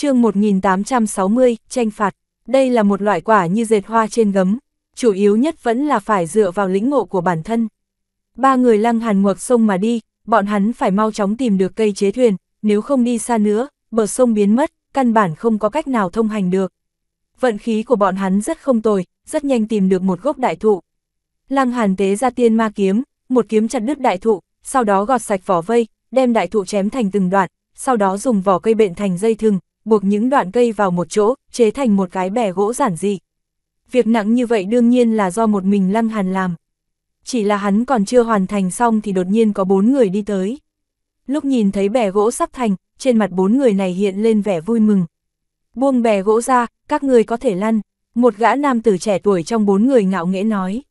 chương 1860, tranh phạt. Đây là một loại quả như dệt hoa trên gấm, chủ yếu nhất vẫn là phải dựa vào lĩnh ngộ của bản thân. Ba người lăng hàn ngược sông mà đi, bọn hắn phải mau chóng tìm được cây chế thuyền, nếu không đi xa nữa, bờ sông biến mất, căn bản không có cách nào thông hành được. Vận khí của bọn hắn rất không tồi, rất nhanh tìm được một gốc đại thụ. Lăng hàn tế ra tiên ma kiếm, một kiếm chặt đứt đại thụ, sau đó gọt sạch vỏ vây, đem đại thụ chém thành từng đoạn, sau đó dùng vỏ cây bện thành dây thừng, buộc những đoạn cây vào một chỗ, chế thành một cái bè gỗ giản dị. Việc nặng như vậy đương nhiên là do một mình Lăng Hàn làm. Chỉ là hắn còn chưa hoàn thành xong thì đột nhiên có bốn người đi tới. Lúc nhìn thấy bè gỗ sắp thành, trên mặt bốn người này hiện lên vẻ vui mừng. Buông bè gỗ ra, các người có thể lăn. Một gã nam tử trẻ tuổi trong bốn người ngạo nghễ nói.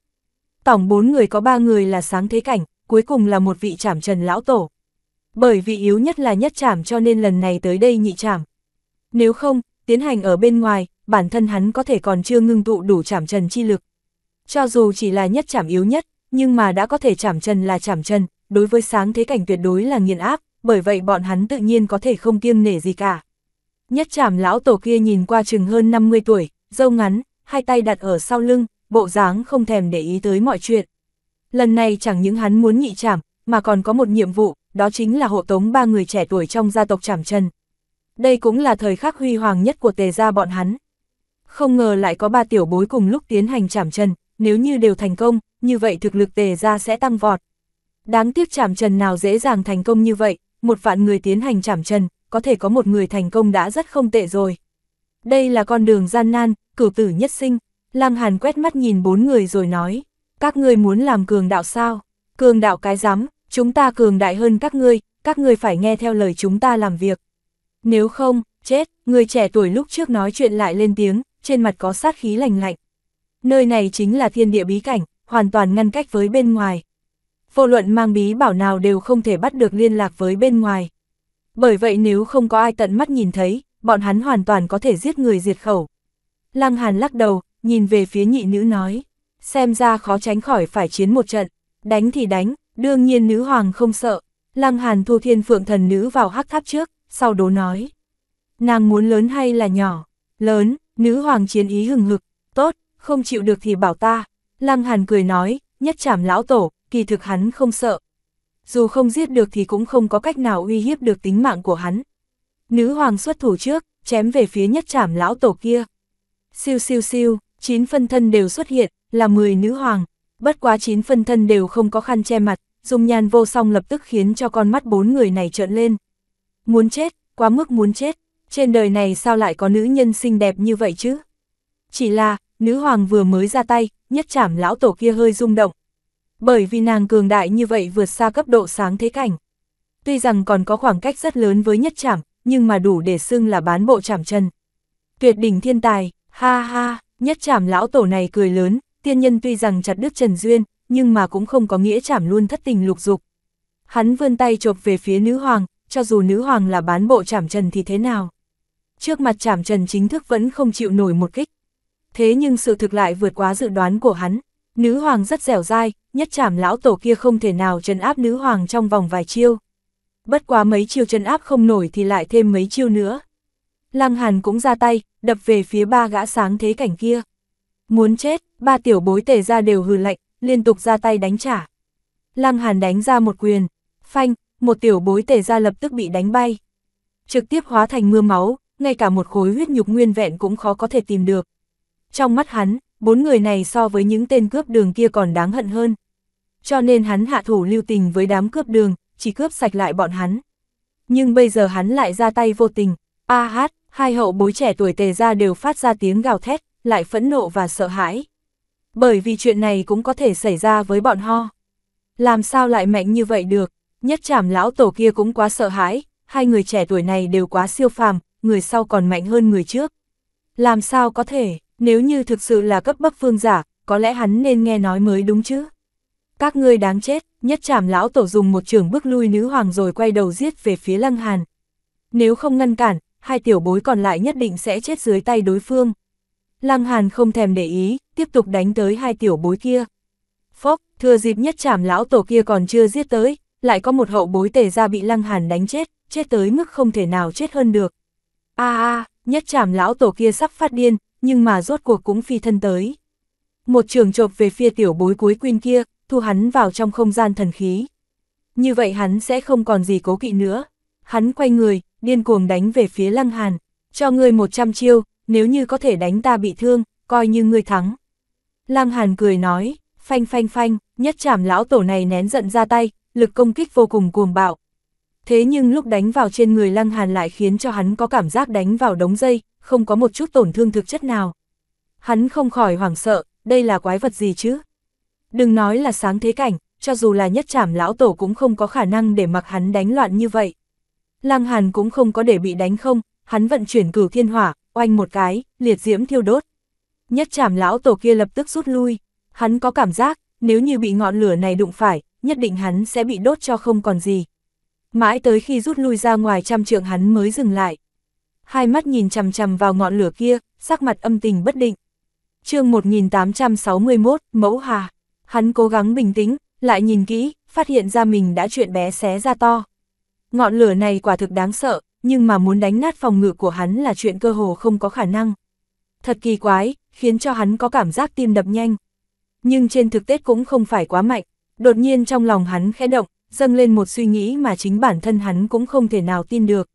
Tổng bốn người có ba người là sáng thế cảnh, cuối cùng là một vị trảm trần lão tổ. Bởi vị yếu nhất là nhất trảm cho nên lần này tới đây nhị trảm. Nếu không, tiến hành ở bên ngoài, bản thân hắn có thể còn chưa ngưng tụ đủ trảm trần chi lực. Cho dù chỉ là nhất trảm yếu nhất, nhưng mà đã có thể trảm trần là trảm trần, đối với sáng thế cảnh tuyệt đối là nghiền áp, bởi vậy bọn hắn tự nhiên có thể không kiêng nể gì cả. Nhất trảm lão tổ kia nhìn qua chừng hơn 50 tuổi, dâu ngắn, hai tay đặt ở sau lưng, bộ dáng không thèm để ý tới mọi chuyện. Lần này chẳng những hắn muốn nhị trảm, mà còn có một nhiệm vụ, đó chính là hộ tống ba người trẻ tuổi trong gia tộc trảm trần. Đây cũng là thời khắc huy hoàng nhất của tề gia bọn hắn. Không ngờ lại có ba tiểu bối cùng lúc tiến hành chảm trần, nếu như đều thành công, như vậy thực lực tề gia sẽ tăng vọt. Đáng tiếc chảm trần nào dễ dàng thành công như vậy, một vạn người tiến hành chảm trần, có thể có một người thành công đã rất không tệ rồi. Đây là con đường gian nan, cửu tử nhất sinh, Lăng Hàn quét mắt nhìn bốn người rồi nói, các ngươi muốn làm cường đạo sao? Cường đạo cái rắm chúng ta cường đại hơn các ngươi, các ngươi phải nghe theo lời chúng ta làm việc. Nếu không, chết, người trẻ tuổi lúc trước nói chuyện lại lên tiếng, trên mặt có sát khí lành lạnh. Nơi này chính là thiên địa bí cảnh, hoàn toàn ngăn cách với bên ngoài. Vô luận mang bí bảo nào đều không thể bắt được liên lạc với bên ngoài. Bởi vậy nếu không có ai tận mắt nhìn thấy, bọn hắn hoàn toàn có thể giết người diệt khẩu. Lăng Hàn lắc đầu, nhìn về phía nhị nữ nói, xem ra khó tránh khỏi phải chiến một trận, đánh thì đánh, đương nhiên nữ hoàng không sợ. Lăng Hàn thu thiên phượng thần nữ vào hắc tháp trước, sau đó nói. Nàng muốn lớn hay là nhỏ? Lớn, nữ hoàng chiến ý hừng hực, tốt, không chịu được thì bảo ta. Lăng Hàn cười nói, nhất trảm lão tổ, kỳ thực hắn không sợ. Dù không giết được thì cũng không có cách nào uy hiếp được tính mạng của hắn. Nữ hoàng xuất thủ trước, chém về phía nhất trảm lão tổ kia. Siêu siêu siêu, chín phân thân đều xuất hiện, là 10 nữ hoàng. Bất quá chín phân thân đều không có khăn che mặt, dung nhan vô song lập tức khiến cho con mắt bốn người này trợn lên. Muốn chết, quá mức muốn chết, trên đời này sao lại có nữ nhân xinh đẹp như vậy chứ? Chỉ là, nữ hoàng vừa mới ra tay, nhất chảm lão tổ kia hơi rung động. Bởi vì nàng cường đại như vậy vượt xa cấp độ sáng thế cảnh. Tuy rằng còn có khoảng cách rất lớn với nhất chảm, nhưng mà đủ để xưng là bán bộ chảm chân. Tuyệt đỉnh thiên tài, ha ha, nhất chảm lão tổ này cười lớn, tiên nhân tuy rằng chặt đứt Trần Duyên, nhưng mà cũng không có nghĩa chảm luôn thất tình lục dục. Hắn vươn tay chộp về phía nữ hoàng, cho dù nữ hoàng là bán bộ chảm trần thì thế nào. Trước mặt chảm trần chính thức vẫn không chịu nổi một kích. Thế nhưng sự thực lại vượt quá dự đoán của hắn. Nữ hoàng rất dẻo dai, nhất chảm lão tổ kia không thể nào trấn áp nữ hoàng trong vòng vài chiêu. Bất quá mấy chiêu trấn áp không nổi thì lại thêm mấy chiêu nữa. Lăng Hàn cũng ra tay, đập về phía ba gã sáng thế cảnh kia. Muốn chết, ba tiểu bối tề ra đều hừ lạnh, liên tục ra tay đánh trả. Lăng Hàn đánh ra một quyền, phanh, một tiểu bối tề ra lập tức bị đánh bay. Trực tiếp hóa thành mưa máu, ngay cả một khối huyết nhục nguyên vẹn cũng khó có thể tìm được. Trong mắt hắn, bốn người này so với những tên cướp đường kia còn đáng hận hơn. Cho nên hắn hạ thủ lưu tình với đám cướp đường, chỉ cướp sạch lại bọn hắn. Nhưng bây giờ hắn lại ra tay vô tình, a hát, hai hậu bối trẻ tuổi tề ra đều phát ra tiếng gào thét, lại phẫn nộ và sợ hãi. Bởi vì chuyện này cũng có thể xảy ra với bọn ho. Làm sao lại mạnh như vậy được, nhất chảm lão tổ kia cũng quá sợ hãi, hai người trẻ tuổi này đều quá siêu phàm, người sau còn mạnh hơn người trước. Làm sao có thể, nếu như thực sự là cấp bậc phương giả, có lẽ hắn nên nghe nói mới đúng chứ. Các ngươi đáng chết, nhất chảm lão tổ dùng một trường bước lui nữ hoàng rồi quay đầu giết về phía lăng hàn. Nếu không ngăn cản, hai tiểu bối còn lại nhất định sẽ chết dưới tay đối phương. Lăng Hàn không thèm để ý, tiếp tục đánh tới hai tiểu bối kia. Phốc, thừa dịp nhất chảm lão tổ kia còn chưa giết tới, lại có một hậu bối tề ra bị Lăng Hàn đánh chết, chết tới mức không thể nào chết hơn được. a à, a nhất trảm lão tổ kia sắp phát điên, nhưng mà rốt cuộc cũng phi thân tới. Một trường chộp về phía tiểu bối cuối quyên kia, thu hắn vào trong không gian thần khí. Như vậy hắn sẽ không còn gì cố kỵ nữa. Hắn quay người, điên cuồng đánh về phía lăng hàn. Cho ngươi 100 chiêu, nếu như có thể đánh ta bị thương, coi như ngươi thắng. Lăng hàn cười nói, phanh phanh phanh, nhất trảm lão tổ này nén giận ra tay, lực công kích vô cùng cuồng bạo. Thế nhưng lúc đánh vào trên người lăng hàn lại khiến cho hắn có cảm giác đánh vào đống dây, không có một chút tổn thương thực chất nào. Hắn không khỏi hoảng sợ, đây là quái vật gì chứ? Đừng nói là sáng thế cảnh, cho dù là nhất trảm lão tổ cũng không có khả năng để mặc hắn đánh loạn như vậy. Lăng Hàn cũng không có để bị đánh không, hắn vận chuyển cửu thiên hỏa, oanh một cái, liệt diễm thiêu đốt. Nhất trảm lão tổ kia lập tức rút lui, hắn có cảm giác, nếu như bị ngọn lửa này đụng phải, nhất định hắn sẽ bị đốt cho không còn gì. Mãi tới khi rút lui ra ngoài trăm trượng hắn mới dừng lại. Hai mắt nhìn chằm chằm vào ngọn lửa kia, sắc mặt âm tình bất định. chương 1861, Mẫu Hà. Hắn cố gắng bình tĩnh, lại nhìn kỹ, phát hiện ra mình đã chuyện bé xé ra to. Ngọn lửa này quả thực đáng sợ, nhưng mà muốn đánh nát phòng ngự của hắn là chuyện cơ hồ không có khả năng. Thật kỳ quái, khiến cho hắn có cảm giác tim đập nhanh. Nhưng trên thực tế cũng không phải quá mạnh, đột nhiên trong lòng hắn khẽ động, dâng lên một suy nghĩ mà chính bản thân hắn cũng không thể nào tin được.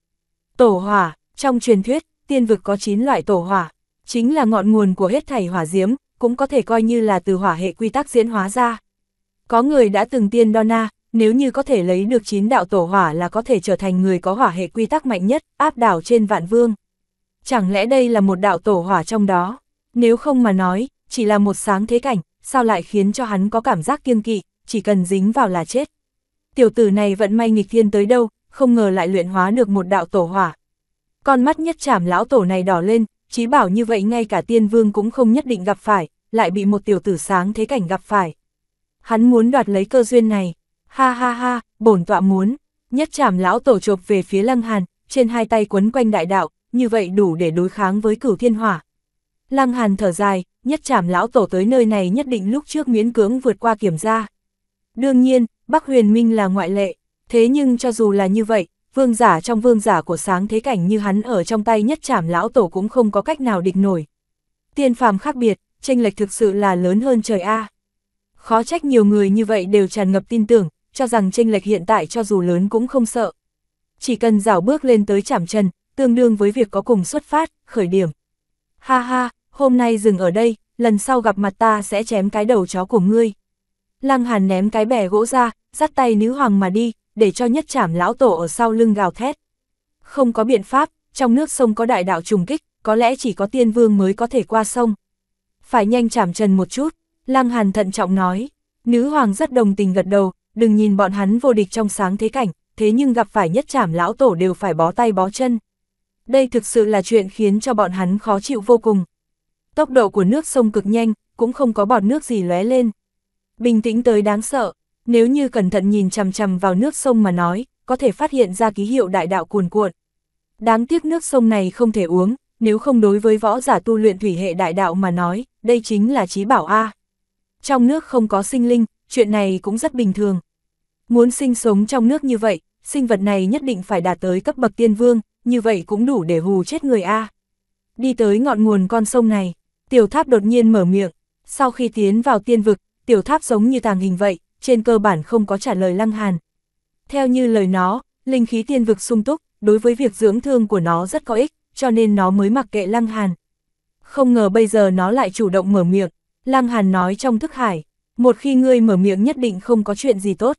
Tổ hỏa, trong truyền thuyết, tiên vực có 9 loại tổ hỏa, chính là ngọn nguồn của hết thảy hỏa diễm, cũng có thể coi như là từ hỏa hệ quy tắc diễn hóa ra. Có người đã từng tiên đo na, nếu như có thể lấy được 9 đạo tổ hỏa là có thể trở thành người có hỏa hệ quy tắc mạnh nhất, áp đảo trên vạn vương. Chẳng lẽ đây là một đạo tổ hỏa trong đó? Nếu không mà nói, chỉ là một sáng thế cảnh, sao lại khiến cho hắn có cảm giác kiêng kỵ, chỉ cần dính vào là chết. Tiểu tử này vẫn may nghịch thiên tới đâu, không ngờ lại luyện hóa được một đạo tổ hỏa. Con mắt nhất chảm lão tổ này đỏ lên, chí bảo như vậy ngay cả tiên vương cũng không nhất định gặp phải, lại bị một tiểu tử sáng thế cảnh gặp phải. Hắn muốn đoạt lấy cơ duyên này. Ha ha ha, bổn tọa muốn. Nhất chảm lão tổ chộp về phía lăng hàn, trên hai tay quấn quanh đại đạo, như vậy đủ để đối kháng với cửu thiên hỏa. Lăng hàn thở dài, nhất chảm lão tổ tới nơi này nhất định lúc trước miễn cưỡng vượt qua kiểm tra. Đương nhiên, Bắc huyền minh là ngoại lệ, thế nhưng cho dù là như vậy, vương giả trong vương giả của sáng thế cảnh như hắn ở trong tay nhất trảm lão tổ cũng không có cách nào địch nổi. Tiên phàm khác biệt, tranh lệch thực sự là lớn hơn trời A. Khó trách nhiều người như vậy đều tràn ngập tin tưởng, cho rằng tranh lệch hiện tại cho dù lớn cũng không sợ. Chỉ cần rảo bước lên tới chảm chân, tương đương với việc có cùng xuất phát, khởi điểm. Ha ha, hôm nay dừng ở đây, lần sau gặp mặt ta sẽ chém cái đầu chó của ngươi. Lăng Hàn ném cái bè gỗ ra, dắt tay nữ hoàng mà đi, để cho nhất trảm lão tổ ở sau lưng gào thét. Không có biện pháp, trong nước sông có đại đạo trùng kích, có lẽ chỉ có tiên vương mới có thể qua sông. Phải nhanh chảm trần một chút, Lăng Hàn thận trọng nói. Nữ hoàng rất đồng tình gật đầu, đừng nhìn bọn hắn vô địch trong sáng thế cảnh, thế nhưng gặp phải nhất trảm lão tổ đều phải bó tay bó chân. Đây thực sự là chuyện khiến cho bọn hắn khó chịu vô cùng. Tốc độ của nước sông cực nhanh, cũng không có bọt nước gì lóe lên. Bình tĩnh tới đáng sợ, nếu như cẩn thận nhìn chằm chằm vào nước sông mà nói, có thể phát hiện ra ký hiệu đại đạo cuồn cuộn. Đáng tiếc nước sông này không thể uống, nếu không đối với võ giả tu luyện thủy hệ đại đạo mà nói, đây chính là trí bảo A. Trong nước không có sinh linh, chuyện này cũng rất bình thường. Muốn sinh sống trong nước như vậy, sinh vật này nhất định phải đạt tới cấp bậc tiên vương, như vậy cũng đủ để hù chết người A. Đi tới ngọn nguồn con sông này, tiểu tháp đột nhiên mở miệng, sau khi tiến vào tiên vực, tiểu tháp giống như tàng hình vậy, trên cơ bản không có trả lời lăng hàn. Theo như lời nó, linh khí tiên vực sung túc, đối với việc dưỡng thương của nó rất có ích, cho nên nó mới mặc kệ lăng hàn. Không ngờ bây giờ nó lại chủ động mở miệng, lăng hàn nói trong thức hải, một khi ngươi mở miệng nhất định không có chuyện gì tốt.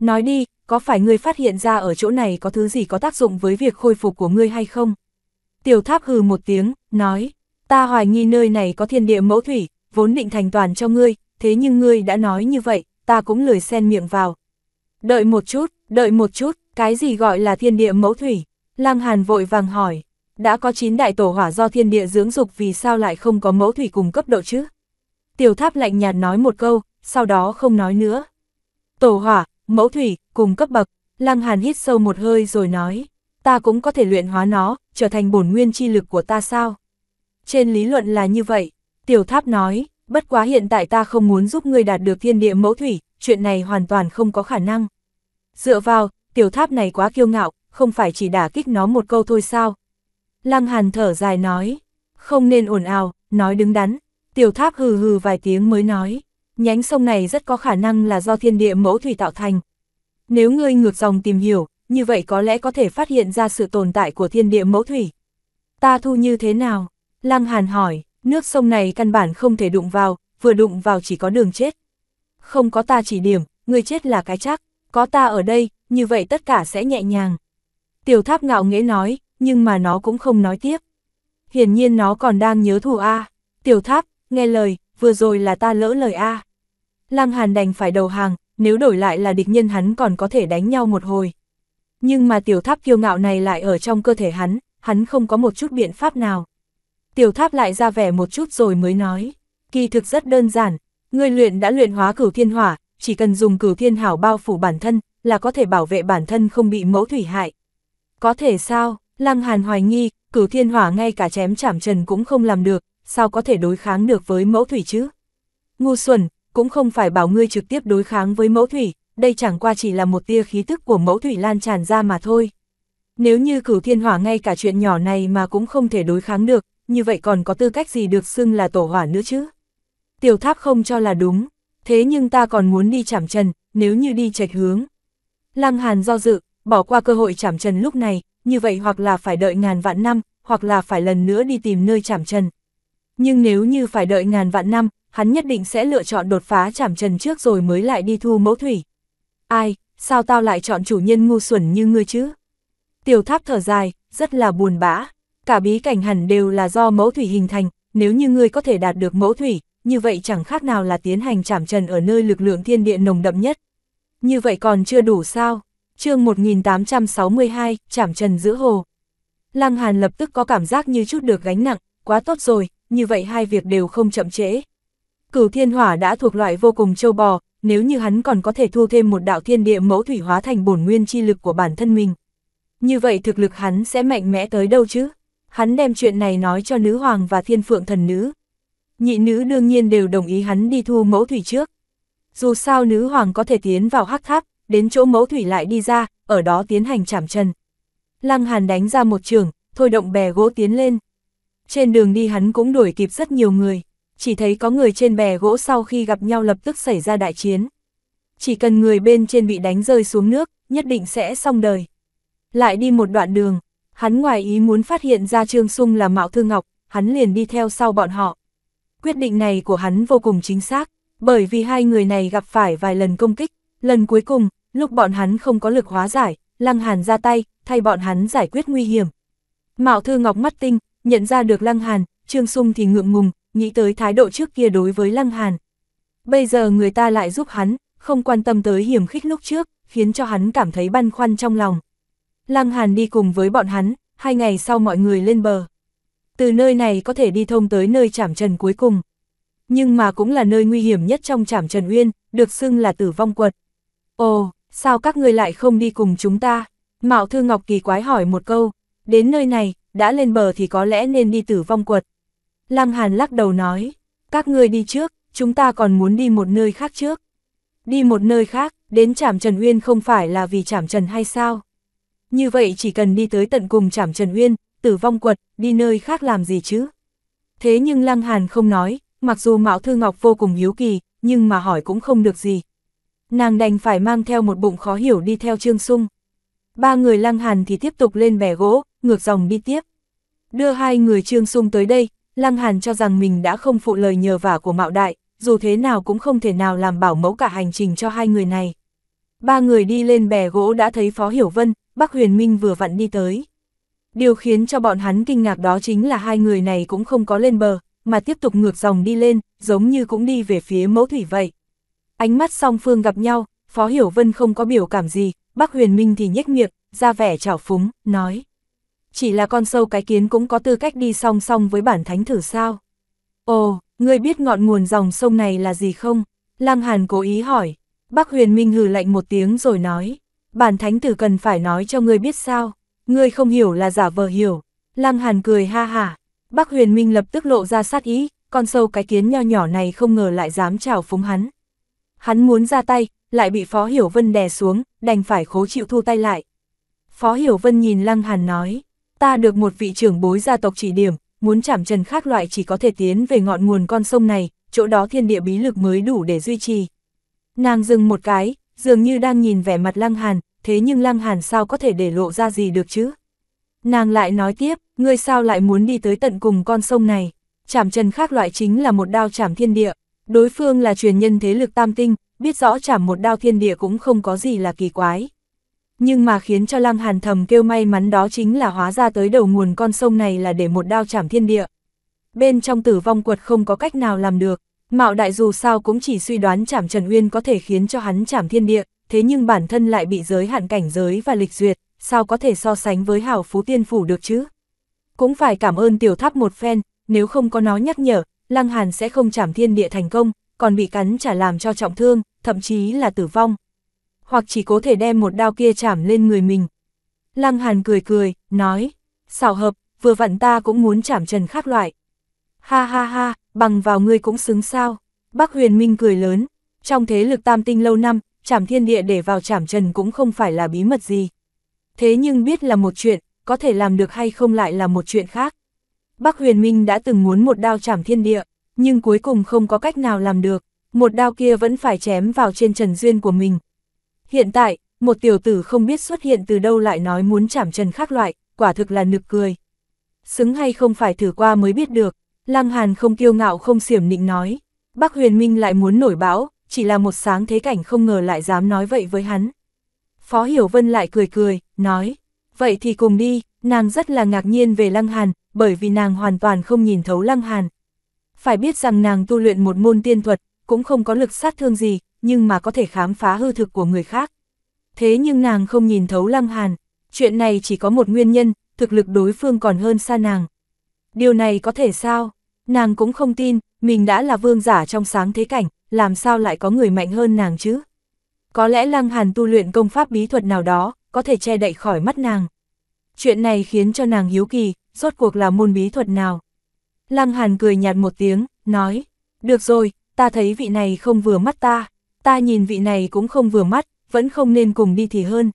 Nói đi, có phải ngươi phát hiện ra ở chỗ này có thứ gì có tác dụng với việc khôi phục của ngươi hay không? Tiểu tháp hừ một tiếng, nói, ta hoài nghi nơi này có thiên địa mẫu thủy, vốn định thành toàn cho ngươi, thế nhưng ngươi đã nói như vậy, ta cũng lười xen miệng vào. Đợi một chút, đợi một chút, cái gì gọi là thiên địa mẫu thủy? Lăng Hàn vội vàng hỏi, đã có 9 đại tổ hỏa do thiên địa dưỡng dục vì sao lại không có mẫu thủy cùng cấp độ chứ? Tiểu tháp lạnh nhạt nói một câu, sau đó không nói nữa. Tổ hỏa, mẫu thủy, cùng cấp bậc, Lăng Hàn hít sâu một hơi rồi nói, ta cũng có thể luyện hóa nó, trở thành bổn nguyên chi lực của ta sao? Trên lý luận là như vậy, tiểu tháp nói, bất quá hiện tại ta không muốn giúp ngươi đạt được thiên địa mẫu thủy, chuyện này hoàn toàn không có khả năng. Dựa vào, tiểu tháp này quá kiêu ngạo, không phải chỉ đả kích nó một câu thôi sao. Lăng Hàn thở dài nói, không nên ồn ào, nói đứng đắn. Tiểu tháp hừ hừ vài tiếng mới nói, nhánh sông này rất có khả năng là do thiên địa mẫu thủy tạo thành. Nếu ngươi ngược dòng tìm hiểu, như vậy có lẽ có thể phát hiện ra sự tồn tại của thiên địa mẫu thủy. Ta thu như thế nào? Lăng Hàn hỏi, nước sông này căn bản không thể đụng vào, vừa đụng vào chỉ có đường chết. Không có ta chỉ điểm, người chết là cái chắc, có ta ở đây, như vậy tất cả sẽ nhẹ nhàng. Tiểu tháp ngạo nghễ nói, nhưng mà nó cũng không nói tiếp. Hiển nhiên nó còn đang nhớ thù A. Tiểu tháp, nghe lời, vừa rồi là ta lỡ lời A. Lăng Hàn đành phải đầu hàng, nếu đổi lại là địch nhân hắn còn có thể đánh nhau một hồi. Nhưng mà tiểu tháp kiêu ngạo này lại ở trong cơ thể hắn, hắn không có một chút biện pháp nào. Tiểu tháp lại ra vẻ một chút rồi mới nói, kỳ thực rất đơn giản, người luyện đã luyện hóa cửu thiên hỏa, chỉ cần dùng cửu thiên hảo bao phủ bản thân, là có thể bảo vệ bản thân không bị mẫu thủy hại. Có thể sao, Lăng Hàn hoài nghi, cửu thiên hỏa ngay cả chém chảm trần cũng không làm được, sao có thể đối kháng được với mẫu thủy chứ? Ngu xuẩn, cũng không phải bảo ngươi trực tiếp đối kháng với mẫu thủy, đây chẳng qua chỉ là một tia khí tức của mẫu thủy lan tràn ra mà thôi. Nếu như cửu thiên hỏa ngay cả chuyện nhỏ này mà cũng không thể đối kháng được, như vậy còn có tư cách gì được xưng là tổ hỏa nữa chứ? Tiểu tháp không cho là đúng, thế nhưng ta còn muốn đi chảm trần, nếu như đi trạch hướng. Lăng Hàn do dự, bỏ qua cơ hội chảm trần lúc này, như vậy hoặc là phải đợi ngàn vạn năm, hoặc là phải lần nữa đi tìm nơi chảm trần. Nhưng nếu như phải đợi ngàn vạn năm, hắn nhất định sẽ lựa chọn đột phá chảm trần trước rồi mới lại đi thu mẫu thủy. Ai, sao tao lại chọn chủ nhân ngu xuẩn như ngươi chứ? Tiểu tháp thở dài, rất là buồn bã. Cả bí cảnh hẳn đều là do mẫu thủy hình thành, nếu như ngươi có thể đạt được mẫu thủy, như vậy chẳng khác nào là tiến hành chảm trần ở nơi lực lượng thiên địa nồng đậm nhất. Như vậy còn chưa đủ sao? chương 1862, chảm trần giữa hồ. Lăng Hàn lập tức có cảm giác như chút được gánh nặng, quá tốt rồi, như vậy hai việc đều không chậm trễ. Cửu thiên hỏa đã thuộc loại vô cùng châu bò, nếu như hắn còn có thể thu thêm một đạo thiên địa mẫu thủy hóa thành bổn nguyên chi lực của bản thân mình. Như vậy thực lực hắn sẽ mạnh mẽ tới đâu chứ? Hắn đem chuyện này nói cho nữ hoàng và thiên phượng thần nữ. Nhị nữ đương nhiên đều đồng ý hắn đi thu mẫu thủy trước. Dù sao nữ hoàng có thể tiến vào hắc tháp, đến chỗ mẫu thủy lại đi ra, ở đó tiến hành chảm chân. Lăng Hàn đánh ra một trường, thôi động bè gỗ tiến lên. Trên đường đi hắn cũng đuổi kịp rất nhiều người, chỉ thấy có người trên bè gỗ sau khi gặp nhau lập tức xảy ra đại chiến. Chỉ cần người bên trên bị đánh rơi xuống nước, nhất định sẽ xong đời. Lại đi một đoạn đường, hắn ngoài ý muốn phát hiện ra Trương Sung là Mạo Thư Ngọc, hắn liền đi theo sau bọn họ. Quyết định này của hắn vô cùng chính xác, bởi vì hai người này gặp phải vài lần công kích, lần cuối cùng, lúc bọn hắn không có lực hóa giải, Lăng Hàn ra tay, thay bọn hắn giải quyết nguy hiểm. Mạo Thư Ngọc mắt tinh, nhận ra được Lăng Hàn, Trương Sung thì ngượng ngùng, nghĩ tới thái độ trước kia đối với Lăng Hàn. Bây giờ người ta lại giúp hắn, không quan tâm tới hiểm khích lúc trước, khiến cho hắn cảm thấy băn khoăn trong lòng. Lăng Hàn đi cùng với bọn hắn, hai ngày sau mọi người lên bờ. Từ nơi này có thể đi thông tới nơi chảm trần cuối cùng. Nhưng mà cũng là nơi nguy hiểm nhất trong chảm trần uyên, được xưng là tử vong quật. Ồ, sao các người lại không đi cùng chúng ta? Mạo Thư Ngọc kỳ quái hỏi một câu, đến nơi này, đã lên bờ thì có lẽ nên đi tử vong quật. Lăng Hàn lắc đầu nói, các người đi trước, chúng ta còn muốn đi một nơi khác trước. Đi một nơi khác, đến Trảm Trần Uyên không phải là vì Trảm Trần hay sao? Như vậy chỉ cần đi tới tận cùng Trảm Trần Uyên, tử vong quật, đi nơi khác làm gì chứ? Thế nhưng Lăng Hàn không nói, mặc dù Mạo Thư Ngọc vô cùng hiếu kỳ, nhưng mà hỏi cũng không được gì. Nàng đành phải mang theo một bụng khó hiểu đi theo Trương Sung. Ba người Lăng Hàn thì tiếp tục lên bè gỗ, ngược dòng đi tiếp. Đưa hai người Trương Sung tới đây, Lăng Hàn cho rằng mình đã không phụ lời nhờ vả của Mạo Đại, dù thế nào cũng không thể nào làm bảo mẫu cả hành trình cho hai người này. Ba người đi lên bè gỗ đã thấy Phó Hiểu Vân, Bắc Huyền Minh vừa vặn đi tới. Điều khiến cho bọn hắn kinh ngạc đó chính là hai người này cũng không có lên bờ, mà tiếp tục ngược dòng đi lên, giống như cũng đi về phía mẫu thủy vậy. Ánh mắt song phương gặp nhau, Phó Hiểu Vân không có biểu cảm gì, Bắc Huyền Minh thì nhếch miệng, ra vẻ trào phúng, nói. Chỉ là con sâu cái kiến cũng có tư cách đi song song với bản thánh thử sao? Ồ, ngươi biết ngọn nguồn dòng sông này là gì không? Lăng Hàn cố ý hỏi. Bắc Huyền Minh hừ lạnh một tiếng rồi nói. Bản thánh tử cần phải nói cho ngươi biết sao? Ngươi không hiểu là giả vờ hiểu. Lăng Hàn cười ha hả. Bắc Huyền Minh lập tức lộ ra sát ý, con sâu cái kiến nho nhỏ này không ngờ lại dám chào phúng hắn. Hắn muốn ra tay, lại bị Phó Hiểu Vân đè xuống, đành phải khố chịu thu tay lại. Phó Hiểu Vân nhìn Lăng Hàn nói, ta được một vị trưởng bối gia tộc chỉ điểm, muốn chảm trần khác loại chỉ có thể tiến về ngọn nguồn con sông này, chỗ đó thiên địa bí lực mới đủ để duy trì. Nàng dừng một cái, dường như đang nhìn vẻ mặt Lăng Hàn, thế nhưng Lăng Hàn sao có thể để lộ ra gì được chứ? Nàng lại nói tiếp, ngươi sao lại muốn đi tới tận cùng con sông này? Chảm trần khác loại chính là một đao chảm thiên địa, đối phương là truyền nhân thế lực tam tinh, biết rõ chảm một đao thiên địa cũng không có gì là kỳ quái. Nhưng mà khiến cho Lăng Hàn thầm kêu may mắn đó chính là hóa ra tới đầu nguồn con sông này là để một đao chảm thiên địa. Bên trong tử vong quật không có cách nào làm được, Mạo đại dù sao cũng chỉ suy đoán chảm Trần Uyên có thể khiến cho hắn chảm thiên địa, thế nhưng bản thân lại bị giới hạn cảnh giới và lịch duyệt, sao có thể so sánh với hảo phú tiên phủ được chứ? Cũng phải cảm ơn tiểu tháp một phen, nếu không có nó nhắc nhở, Lăng Hàn sẽ không chảm thiên địa thành công, còn bị cắn trả làm cho trọng thương, thậm chí là tử vong. Hoặc chỉ có thể đem một đao kia chảm lên người mình. Lăng Hàn cười cười, nói, xảo hợp, vừa vặn ta cũng muốn chảm trần khác loại. Ha ha ha, bằng vào ngươi cũng xứng sao. Bác huyền minh cười lớn, trong thế lực tam tinh lâu năm, chảm thiên địa để vào chảm trần cũng không phải là bí mật gì. Thế nhưng biết là một chuyện, có thể làm được hay không lại là một chuyện khác. Bác huyền minh đã từng muốn một đao chảm thiên địa, nhưng cuối cùng không có cách nào làm được, một đao kia vẫn phải chém vào trên trần duyên của mình. Hiện tại, một tiểu tử không biết xuất hiện từ đâu lại nói muốn chảm trần khác loại, quả thực là nực cười. Xứng hay không phải thử qua mới biết được, Lăng Hàn không kiêu ngạo không xiểm nịnh nói, Bắc Huyền Minh lại muốn nổi bão, chỉ là một sáng thế cảnh không ngờ lại dám nói vậy với hắn. Phó Hiểu Vân lại cười cười, nói, vậy thì cùng đi, nàng rất là ngạc nhiên về Lăng Hàn, bởi vì nàng hoàn toàn không nhìn thấu Lăng Hàn. Phải biết rằng nàng tu luyện một môn tiên thuật, cũng không có lực sát thương gì, nhưng mà có thể khám phá hư thực của người khác. Thế nhưng nàng không nhìn thấu Lăng Hàn, chuyện này chỉ có một nguyên nhân, thực lực đối phương còn hơn xa nàng. Điều này có thể sao? Nàng cũng không tin, mình đã là vương giả trong sáng thế cảnh, làm sao lại có người mạnh hơn nàng chứ? Có lẽ Lăng Hàn tu luyện công pháp bí thuật nào đó, có thể che đậy khỏi mắt nàng. Chuyện này khiến cho nàng hiếu kỳ, rốt cuộc là môn bí thuật nào? Lăng Hàn cười nhạt một tiếng, nói, được rồi, ta thấy vị này không vừa mắt ta, ta nhìn vị này cũng không vừa mắt, vẫn không nên cùng đi thì hơn.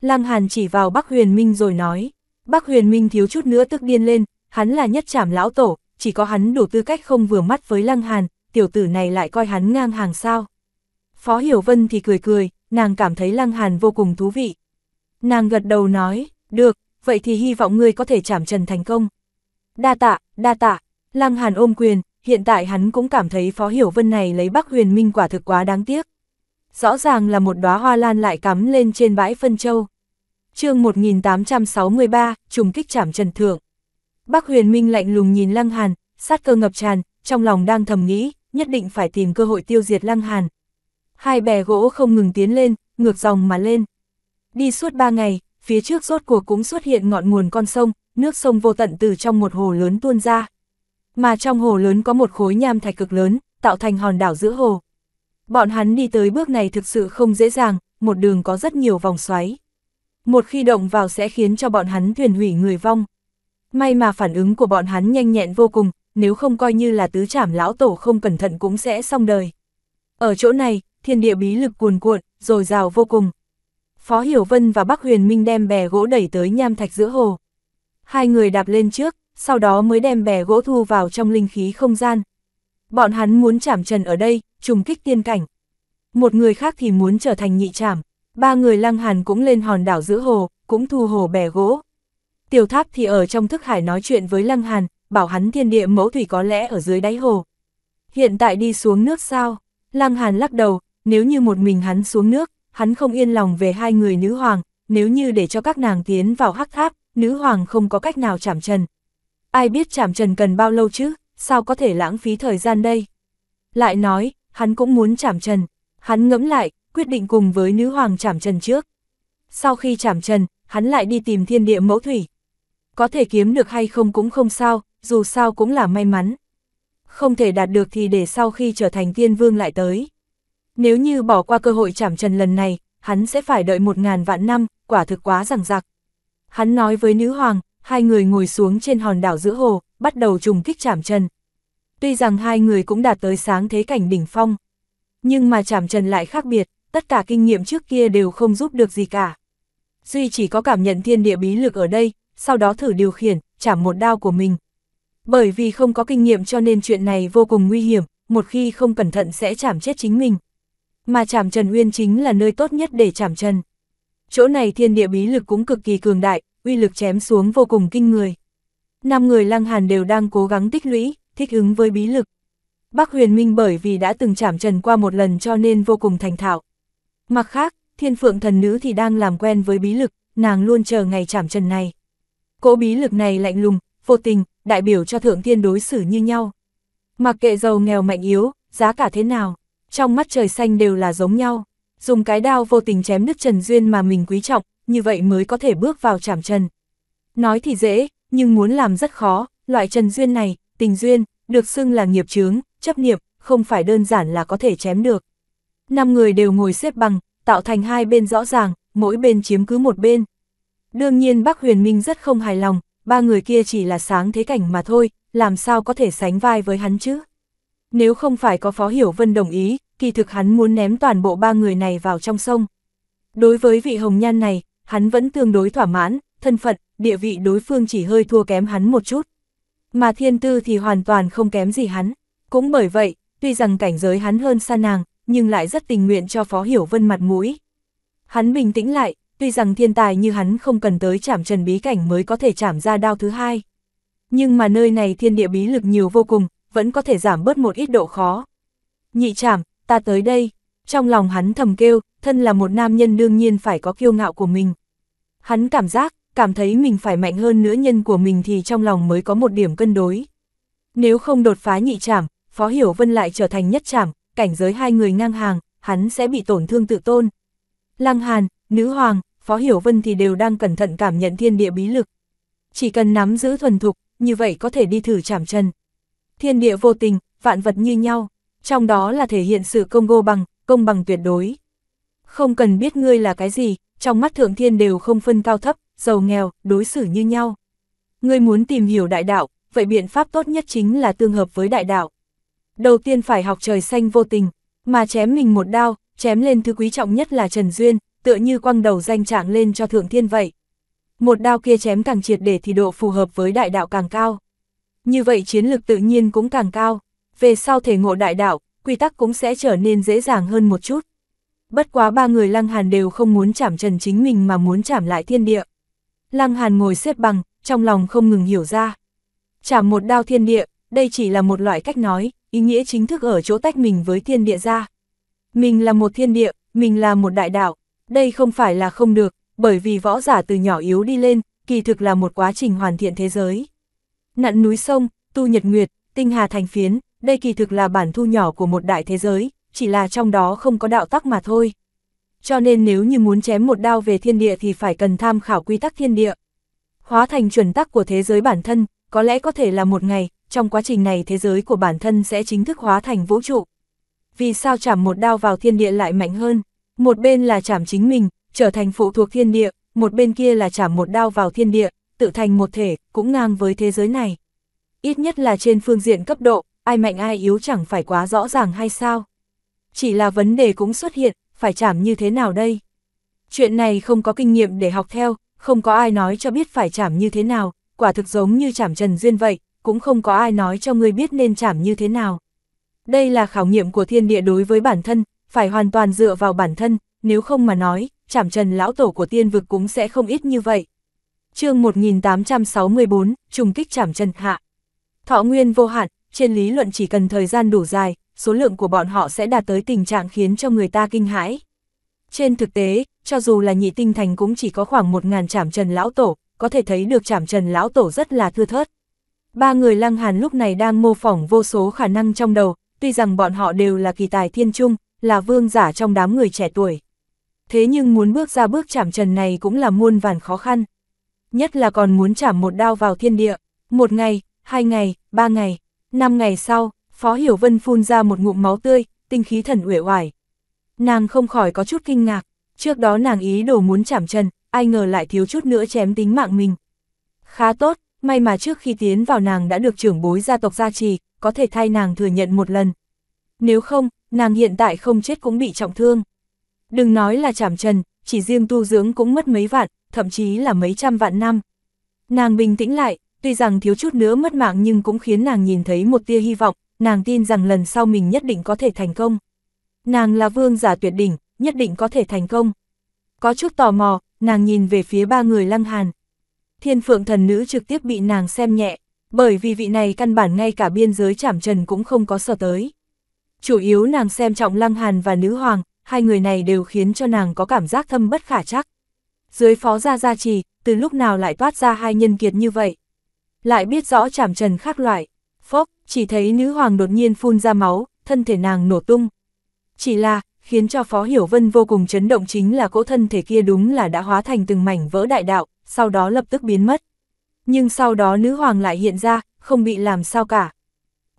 Lăng Hàn chỉ vào Bắc Huyền Minh rồi nói, Bắc Huyền Minh thiếu chút nữa tức điên lên, hắn là nhất trảm lão tổ, chỉ có hắn đủ tư cách không vừa mắt với Lăng Hàn, tiểu tử này lại coi hắn ngang hàng sao. Phó Hiểu Vân thì cười cười, nàng cảm thấy Lăng Hàn vô cùng thú vị. Nàng gật đầu nói, được, vậy thì hy vọng ngươi có thể chảm trần thành công. Đa tạ, đa tạ, Lăng Hàn ôm quyền, hiện tại hắn cũng cảm thấy Phó Hiểu Vân này lấy Bắc Huyền Minh quả thực quá đáng tiếc. Rõ ràng là một đóa hoa lan lại cắm lên trên bãi phân châu. chương 1863, trùng kích chảm trần thượng. Bác huyền minh lạnh lùng nhìn Lăng Hàn, sát cơ ngập tràn, trong lòng đang thầm nghĩ, nhất định phải tìm cơ hội tiêu diệt Lăng Hàn. Hai bè gỗ không ngừng tiến lên, ngược dòng mà lên. Đi suốt ba ngày, phía trước rốt cuộc cũng xuất hiện ngọn nguồn con sông, nước sông vô tận từ trong một hồ lớn tuôn ra. Mà trong hồ lớn có một khối nham thạch cực lớn, tạo thành hòn đảo giữa hồ. Bọn hắn đi tới bước này thực sự không dễ dàng, một đường có rất nhiều vòng xoáy. Một khi động vào sẽ khiến cho bọn hắn thuyền hủy người vong. May mà phản ứng của bọn hắn nhanh nhẹn vô cùng, nếu không coi như là tứ trảm lão tổ không cẩn thận cũng sẽ xong đời. Ở chỗ này, thiên địa bí lực cuồn cuộn, rồi rào vô cùng. Phó Hiểu Vân và Bắc Huyền Minh đem bè gỗ đẩy tới nham thạch giữa hồ. Hai người đạp lên trước, sau đó mới đem bè gỗ thu vào trong linh khí không gian. Bọn hắn muốn chảm trần ở đây, trùng kích tiên cảnh. Một người khác thì muốn trở thành nhị trảm. Ba người lăng hàn cũng lên hòn đảo giữa hồ, cũng thu hồ bè gỗ. Tiểu tháp thì ở trong thức hải nói chuyện với Lăng Hàn, bảo hắn thiên địa mẫu thủy có lẽ ở dưới đáy hồ. Hiện tại đi xuống nước sao? Lăng Hàn lắc đầu, nếu như một mình hắn xuống nước, hắn không yên lòng về hai người nữ hoàng, nếu như để cho các nàng tiến vào hắc tháp, nữ hoàng không có cách nào chạm trần. Ai biết chạm trần cần bao lâu chứ, sao có thể lãng phí thời gian đây? Lại nói, hắn cũng muốn chạm trần, hắn ngẫm lại, quyết định cùng với nữ hoàng chạm trần trước. Sau khi chạm trần, hắn lại đi tìm thiên địa mẫu thủy. Có thể kiếm được hay không cũng không sao, dù sao cũng là may mắn. Không thể đạt được thì để sau khi trở thành tiên vương lại tới. Nếu như bỏ qua cơ hội chảm trần lần này, hắn sẽ phải đợi một ngàn vạn năm, quả thực quá rằng rạc. Hắn nói với nữ hoàng, hai người ngồi xuống trên hòn đảo giữa hồ, bắt đầu trùng kích chảm trần. Tuy rằng hai người cũng đạt tới sáng thế cảnh đỉnh phong, nhưng mà chảm trần lại khác biệt, tất cả kinh nghiệm trước kia đều không giúp được gì cả. Duy chỉ có cảm nhận thiên địa bí lực ở đây, sau đó thử điều khiển, chảm một đao của mình. Bởi vì không có kinh nghiệm cho nên chuyện này vô cùng nguy hiểm, một khi không cẩn thận sẽ chảm chết chính mình. Mà chảm Trần Uyên chính là nơi tốt nhất để chảm Trần. Chỗ này thiên địa bí lực cũng cực kỳ cường đại, uy lực chém xuống vô cùng kinh người. Năm người lăng hàn đều đang cố gắng tích lũy, thích ứng với bí lực. Bắc huyền minh bởi vì đã từng chảm Trần qua một lần cho nên vô cùng thành thạo. Mặt khác, thiên phượng thần nữ thì đang làm quen với bí lực, nàng luôn chờ ngày chảm Trần này. Cỗ bí lực này lạnh lùng, vô tình, đại biểu cho thượng thiên đối xử như nhau. Mặc kệ giàu nghèo mạnh yếu, giá cả thế nào, trong mắt trời xanh đều là giống nhau. Dùng cái đao vô tình chém đứt Trần Duyên mà mình quý trọng, như vậy mới có thể bước vào chảm Trần. Nói thì dễ, nhưng muốn làm rất khó, loại Trần Duyên này, tình duyên, được xưng là nghiệp chướng, chấp niệm, không phải đơn giản là có thể chém được. Năm người đều ngồi xếp bằng, tạo thành hai bên rõ ràng, mỗi bên chiếm cứ một bên. Đương nhiên Bắc Huyền Minh rất không hài lòng, ba người kia chỉ là sáng thế cảnh mà thôi, làm sao có thể sánh vai với hắn chứ? Nếu không phải có Phó Hiểu Vân đồng ý, kỳ thực hắn muốn ném toàn bộ ba người này vào trong sông. Đối với vị hồng nhan này, hắn vẫn tương đối thỏa mãn, thân phận, địa vị đối phương chỉ hơi thua kém hắn một chút. Mà thiên tư thì hoàn toàn không kém gì hắn. Cũng bởi vậy, tuy rằng cảnh giới hắn hơn xa nàng, nhưng lại rất tình nguyện cho Phó Hiểu Vân mặt mũi. Hắn bình tĩnh lại, tuy rằng thiên tài như hắn không cần tới chảm trần bí cảnh mới có thể chảm ra đao thứ hai. Nhưng mà nơi này thiên địa bí lực nhiều vô cùng, vẫn có thể giảm bớt một ít độ khó. Nhị chảm, ta tới đây, trong lòng hắn thầm kêu, thân là một nam nhân đương nhiên phải có kiêu ngạo của mình. Hắn cảm giác, cảm thấy mình phải mạnh hơn nữ nhân của mình thì trong lòng mới có một điểm cân đối. Nếu không đột phá nhị chảm, Phó Hiểu Vân lại trở thành nhất chảm, cảnh giới hai người ngang hàng, hắn sẽ bị tổn thương tự tôn. Lăng Hàn, Nữ Hoàng, Phó Hiểu Vân thì đều đang cẩn thận cảm nhận thiên địa bí lực. Chỉ cần nắm giữ thuần thục, như vậy có thể đi thử chạm chân. Thiên địa vô tình, vạn vật như nhau, trong đó là thể hiện sự công vô bằng, công bằng tuyệt đối. Không cần biết ngươi là cái gì, trong mắt thượng thiên đều không phân cao thấp, giàu nghèo, đối xử như nhau. Ngươi muốn tìm hiểu đại đạo, vậy biện pháp tốt nhất chính là tương hợp với đại đạo. Đầu tiên phải học trời xanh vô tình, mà chém mình một đao, chém lên thứ quý trọng nhất là Trần Duyên, tựa như quăng đầu danh trạng lên cho thượng thiên vậy. Một đao kia chém càng triệt để thì độ phù hợp với đại đạo càng cao. Như vậy chiến lược tự nhiên cũng càng cao, về sau thể ngộ đại đạo, quy tắc cũng sẽ trở nên dễ dàng hơn một chút. Bất quá ba người Lăng Hàn đều không muốn chảm trần chính mình mà muốn chảm lại thiên địa. Lăng Hàn ngồi xếp bằng, trong lòng không ngừng hiểu ra. Chảm một đao thiên địa, đây chỉ là một loại cách nói, ý nghĩa chính thức ở chỗ tách mình với thiên địa ra. Mình là một thiên địa, mình là một đại đạo, đây không phải là không được, bởi vì võ giả từ nhỏ yếu đi lên, kỳ thực là một quá trình hoàn thiện thế giới. Nặn núi sông, tu nhật nguyệt, tinh hà thành phiến, đây kỳ thực là bản thu nhỏ của một đại thế giới, chỉ là trong đó không có đạo tắc mà thôi. Cho nên nếu như muốn chém một đao về thiên địa thì phải cần tham khảo quy tắc thiên địa. Hóa thành chuẩn tắc của thế giới bản thân, có lẽ có thể là một ngày, trong quá trình này thế giới của bản thân sẽ chính thức hóa thành vũ trụ. Vì sao chảm một đao vào thiên địa lại mạnh hơn? Một bên là chảm chính mình, trở thành phụ thuộc thiên địa, một bên kia là chảm một đao vào thiên địa, tự thành một thể, cũng ngang với thế giới này. Ít nhất là trên phương diện cấp độ, ai mạnh ai yếu chẳng phải quá rõ ràng hay sao? Chỉ là vấn đề cũng xuất hiện, phải chảm như thế nào đây? Chuyện này không có kinh nghiệm để học theo, không có ai nói cho biết phải chảm như thế nào, quả thực giống như chảm Trần Duyên vậy, cũng không có ai nói cho người biết nên chảm như thế nào. Đây là khảo nghiệm của thiên địa đối với bản thân, phải hoàn toàn dựa vào bản thân, nếu không mà nói, chảm trần lão tổ của tiên vực cũng sẽ không ít như vậy. chương 1864, trùng kích chảm trần hạ. Thọ nguyên vô hạn, trên lý luận chỉ cần thời gian đủ dài, số lượng của bọn họ sẽ đạt tới tình trạng khiến cho người ta kinh hãi. Trên thực tế, cho dù là nhị tinh thành cũng chỉ có khoảng 1.000 chảm trần lão tổ, có thể thấy được chảm trần lão tổ rất là thưa thớt. Ba người lăng hàn lúc này đang mô phỏng vô số khả năng trong đầu, tuy rằng bọn họ đều là kỳ tài thiên trung, là vương giả trong đám người trẻ tuổi. Thế nhưng muốn bước ra bước chạm trần này cũng là muôn vàn khó khăn. Nhất là còn muốn chạm một đao vào thiên địa, một ngày, hai ngày, ba ngày, năm ngày sau, Phó Hiểu Vân phun ra một ngụm máu tươi, tinh khí thần uể oải. Nàng không khỏi có chút kinh ngạc, trước đó nàng ý đồ muốn chạm trần, ai ngờ lại thiếu chút nữa chém tính mạng mình. Khá tốt, may mà trước khi tiến vào nàng đã được trưởng bối gia tộc gia trì, có thể thay nàng thừa nhận một lần. Nếu không, nàng hiện tại không chết cũng bị trọng thương. Đừng nói là chảm trần, chỉ riêng tu dưỡng cũng mất mấy vạn, thậm chí là mấy trăm vạn năm. Nàng bình tĩnh lại, tuy rằng thiếu chút nữa mất mạng nhưng cũng khiến nàng nhìn thấy một tia hy vọng, nàng tin rằng lần sau mình nhất định có thể thành công. Nàng là vương giả tuyệt đỉnh, nhất định có thể thành công. Có chút tò mò, nàng nhìn về phía ba người lăng hàn. Thiên phượng thần nữ trực tiếp bị nàng xem nhẹ, bởi vì vị này căn bản ngay cả biên giới trảm trần cũng không có sở tới. Chủ yếu nàng xem trọng lăng hàn và nữ hoàng, hai người này đều khiến cho nàng có cảm giác thâm bất khả chắc. Dưới phó gia gia trì, từ lúc nào lại toát ra hai nhân kiệt như vậy. Lại biết rõ chảm trần khác loại, phốc, chỉ thấy nữ hoàng đột nhiên phun ra máu, thân thể nàng nổ tung. Chỉ là, khiến cho Phó Hiểu Vân vô cùng chấn động chính là cỗ thân thể kia đúng là đã hóa thành từng mảnh vỡ đại đạo, sau đó lập tức biến mất. Nhưng sau đó nữ hoàng lại hiện ra, không bị làm sao cả.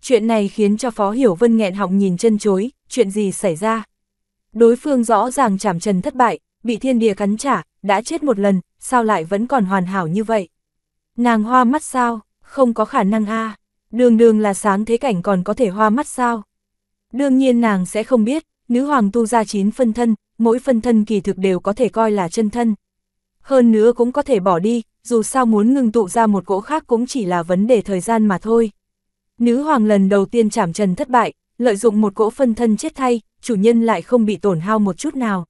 Chuyện này khiến cho Phó Hiểu Vân nghẹn họng nhìn chân chối, chuyện gì xảy ra? Đối phương rõ ràng chảm trần thất bại, bị thiên địa cắn trả, đã chết một lần, sao lại vẫn còn hoàn hảo như vậy? Nàng hoa mắt sao? Không có khả năng a Đường đường là sáng thế cảnh còn có thể hoa mắt sao? Đương nhiên nàng sẽ không biết, nữ hoàng tu ra chín phân thân, mỗi phân thân kỳ thực đều có thể coi là chân thân. Hơn nữa cũng có thể bỏ đi, dù sao muốn ngừng tụ ra một cỗ khác cũng chỉ là vấn đề thời gian mà thôi. Nữ hoàng lần đầu tiên chảm trần thất bại, lợi dụng một cỗ phân thân chết thay, chủ nhân lại không bị tổn hao một chút nào.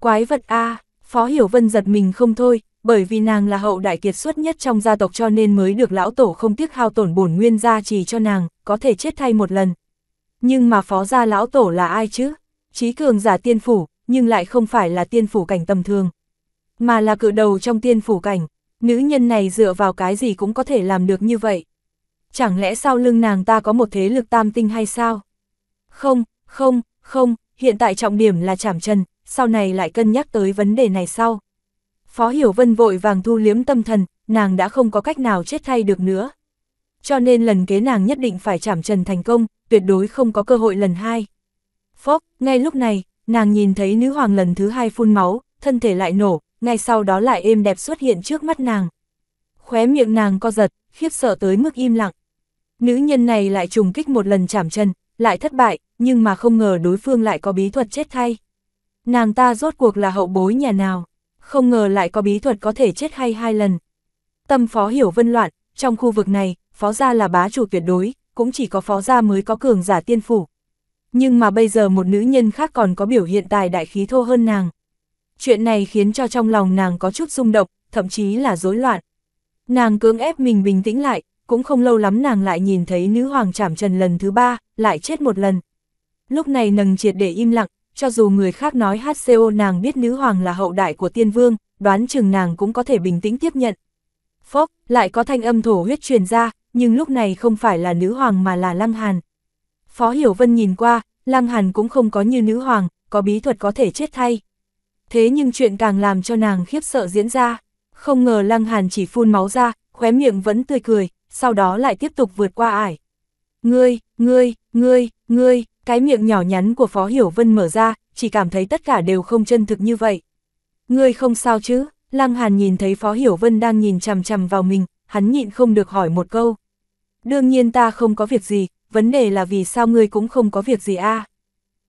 Quái vật A, Phó Hiểu Vân giật mình không thôi, bởi vì nàng là hậu đại kiệt xuất nhất trong gia tộc cho nên mới được lão tổ không tiếc hao tổn bổn nguyên gia trì cho nàng, có thể chết thay một lần. Nhưng mà phó gia lão tổ là ai chứ? Trí cường giả tiên phủ, nhưng lại không phải là tiên phủ cảnh tầm thường. Mà là cự đầu trong tiên phủ cảnh, nữ nhân này dựa vào cái gì cũng có thể làm được như vậy. Chẳng lẽ sau lưng nàng ta có một thế lực tam tinh hay sao? Không, không, không, hiện tại trọng điểm là chảm trần sau này lại cân nhắc tới vấn đề này sau. Phó Hiểu Vân vội vàng thu liếm tâm thần, nàng đã không có cách nào chết thay được nữa. Cho nên lần kế nàng nhất định phải chảm trần thành công, tuyệt đối không có cơ hội lần hai. Phốc, ngay lúc này, nàng nhìn thấy nữ hoàng lần thứ hai phun máu, thân thể lại nổ, ngay sau đó lại êm đẹp xuất hiện trước mắt nàng. Khóe miệng nàng co giật, khiếp sợ tới mức im lặng. Nữ nhân này lại trùng kích một lần chảm chân, lại thất bại, nhưng mà không ngờ đối phương lại có bí thuật chết thay. Nàng ta rốt cuộc là hậu bối nhà nào, không ngờ lại có bí thuật có thể chết hay hai lần. Tâm phó hiểu vân loạn, trong khu vực này, phó gia là bá chủ tuyệt đối, cũng chỉ có phó gia mới có cường giả tiên phủ. Nhưng mà bây giờ một nữ nhân khác còn có biểu hiện tài đại khí thô hơn nàng. Chuyện này khiến cho trong lòng nàng có chút rung động, thậm chí là rối loạn. Nàng cưỡng ép mình bình tĩnh lại, cũng không lâu lắm nàng lại nhìn thấy nữ hoàng trảm trần lần thứ ba, lại chết một lần. Lúc này nâng triệt để im lặng, cho dù người khác nói HCO nàng biết nữ hoàng là hậu đại của tiên vương, đoán chừng nàng cũng có thể bình tĩnh tiếp nhận. Phốc, lại có thanh âm thổ huyết truyền ra, nhưng lúc này không phải là nữ hoàng mà là Lăng Hàn. Phó Hiểu Vân nhìn qua, Lăng Hàn cũng không có như nữ hoàng, có bí thuật có thể chết thay. Thế nhưng chuyện càng làm cho nàng khiếp sợ diễn ra, không ngờ Lăng Hàn chỉ phun máu ra, khóe miệng vẫn tươi cười, sau đó lại tiếp tục vượt qua ải. Ngươi, ngươi, ngươi, ngươi, cái miệng nhỏ nhắn của Phó Hiểu Vân mở ra, chỉ cảm thấy tất cả đều không chân thực như vậy. Ngươi không sao chứ, Lăng Hàn nhìn thấy Phó Hiểu Vân đang nhìn chằm chằm vào mình, hắn nhịn không được hỏi một câu. Đương nhiên ta không có việc gì, vấn đề là vì sao ngươi cũng không có việc gì a? À?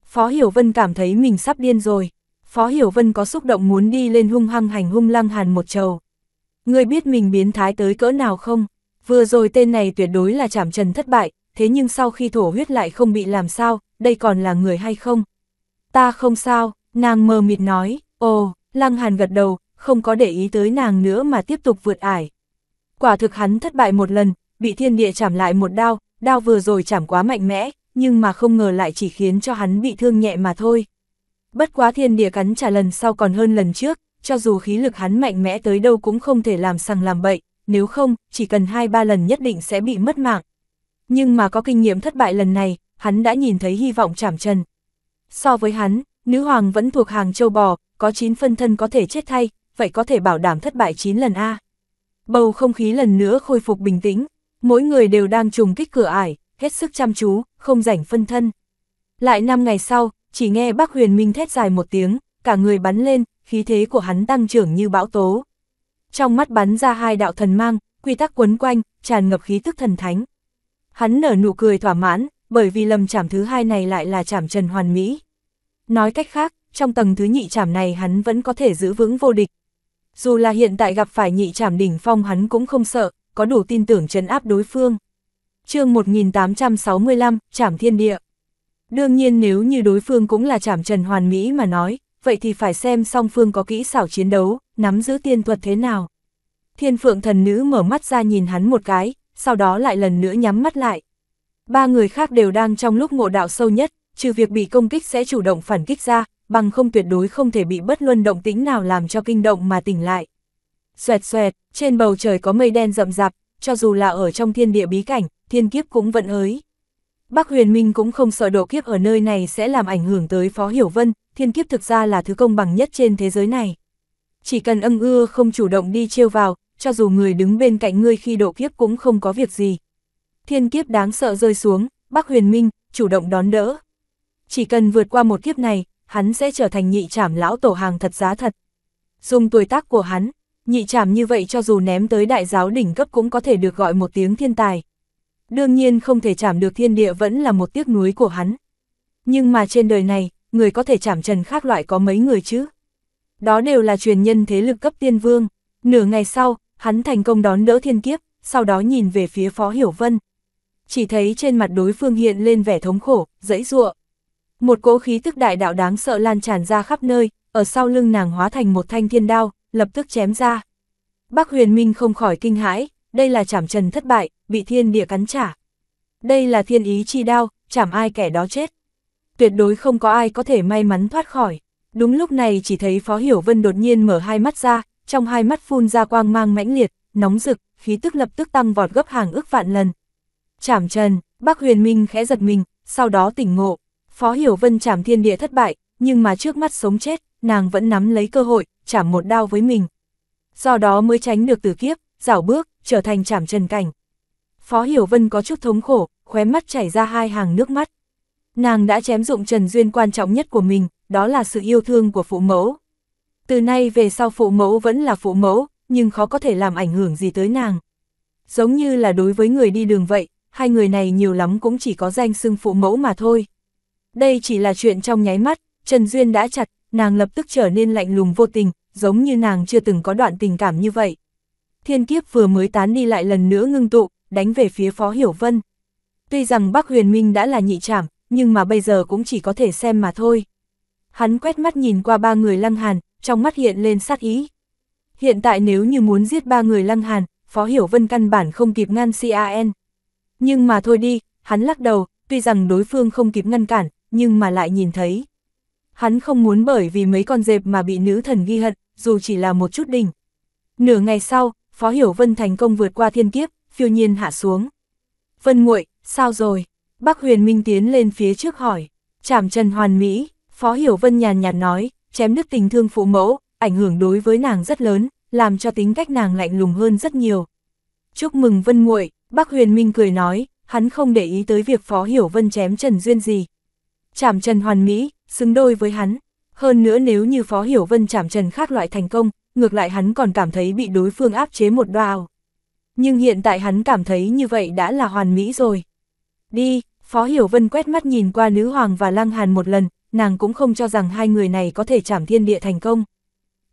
Phó Hiểu Vân cảm thấy mình sắp điên rồi. Phó Hiểu Vân có xúc động muốn đi lên hung hăng hành hung Lăng Hàn một trầu. Ngươi biết mình biến thái tới cỡ nào không? Vừa rồi tên này tuyệt đối là chảm trần thất bại, thế nhưng sau khi thổ huyết lại không bị làm sao, đây còn là người hay không? Ta không sao, nàng mờ mịt nói, ồ, Lăng Hàn gật đầu, không có để ý tới nàng nữa mà tiếp tục vượt ải. Quả thực hắn thất bại một lần, bị thiên địa chảm lại một đao, đao vừa rồi chảm quá mạnh mẽ, nhưng mà không ngờ lại chỉ khiến cho hắn bị thương nhẹ mà thôi. Bất quá thiên địa cắn trả lần sau còn hơn lần trước, cho dù khí lực hắn mạnh mẽ tới đâu cũng không thể làm sằng làm bậy, nếu không, chỉ cần 2-3 lần nhất định sẽ bị mất mạng. Nhưng mà có kinh nghiệm thất bại lần này, hắn đã nhìn thấy hy vọng chảm trần. So với hắn, nữ hoàng vẫn thuộc hàng châu bò, có 9 phân thân có thể chết thay, vậy có thể bảo đảm thất bại 9 lần A. Bầu không khí lần nữa khôi phục bình tĩnh, mỗi người đều đang trùng kích cửa ải, hết sức chăm chú, không rảnh phân thân. Lại năm ngày sau, chỉ nghe bác huyền minh thét dài một tiếng, cả người bắn lên, khí thế của hắn tăng trưởng như bão tố. Trong mắt bắn ra hai đạo thần mang, quy tắc quấn quanh, tràn ngập khí tức thần thánh. Hắn nở nụ cười thỏa mãn, bởi vì lầm chảm thứ hai này lại là chảm trần hoàn mỹ. Nói cách khác, trong tầng thứ nhị chảm này hắn vẫn có thể giữ vững vô địch. Dù là hiện tại gặp phải nhị trảm đỉnh phong hắn cũng không sợ, có đủ tin tưởng trấn áp đối phương. chương 1865, trảm thiên địa. Đương nhiên nếu như đối phương cũng là trảm trần hoàn mỹ mà nói, vậy thì phải xem song phương có kỹ xảo chiến đấu, nắm giữ tiên thuật thế nào. Thiên phượng thần nữ mở mắt ra nhìn hắn một cái, sau đó lại lần nữa nhắm mắt lại. Ba người khác đều đang trong lúc ngộ đạo sâu nhất, trừ việc bị công kích sẽ chủ động phản kích ra, bằng không tuyệt đối không thể bị bất luân động tĩnh nào làm cho kinh động mà tỉnh lại. Xoẹt xoẹt, trên bầu trời có mây đen rậm rạp, cho dù là ở trong thiên địa bí cảnh, thiên kiếp cũng vẫn ới. Bắc huyền minh cũng không sợ độ kiếp ở nơi này sẽ làm ảnh hưởng tới Phó Hiểu Vân, thiên kiếp thực ra là thứ công bằng nhất trên thế giới này. Chỉ cần âm ưa không chủ động đi trêu vào, cho dù người đứng bên cạnh ngươi khi độ kiếp cũng không có việc gì. Thiên kiếp đáng sợ rơi xuống, Bắc huyền minh, chủ động đón đỡ. Chỉ cần vượt qua một kiếp này, hắn sẽ trở thành nhị trảm lão tổ hàng thật giá thật. Dùng tuổi tác của hắn, nhị trảm như vậy cho dù ném tới đại giáo đỉnh cấp cũng có thể được gọi một tiếng thiên tài. Đương nhiên không thể chạm được thiên địa vẫn là một tiếc nuối của hắn. Nhưng mà trên đời này, người có thể chạm trần khác loại có mấy người chứ? Đó đều là truyền nhân thế lực cấp tiên vương. Nửa ngày sau, hắn thành công đón đỡ thiên kiếp, sau đó nhìn về phía Phó Hiểu Vân. Chỉ thấy trên mặt đối phương hiện lên vẻ thống khổ, dãy ruộng. Một cỗ khí tức đại đạo đáng sợ lan tràn ra khắp nơi, ở sau lưng nàng hóa thành một thanh thiên đao, lập tức chém ra. Bác huyền minh không khỏi kinh hãi, đây là chảm trần thất bại, bị thiên địa cắn trả. Đây là thiên ý chi đao, chảm ai kẻ đó chết. Tuyệt đối không có ai có thể may mắn thoát khỏi. Đúng lúc này chỉ thấy Phó Hiểu Vân đột nhiên mở hai mắt ra, trong hai mắt phun ra quang mang mãnh liệt, nóng rực, khí tức lập tức tăng vọt gấp hàng ước vạn lần. Chảm trần, bác huyền minh khẽ giật mình, sau đó tỉnh ngộ, Phó Hiểu Vân chảm thiên địa thất bại, nhưng mà trước mắt sống chết, nàng vẫn nắm lấy cơ hội, chảm một đao với mình. Do đó mới tránh được tử kiếp, rảo bước, trở thành chảm trần cảnh. Phó Hiểu Vân có chút thống khổ, khóe mắt chảy ra hai hàng nước mắt. Nàng đã chém dụng trần duyên quan trọng nhất của mình, đó là sự yêu thương của phụ mẫu. Từ nay về sau phụ mẫu vẫn là phụ mẫu, nhưng khó có thể làm ảnh hưởng gì tới nàng. Giống như là đối với người đi đường vậy, hai người này nhiều lắm cũng chỉ có danh xưng phụ mẫu mà thôi. Đây chỉ là chuyện trong nháy mắt, Trần Duyên đã chặt, nàng lập tức trở nên lạnh lùng vô tình, giống như nàng chưa từng có đoạn tình cảm như vậy. Thiên kiếp vừa mới tán đi lại lần nữa ngưng tụ, đánh về phía Phó Hiểu Vân. Tuy rằng Bắc Huyền Minh đã là nhị trảm, nhưng mà bây giờ cũng chỉ có thể xem mà thôi. Hắn quét mắt nhìn qua ba người lăng hàn, trong mắt hiện lên sát ý. Hiện tại nếu như muốn giết ba người lăng hàn, Phó Hiểu Vân căn bản không kịp ngăn CAN. Nhưng mà thôi đi, hắn lắc đầu, tuy rằng đối phương không kịp ngăn cản, nhưng mà lại nhìn thấy. Hắn không muốn bởi vì mấy con dẹp mà bị nữ thần ghi hận, dù chỉ là một chút đỉnh. Nửa ngày sau, Phó Hiểu Vân thành công vượt qua thiên kiếp, phiêu nhiên hạ xuống. Vân nguội, sao rồi? Bác Huyền Minh tiến lên phía trước hỏi. Trảm trần hoàn mỹ, Phó Hiểu Vân nhàn nhạt nói, chém đứt tình thương phụ mẫu, ảnh hưởng đối với nàng rất lớn, làm cho tính cách nàng lạnh lùng hơn rất nhiều. Chúc mừng Vân nguội, Bác Huyền Minh cười nói, hắn không để ý tới việc Phó Hiểu Vân chém Trần Duyên gì. Chảm Trần hoàn mỹ, xứng đôi với hắn. Hơn nữa nếu như Phó Hiểu Vân chảm Trần khác loại thành công, ngược lại hắn còn cảm thấy bị đối phương áp chế một đoào. Nhưng hiện tại hắn cảm thấy như vậy đã là hoàn mỹ rồi. Đi, Phó Hiểu Vân quét mắt nhìn qua Nữ Hoàng và Lăng Hàn một lần, nàng cũng không cho rằng hai người này có thể chảm thiên địa thành công.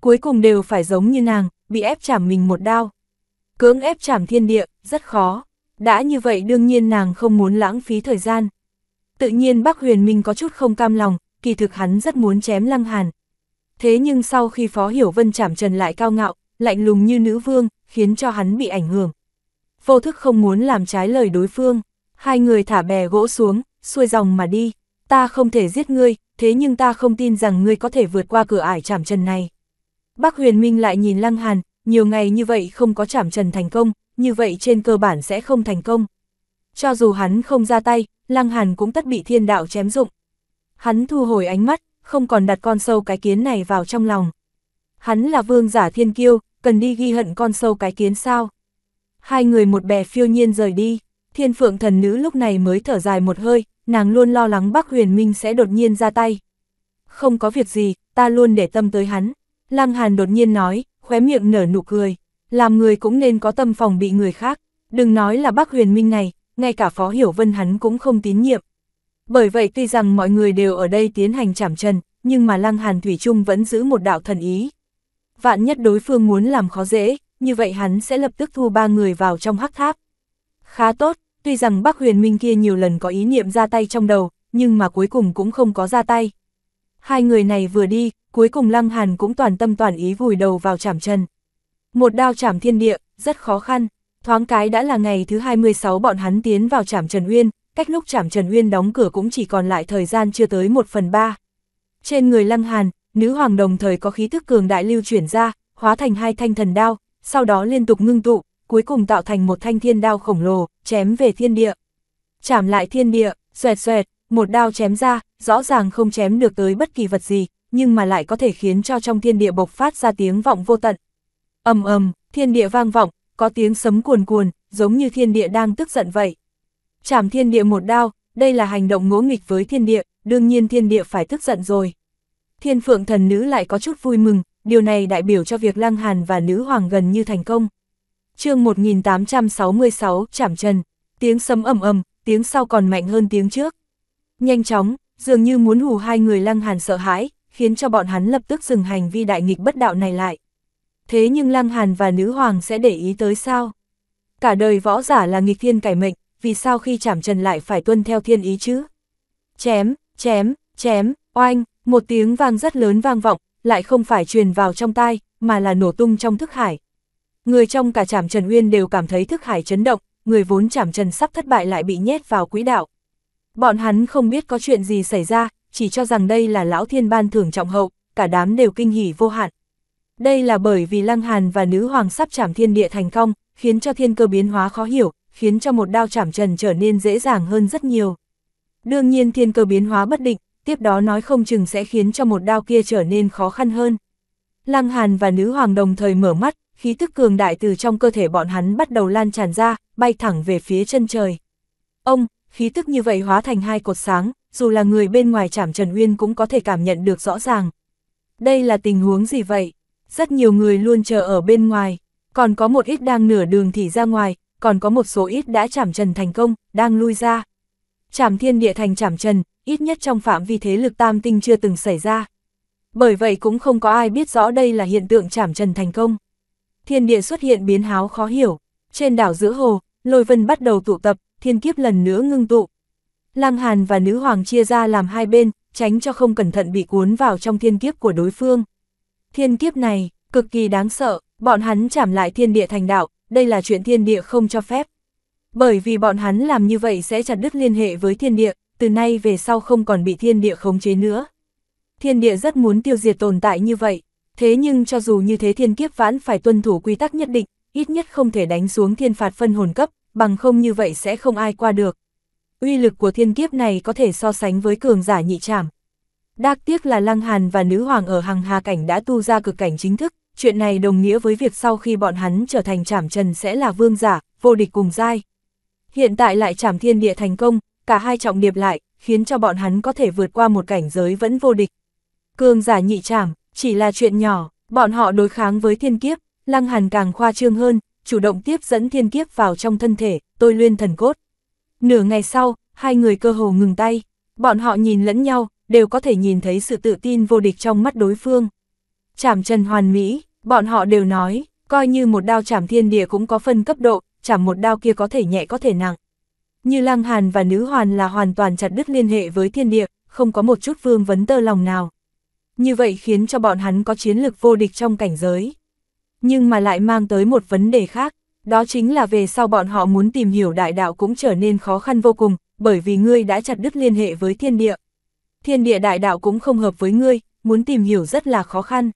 Cuối cùng đều phải giống như nàng, bị ép chảm mình một đao. Cưỡng ép chảm thiên địa, rất khó. Đã như vậy đương nhiên nàng không muốn lãng phí thời gian. Tự nhiên Bắc Huyền Minh có chút không cam lòng, kỳ thực hắn rất muốn chém Lăng Hàn. Thế nhưng sau khi Phó Hiểu Vân chảm trần lại cao ngạo, lạnh lùng như nữ vương, khiến cho hắn bị ảnh hưởng. Vô thức không muốn làm trái lời đối phương, hai người thả bè gỗ xuống, xuôi dòng mà đi. Ta không thể giết ngươi, thế nhưng ta không tin rằng ngươi có thể vượt qua cửa ải chảm trần này. Bác Huyền Minh lại nhìn Lăng Hàn, nhiều ngày như vậy không có chảm trần thành công, như vậy trên cơ bản sẽ không thành công. Cho dù hắn không ra tay, Lăng Hàn cũng tất bị thiên đạo chém dụng. Hắn thu hồi ánh mắt, không còn đặt con sâu cái kiến này vào trong lòng. Hắn là vương giả thiên kiêu, cần đi ghi hận con sâu cái kiến sao. Hai người một bè phiêu nhiên rời đi, thiên phượng thần nữ lúc này mới thở dài một hơi, nàng luôn lo lắng Bắc Huyền Minh sẽ đột nhiên ra tay. Không có việc gì, ta luôn để tâm tới hắn. Lăng Hàn đột nhiên nói, khóe miệng nở nụ cười, làm người cũng nên có tâm phòng bị người khác, đừng nói là Bắc Huyền Minh này, ngay cả Phó Hiểu Vân hắn cũng không tín nhiệm. Bởi vậy tuy rằng mọi người đều ở đây tiến hành trảm trần, nhưng mà Lăng Hàn Thủy Trung vẫn giữ một đạo thần ý vạn nhất đối phương muốn làm khó dễ, như vậy hắn sẽ lập tức thu ba người vào trong hắc tháp. Khá tốt, tuy rằng Bắc Huyền Minh kia nhiều lần có ý niệm ra tay trong đầu, nhưng mà cuối cùng cũng không có ra tay. Hai người này vừa đi, cuối cùng Lăng Hàn cũng toàn tâm toàn ý vùi đầu vào chảm chân. Một đao chảm thiên địa, rất khó khăn, thoáng cái đã là ngày thứ 26 bọn hắn tiến vào chảm Trần Uyên, cách lúc chảm Trần Uyên đóng cửa cũng chỉ còn lại thời gian chưa tới 1 phần 3. Trên người Lăng Hàn, nữ hoàng đồng thời có khí thức cường đại lưu chuyển ra, hóa thành hai thanh thần đao, sau đó liên tục ngưng tụ, cuối cùng tạo thành một thanh thiên đao khổng lồ, chém về thiên địa. Chảm lại thiên địa, xoẹt xoẹt, một đao chém ra, rõ ràng không chém được tới bất kỳ vật gì, nhưng mà lại có thể khiến cho trong thiên địa bộc phát ra tiếng vọng vô tận. ầm ầm, thiên địa vang vọng, có tiếng sấm cuồn cuồn, giống như thiên địa đang tức giận vậy. Chảm thiên địa một đao, đây là hành động ngỗ nghịch với thiên địa, đương nhiên thiên địa phải tức giận rồi. Thiên phượng thần nữ lại có chút vui mừng, điều này đại biểu cho việc Lăng Hàn và nữ hoàng gần như thành công. chương 1866, chảm trần, tiếng sấm ầm ầm, tiếng sau còn mạnh hơn tiếng trước. Nhanh chóng, dường như muốn hù hai người Lăng Hàn sợ hãi, khiến cho bọn hắn lập tức dừng hành vi đại nghịch bất đạo này lại. Thế nhưng Lăng Hàn và nữ hoàng sẽ để ý tới sao? Cả đời võ giả là nghịch thiên cải mệnh, vì sao khi chảm trần lại phải tuân theo thiên ý chứ? Chém, chém, chém, oanh, một tiếng vang rất lớn vang vọng, lại không phải truyền vào trong tai, mà là nổ tung trong thức hải. Người trong cả trảm trần uyên đều cảm thấy thức hải chấn động, người vốn trảm trần sắp thất bại lại bị nhét vào quỹ đạo. Bọn hắn không biết có chuyện gì xảy ra, chỉ cho rằng đây là lão thiên ban thưởng trọng hậu, cả đám đều kinh hỉ vô hạn. Đây là bởi vì Lăng Hàn và Nữ Hoàng sắp trảm thiên địa thành công, khiến cho thiên cơ biến hóa khó hiểu, khiến cho một đao trảm trần trở nên dễ dàng hơn rất nhiều. Đương nhiên thiên cơ biến hóa bất định, tiếp đó nói không chừng sẽ khiến cho một đao kia trở nên khó khăn hơn. Lăng Hàn và Nữ Hoàng đồng thời mở mắt, khí tức cường đại từ trong cơ thể bọn hắn bắt đầu lan tràn ra, bay thẳng về phía chân trời. Ông, khí tức như vậy hóa thành hai cột sáng, dù là người bên ngoài chảm Trần Uyên cũng có thể cảm nhận được rõ ràng. Đây là tình huống gì vậy? Rất nhiều người luôn chờ ở bên ngoài, còn có một ít đang nửa đường thì ra ngoài, còn có một số ít đã chảm trần thành công, đang lui ra. Chảm thiên địa thành chảm trần, ít nhất trong phạm vi thế lực tam tinh chưa từng xảy ra. Bởi vậy cũng không có ai biết rõ đây là hiện tượng chảm trần thành công. Thiên địa xuất hiện biến háo khó hiểu, trên đảo giữa hồ, lôi vân bắt đầu tụ tập, thiên kiếp lần nữa ngưng tụ. Lăng Hàn và Nữ Hoàng chia ra làm hai bên, tránh cho không cẩn thận bị cuốn vào trong thiên kiếp của đối phương. Thiên kiếp này, cực kỳ đáng sợ, bọn hắn chảm lại thiên địa thành đạo, đây là chuyện thiên địa không cho phép. Bởi vì bọn hắn làm như vậy sẽ chặt đứt liên hệ với thiên địa, từ nay về sau không còn bị thiên địa khống chế nữa. Thiên địa rất muốn tiêu diệt tồn tại như vậy, thế nhưng cho dù như thế thiên kiếp vãn phải tuân thủ quy tắc nhất định, ít nhất không thể đánh xuống thiên phạt phân hồn cấp, bằng không như vậy sẽ không ai qua được. Uy lực của thiên kiếp này có thể so sánh với cường giả nhị trảm. Đắc tiếc là Lăng Hàn và Nữ Hoàng ở hằng hà cảnh đã tu ra cực cảnh chính thức, chuyện này đồng nghĩa với việc sau khi bọn hắn trở thành trảm trần sẽ là vương giả, vô địch cùng giai. Hiện tại lại trảm thiên địa thành công, cả hai trọng điệp lại, khiến cho bọn hắn có thể vượt qua một cảnh giới vẫn vô địch. Cường giả nhị trảm, chỉ là chuyện nhỏ, bọn họ đối kháng với thiên kiếp, Lăng Hàn càng khoa trương hơn, chủ động tiếp dẫn thiên kiếp vào trong thân thể, tôi luyên thần cốt. Nửa ngày sau, hai người cơ hồ ngừng tay, bọn họ nhìn lẫn nhau, đều có thể nhìn thấy sự tự tin vô địch trong mắt đối phương. Chảm trần hoàn mỹ, bọn họ đều nói, coi như một đao chảm thiên địa cũng có phân cấp độ, chảm một đao kia có thể nhẹ có thể nặng. Như Lăng Hàn và Nữ Hoàn là hoàn toàn chặt đứt liên hệ với thiên địa, không có một chút vương vấn tơ lòng nào. Như vậy khiến cho bọn hắn có chiến lược vô địch trong cảnh giới. Nhưng mà lại mang tới một vấn đề khác, đó chính là về sau bọn họ muốn tìm hiểu đại đạo cũng trở nên khó khăn vô cùng, bởi vì ngươi đã chặt đứt liên hệ với thiên địa. Thiên địa đại đạo cũng không hợp với ngươi, muốn tìm hiểu rất là khó khăn.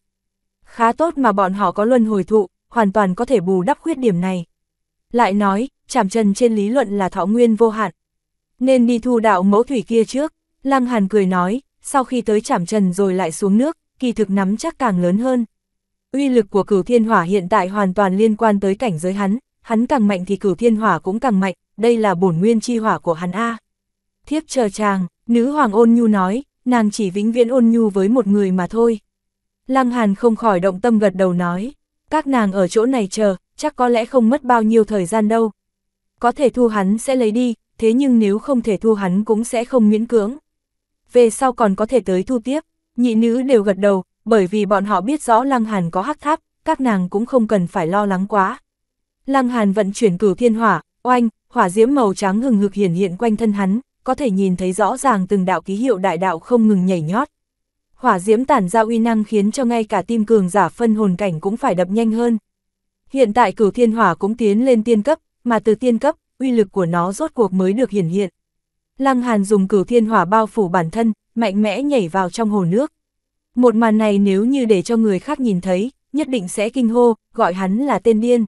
Khá tốt mà bọn họ có luân hồi thụ, hoàn toàn có thể bù đắp khuyết điểm này. Lại nói, chảm trần trên lý luận là thọ nguyên vô hạn. Nên đi thu đạo mẫu thủy kia trước, Lăng Hàn cười nói, sau khi tới chảm trần rồi lại xuống nước, kỳ thực nắm chắc càng lớn hơn. Uy lực của cửu thiên hỏa hiện tại hoàn toàn liên quan tới cảnh giới hắn, hắn càng mạnh thì cửu thiên hỏa cũng càng mạnh, đây là bổn nguyên chi hỏa của hắn A. Thiếp chờ chàng, nữ hoàng ôn nhu nói, nàng chỉ vĩnh viễn ôn nhu với một người mà thôi. Lăng Hàn không khỏi động tâm gật đầu nói, các nàng ở chỗ này chờ, chắc có lẽ không mất bao nhiêu thời gian đâu. Có thể thu hắn sẽ lấy đi, thế nhưng nếu không thể thu hắn cũng sẽ không miễn cưỡng. Về sau còn có thể tới thu tiếp, nhị nữ đều gật đầu, bởi vì bọn họ biết rõ Lăng Hàn có hắc tháp, các nàng cũng không cần phải lo lắng quá. Lăng Hàn vận chuyển cửu thiên hỏa, oanh, hỏa diễm màu trắng hừng hực hiển hiện quanh thân hắn, có thể nhìn thấy rõ ràng từng đạo ký hiệu đại đạo không ngừng nhảy nhót. Hỏa diễm tản ra uy năng khiến cho ngay cả tim cường giả phân hồn cảnh cũng phải đập nhanh hơn. Hiện tại cửu thiên hỏa cũng tiến lên tiên cấp, mà từ tiên cấp, uy lực của nó rốt cuộc mới được hiển hiện. Lăng Hàn dùng cửu thiên hỏa bao phủ bản thân, mạnh mẽ nhảy vào trong hồ nước. Một màn này nếu như để cho người khác nhìn thấy, nhất định sẽ kinh hô, gọi hắn là tên điên.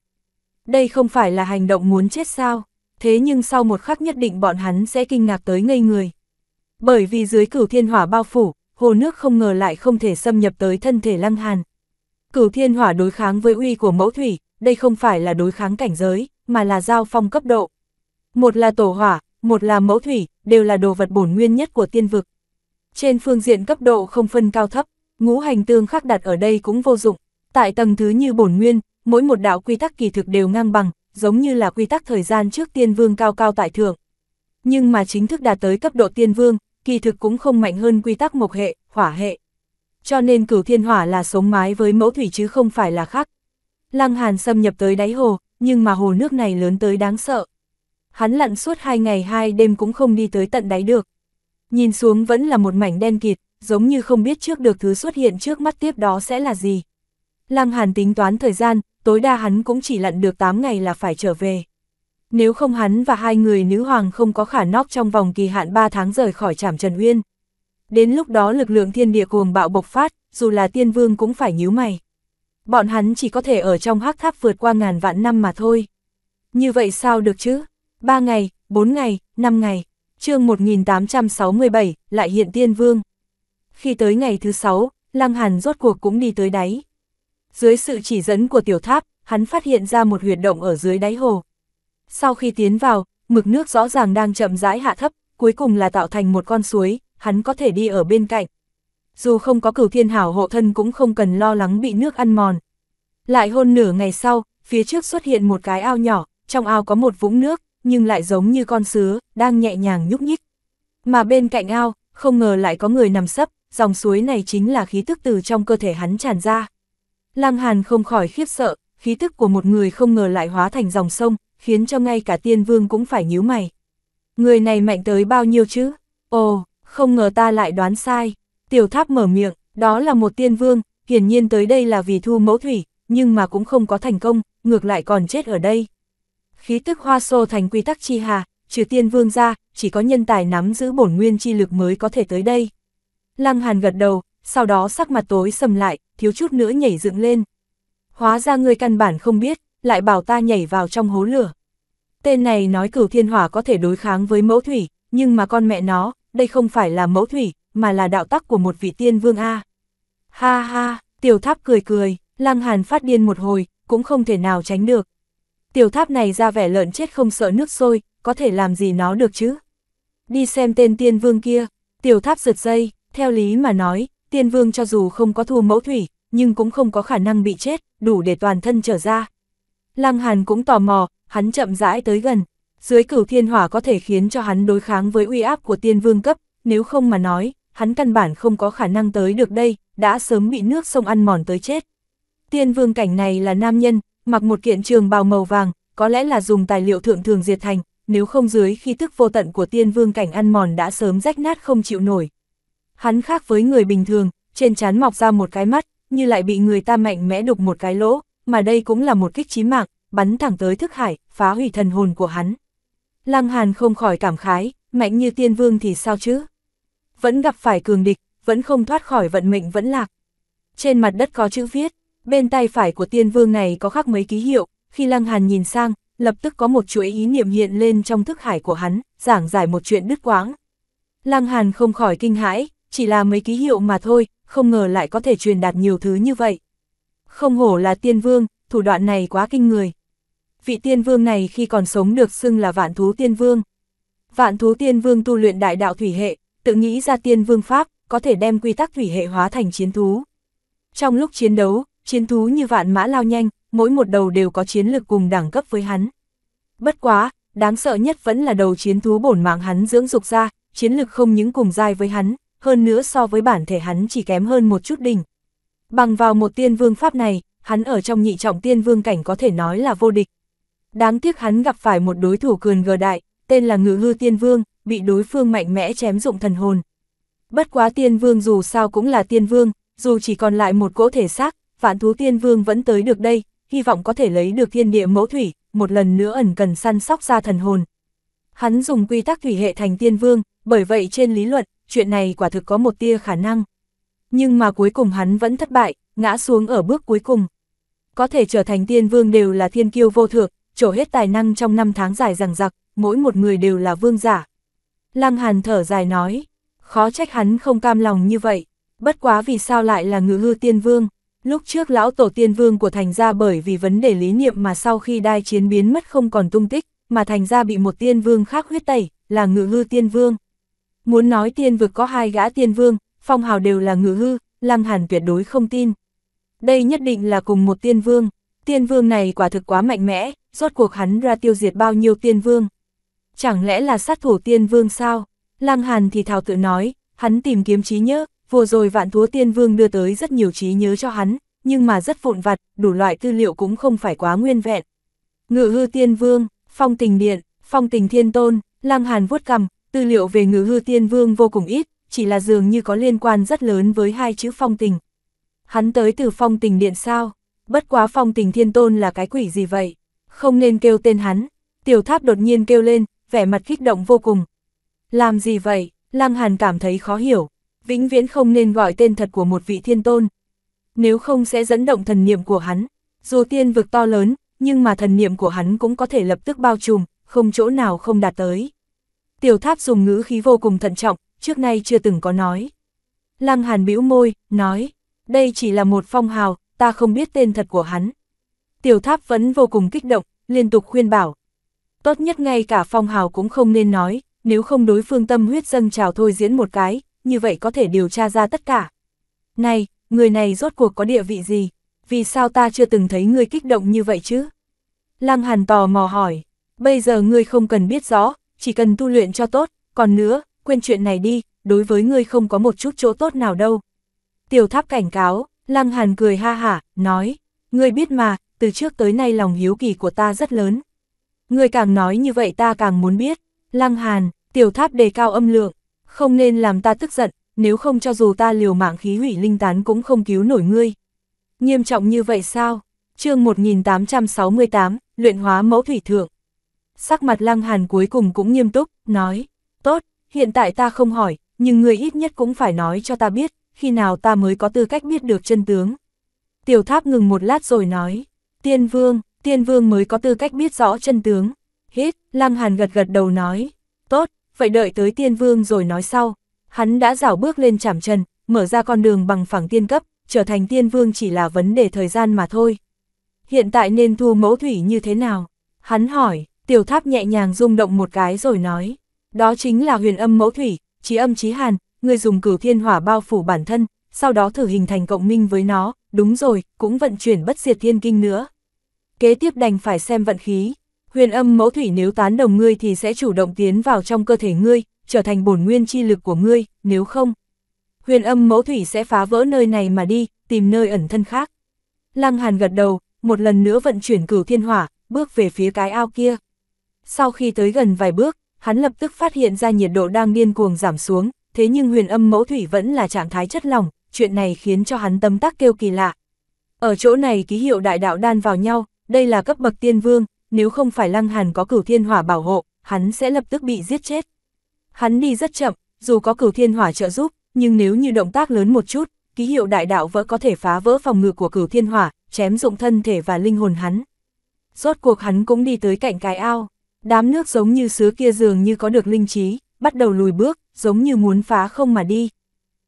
Đây không phải là hành động muốn chết sao, thế nhưng sau một khắc nhất định bọn hắn sẽ kinh ngạc tới ngây người. Bởi vì dưới cửu thiên hỏa bao phủ, hồ nước không ngờ lại không thể xâm nhập tới thân thể lăng hàn. Cửu thiên hỏa đối kháng với uy của mẫu thủy, đây không phải là đối kháng cảnh giới, mà là giao phong cấp độ. Một là tổ hỏa, một là mẫu thủy, đều là đồ vật bổn nguyên nhất của tiên vực. Trên phương diện cấp độ không phân cao thấp, ngũ hành tương khắc đặt ở đây cũng vô dụng. Tại tầng thứ như bổn nguyên, mỗi một đạo quy tắc kỳ thực đều ngang bằng, giống như là quy tắc thời gian trước tiên vương cao cao tại thượng. Nhưng mà chính thức đạt tới cấp độ tiên vương, kỳ thực cũng không mạnh hơn quy tắc mộc hệ, hỏa hệ. Cho nên cửu thiên hỏa là sống mái với mẫu thủy chứ không phải là khác. Lăng Hàn xâm nhập tới đáy hồ, nhưng mà hồ nước này lớn tới đáng sợ. Hắn lặn suốt hai ngày hai đêm cũng không đi tới tận đáy được. Nhìn xuống vẫn là một mảnh đen kịt, giống như không biết trước được thứ xuất hiện trước mắt tiếp đó sẽ là gì. Lăng Hàn tính toán thời gian, tối đa hắn cũng chỉ lặn được 8 ngày là phải trở về. Nếu không hắn và hai người nữ hoàng không có khả nóc trong vòng kỳ hạn 3 tháng rời khỏi trảm Trần Uyên. Đến lúc đó lực lượng thiên địa cuồng bạo bộc phát, dù là tiên vương cũng phải nhíu mày. Bọn hắn chỉ có thể ở trong hắc tháp vượt qua ngàn vạn năm mà thôi. Như vậy sao được chứ? 3 ngày, 4 ngày, 5 ngày, chương 1867, lại hiện tiên vương. Khi tới ngày thứ 6, Lăng Hàn rốt cuộc cũng đi tới đáy. Dưới sự chỉ dẫn của tiểu tháp, hắn phát hiện ra một huyệt động ở dưới đáy hồ. Sau khi tiến vào, mực nước rõ ràng đang chậm rãi hạ thấp, cuối cùng là tạo thành một con suối, hắn có thể đi ở bên cạnh. Dù không có cửu thiên hảo hộ thân cũng không cần lo lắng bị nước ăn mòn. Lại hôn nửa ngày sau, phía trước xuất hiện một cái ao nhỏ, trong ao có một vũng nước, nhưng lại giống như con sứa, đang nhẹ nhàng nhúc nhích. Mà bên cạnh ao, không ngờ lại có người nằm sấp, dòng suối này chính là khí tức từ trong cơ thể hắn tràn ra. Lăng Hàn không khỏi khiếp sợ, khí tức của một người không ngờ lại hóa thành dòng sông, khiến cho ngay cả tiên vương cũng phải nhíu mày. Người này mạnh tới bao nhiêu chứ? Ồ, không ngờ ta lại đoán sai. Tiểu tháp mở miệng, đó là một tiên vương, hiển nhiên tới đây là vì thu mẫu thủy, nhưng mà cũng không có thành công, ngược lại còn chết ở đây. Khí tức hoa sô thành quy tắc chi hà, trừ tiên vương ra, chỉ có nhân tài nắm giữ bổn nguyên chi lực mới có thể tới đây. Lăng Hàn gật đầu, sau đó sắc mặt tối sầm lại, thiếu chút nữa nhảy dựng lên. Hóa ra người căn bản không biết, lại bảo ta nhảy vào trong hố lửa. Tên này nói cửu thiên hỏa có thể đối kháng với mẫu thủy, nhưng mà con mẹ nó, đây không phải là mẫu thủy, mà là đạo tắc của một vị tiên vương A. Ha ha, tiểu tháp cười cười, lăng hàn phát điên một hồi, cũng không thể nào tránh được. Tiểu tháp này ra vẻ lợn chết không sợ nước sôi, có thể làm gì nó được chứ? Đi xem tên tiên vương kia, tiểu tháp giật dây, theo lý mà nói, tiên vương cho dù không có thu mẫu thủy, nhưng cũng không có khả năng bị chết, đủ để toàn thân trở ra. Lăng Hàn cũng tò mò, hắn chậm rãi tới gần. Dưới cửu thiên hỏa có thể khiến cho hắn đối kháng với uy áp của tiên vương cấp, nếu không mà nói, hắn căn bản không có khả năng tới được đây, đã sớm bị nước sông ăn mòn tới chết. Tiên vương cảnh này là nam nhân, mặc một kiện trường bào màu vàng, có lẽ là dùng tài liệu thượng thường diệt thành, nếu không dưới khi tức vô tận của tiên vương cảnh ăn mòn đã sớm rách nát không chịu nổi. Hắn khác với người bình thường, trên trán mọc ra một cái mắt, như lại bị người ta mạnh mẽ đục một cái lỗ, mà đây cũng là một kích chí mạng, bắn thẳng tới thức hải, phá hủy thần hồn của hắn. Lăng Hàn không khỏi cảm khái, mạnh như tiên vương thì sao chứ? Vẫn gặp phải cường địch, vẫn không thoát khỏi vận mệnh vẫn lạc. Trên mặt đất có chữ viết, bên tay phải của tiên vương này có khắc mấy ký hiệu, khi Lăng Hàn nhìn sang, lập tức có một chuỗi ý niệm hiện lên trong thức hải của hắn, giảng giải một chuyện đứt quáng. Lăng Hàn không khỏi kinh hãi, chỉ là mấy ký hiệu mà thôi, không ngờ lại có thể truyền đạt nhiều thứ như vậy. Không hổ là tiên vương, thủ đoạn này quá kinh người. Vị tiên vương này khi còn sống được xưng là vạn thú tiên vương. Vạn thú tiên vương tu luyện đại đạo thủy hệ, tự nghĩ ra tiên vương pháp, có thể đem quy tắc thủy hệ hóa thành chiến thú. Trong lúc chiến đấu, chiến thú như vạn mã lao nhanh, mỗi một đầu đều có chiến lực cùng đẳng cấp với hắn. Bất quá, đáng sợ nhất vẫn là đầu chiến thú bổn mạng hắn dưỡng dục ra, chiến lực không những cùng dai với hắn, hơn nữa so với bản thể hắn chỉ kém hơn một chút đỉnh. Bằng vào một tiên vương pháp này, hắn ở trong nhị trọng tiên vương cảnh có thể nói là vô địch. Đáng tiếc hắn gặp phải một đối thủ cường gờ đại, tên là ngự hư tiên vương, bị đối phương mạnh mẽ chém dụng thần hồn. Bất quá tiên vương dù sao cũng là tiên vương, dù chỉ còn lại một cỗ thể xác, vạn thú tiên vương vẫn tới được đây, hy vọng có thể lấy được thiên địa mẫu thủy, một lần nữa ẩn cần săn sóc ra thần hồn. Hắn dùng quy tắc thủy hệ thành tiên vương, bởi vậy trên lý luận, chuyện này quả thực có một tia khả năng. Nhưng mà cuối cùng hắn vẫn thất bại, ngã xuống ở bước cuối cùng. Có thể trở thành tiên vương đều là thiên kiêu vô thượng, trổ hết tài năng trong năm tháng dài rằng giặc, mỗi một người đều là vương giả. Lăng Hàn thở dài nói, khó trách hắn không cam lòng như vậy, bất quá vì sao lại là ngự hư tiên vương. Lúc trước lão tổ tiên vương của thành gia bởi vì vấn đề lý niệm mà sau khi đai chiến biến mất không còn tung tích, mà thành gia bị một tiên vương khác huyết tẩy, là ngự hư tiên vương. Muốn nói tiên vực có hai gã tiên vương, phong hào đều là ngự hư, Lăng Hàn tuyệt đối không tin. Đây nhất định là cùng một tiên vương, tiên vương này quả thực quá mạnh mẽ, rốt cuộc hắn ra tiêu diệt bao nhiêu tiên vương. Chẳng lẽ là sát thủ tiên vương sao? Lăng Hàn thì thào tự nói, hắn tìm kiếm trí nhớ, vừa rồi vạn thúa tiên vương đưa tới rất nhiều trí nhớ cho hắn, nhưng mà rất vụn vặt, đủ loại tư liệu cũng không phải quá nguyên vẹn. Ngự hư tiên vương, phong tình điện, phong tình thiên tôn, Lăng Hàn vuốt cầm, tư liệu về ngự hư tiên vương vô cùng ít, chỉ là dường như có liên quan rất lớn với hai chữ phong tình. Hắn tới từ phong tình điện sao? Bất quá phong tình thiên tôn là cái quỷ gì vậy? Không nên kêu tên hắn. Tiểu tháp đột nhiên kêu lên, vẻ mặt kích động vô cùng. Làm gì vậy? Lăng Hàn cảm thấy khó hiểu. Vĩnh viễn không nên gọi tên thật của một vị thiên tôn. Nếu không sẽ dẫn động thần niệm của hắn. Dù tiên vực to lớn, nhưng mà thần niệm của hắn cũng có thể lập tức bao trùm, không chỗ nào không đạt tới. Tiểu tháp dùng ngữ khí vô cùng thận trọng, trước nay chưa từng có nói. Lăng Hàn bĩu môi, nói, đây chỉ là một phong hào, ta không biết tên thật của hắn. Tiểu tháp vẫn vô cùng kích động, liên tục khuyên bảo. Tốt nhất ngay cả phong hào cũng không nên nói, nếu không đối phương tâm huyết dâng trào thôi diễn một cái, như vậy có thể điều tra ra tất cả. Này, người này rốt cuộc có địa vị gì? Vì sao ta chưa từng thấy ngươi kích động như vậy chứ? Lăng Hàn tò mò hỏi, bây giờ ngươi không cần biết rõ, chỉ cần tu luyện cho tốt, còn nữa, quên chuyện này đi, đối với ngươi không có một chút chỗ tốt nào đâu. Tiểu tháp cảnh cáo, Lăng Hàn cười ha hả, nói, ngươi biết mà, từ trước tới nay lòng hiếu kỳ của ta rất lớn. Ngươi càng nói như vậy ta càng muốn biết, Lăng Hàn, tiểu tháp đề cao âm lượng, không nên làm ta tức giận, nếu không cho dù ta liều mạng khí hủy linh tán cũng không cứu nổi ngươi. Nghiêm trọng như vậy sao? chương 1868, luyện hóa mẫu thủy thượng. Sắc mặt Lăng Hàn cuối cùng cũng nghiêm túc, nói, tốt, hiện tại ta không hỏi, nhưng ngươi ít nhất cũng phải nói cho ta biết, khi nào ta mới có tư cách biết được chân tướng. Tiểu tháp ngừng một lát rồi nói, tiên vương, tiên vương mới có tư cách biết rõ chân tướng. Hít, Lăng Hàn gật gật đầu nói, tốt, vậy đợi tới tiên vương rồi nói sau. Hắn đã rảo bước lên chảm chân, mở ra con đường bằng phẳng tiên cấp, trở thành tiên vương chỉ là vấn đề thời gian mà thôi. Hiện tại nên thu mẫu thủy như thế nào? Hắn hỏi, tiểu tháp nhẹ nhàng rung động một cái rồi nói, đó chính là huyền âm mẫu thủy, trí âm trí hàn, người dùng cửu thiên hỏa bao phủ bản thân, sau đó thử hình thành cộng minh với nó, đúng rồi, cũng vận chuyển bất diệt thiên kinh nữa. Kế tiếp đành phải xem vận khí, huyền âm mẫu thủy nếu tán đồng ngươi thì sẽ chủ động tiến vào trong cơ thể ngươi, trở thành bổn nguyên chi lực của ngươi, nếu không. Huyền âm mẫu thủy sẽ phá vỡ nơi này mà đi, tìm nơi ẩn thân khác. Lăng Hàn gật đầu, một lần nữa vận chuyển cửu thiên hỏa, bước về phía cái ao kia. Sau khi tới gần vài bước, hắn lập tức phát hiện ra nhiệt độ đang điên cuồng giảm xuống, thế nhưng huyền âm mẫu thủy vẫn là trạng thái chất lỏng, chuyện này khiến cho hắn tâm tắc kêu kỳ lạ. Ở chỗ này ký hiệu đại đạo đan vào nhau, đây là cấp bậc tiên vương, nếu không phải lăng hàn có cửu thiên hỏa bảo hộ, hắn sẽ lập tức bị giết chết. Hắn đi rất chậm, dù có cửu thiên hỏa trợ giúp, nhưng nếu như động tác lớn một chút, ký hiệu đại đạo vỡ có thể phá vỡ phòng ngự của cửu thiên hỏa, chém dụng thân thể và linh hồn hắn. Rốt cuộc hắn cũng đi tới cạnh cái ao, đám nước giống như sứa kia dường như có được linh trí, bắt đầu lùi bước, giống như muốn phá không mà đi.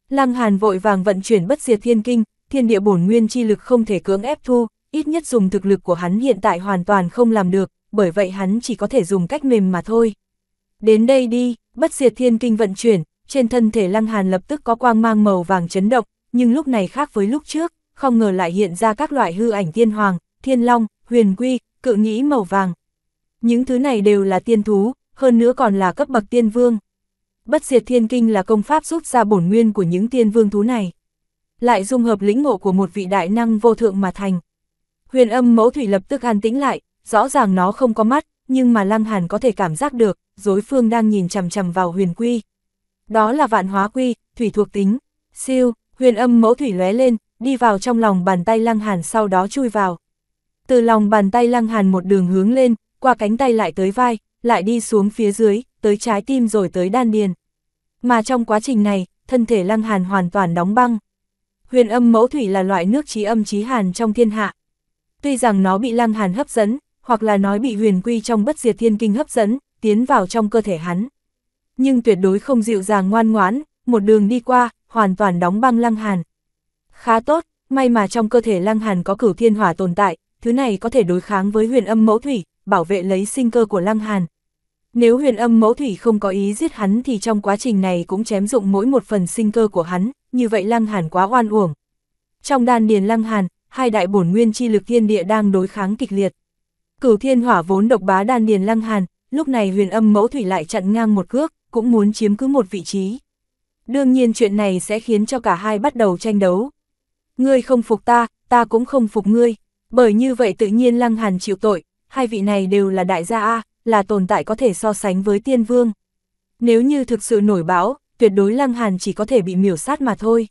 Lăng Hàn vội vàng vận chuyển bất diệt thiên kinh, thiên địa bổn nguyên chi lực không thể cưỡng ép thu, ít nhất dùng thực lực của hắn hiện tại hoàn toàn không làm được, bởi vậy hắn chỉ có thể dùng cách mềm mà thôi. Đến đây đi, bất diệt thiên kinh vận chuyển, trên thân thể Lăng Hàn lập tức có quang mang màu vàng chấn động, nhưng lúc này khác với lúc trước, không ngờ lại hiện ra các loại hư ảnh thiên hoàng, thiên long, huyền quy, cự nghĩ màu vàng. Những thứ này đều là tiên thú, hơn nữa còn là cấp bậc tiên vương. Bất diệt thiên kinh là công pháp rút ra bổn nguyên của những tiên vương thú này. lại dung hợp lĩnh ngộ của một vị đại năng vô thượng mà thành. Huyền âm mẫu thủy lập tức an tĩnh lại, rõ ràng nó không có mắt, nhưng mà Lăng Hàn có thể cảm giác được, đối phương đang nhìn chằm chằm vào huyền quy. Đó là vạn hóa quy, thủy thuộc tính. Siêu, huyền âm mẫu thủy lóe lên, đi vào trong lòng bàn tay Lăng Hàn sau đó chui vào. Từ lòng bàn tay Lăng Hàn một đường hướng lên, qua cánh tay lại tới vai, lại đi xuống phía dưới, tới trái tim rồi tới đan điền. Mà trong quá trình này, thân thể Lăng Hàn hoàn toàn đóng băng. Huyền âm mẫu thủy là loại nước trí âm trí hàn trong thiên hạ. Tuy rằng nó bị Lăng Hàn hấp dẫn, hoặc là nói bị huyền quy trong bất diệt thiên kinh hấp dẫn, tiến vào trong cơ thể hắn. Nhưng tuyệt đối không dịu dàng ngoan ngoãn, một đường đi qua, hoàn toàn đóng băng Lăng Hàn. Khá tốt, may mà trong cơ thể Lăng Hàn có cửu thiên hỏa tồn tại, thứ này có thể đối kháng với huyền âm mẫu thủy, bảo vệ lấy sinh cơ của Lăng Hàn. Nếu huyền âm mẫu thủy không có ý giết hắn thì trong quá trình này cũng chém dụng mỗi một phần sinh cơ của hắn, như vậy Lăng Hàn quá oan uổng. Trong đan điền Lăng Hàn, hai đại bổn nguyên chi lực thiên địa đang đối kháng kịch liệt. Cửu thiên hỏa vốn độc bá đan điền Lăng Hàn, lúc này huyền âm mẫu thủy lại chặn ngang một cước, cũng muốn chiếm cứ một vị trí. Đương nhiên chuyện này sẽ khiến cho cả hai bắt đầu tranh đấu. Ngươi không phục ta, ta cũng không phục ngươi, bởi như vậy tự nhiên Lăng Hàn chịu tội, hai vị này đều là đại gia A, là tồn tại có thể so sánh với tiên vương. Nếu như thực sự nổi báo, tuyệt đối Lăng Hàn chỉ có thể bị miểu sát mà thôi.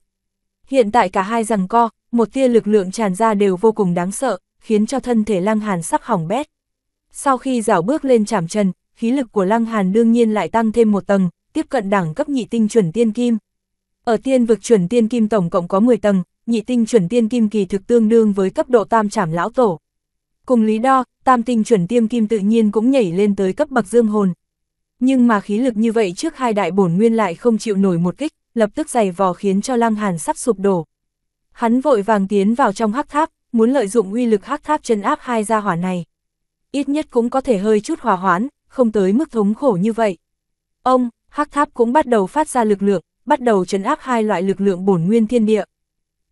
Hiện tại cả hai rằng co, một tia lực lượng tràn ra đều vô cùng đáng sợ, khiến cho thân thể Lăng Hàn sắp hỏng bét. Sau khi rảo bước lên chạm trần, khí lực của Lăng Hàn đương nhiên lại tăng thêm một tầng, tiếp cận đẳng cấp nhị tinh chuẩn tiên kim. Ở tiên vực chuẩn tiên kim tổng cộng có 10 tầng, nhị tinh chuẩn tiên kim kỳ thực tương đương với cấp độ tam trảm lão tổ. Cùng lý đo, tam tinh chuẩn tiêm kim tự nhiên cũng nhảy lên tới cấp bậc dương hồn. Nhưng mà khí lực như vậy trước hai đại bổn nguyên lại không chịu nổi một kích, lập tức giày vò khiến cho Lăng Hàn sắp sụp đổ. Hắn vội vàng tiến vào trong hắc tháp, muốn lợi dụng uy lực hắc tháp chân áp hai gia hỏa này. Ít nhất cũng có thể hơi chút hòa hoãn, không tới mức thống khổ như vậy. Ông, hắc tháp cũng bắt đầu phát ra lực lượng, bắt đầu chấn áp hai loại lực lượng bổn nguyên thiên địa.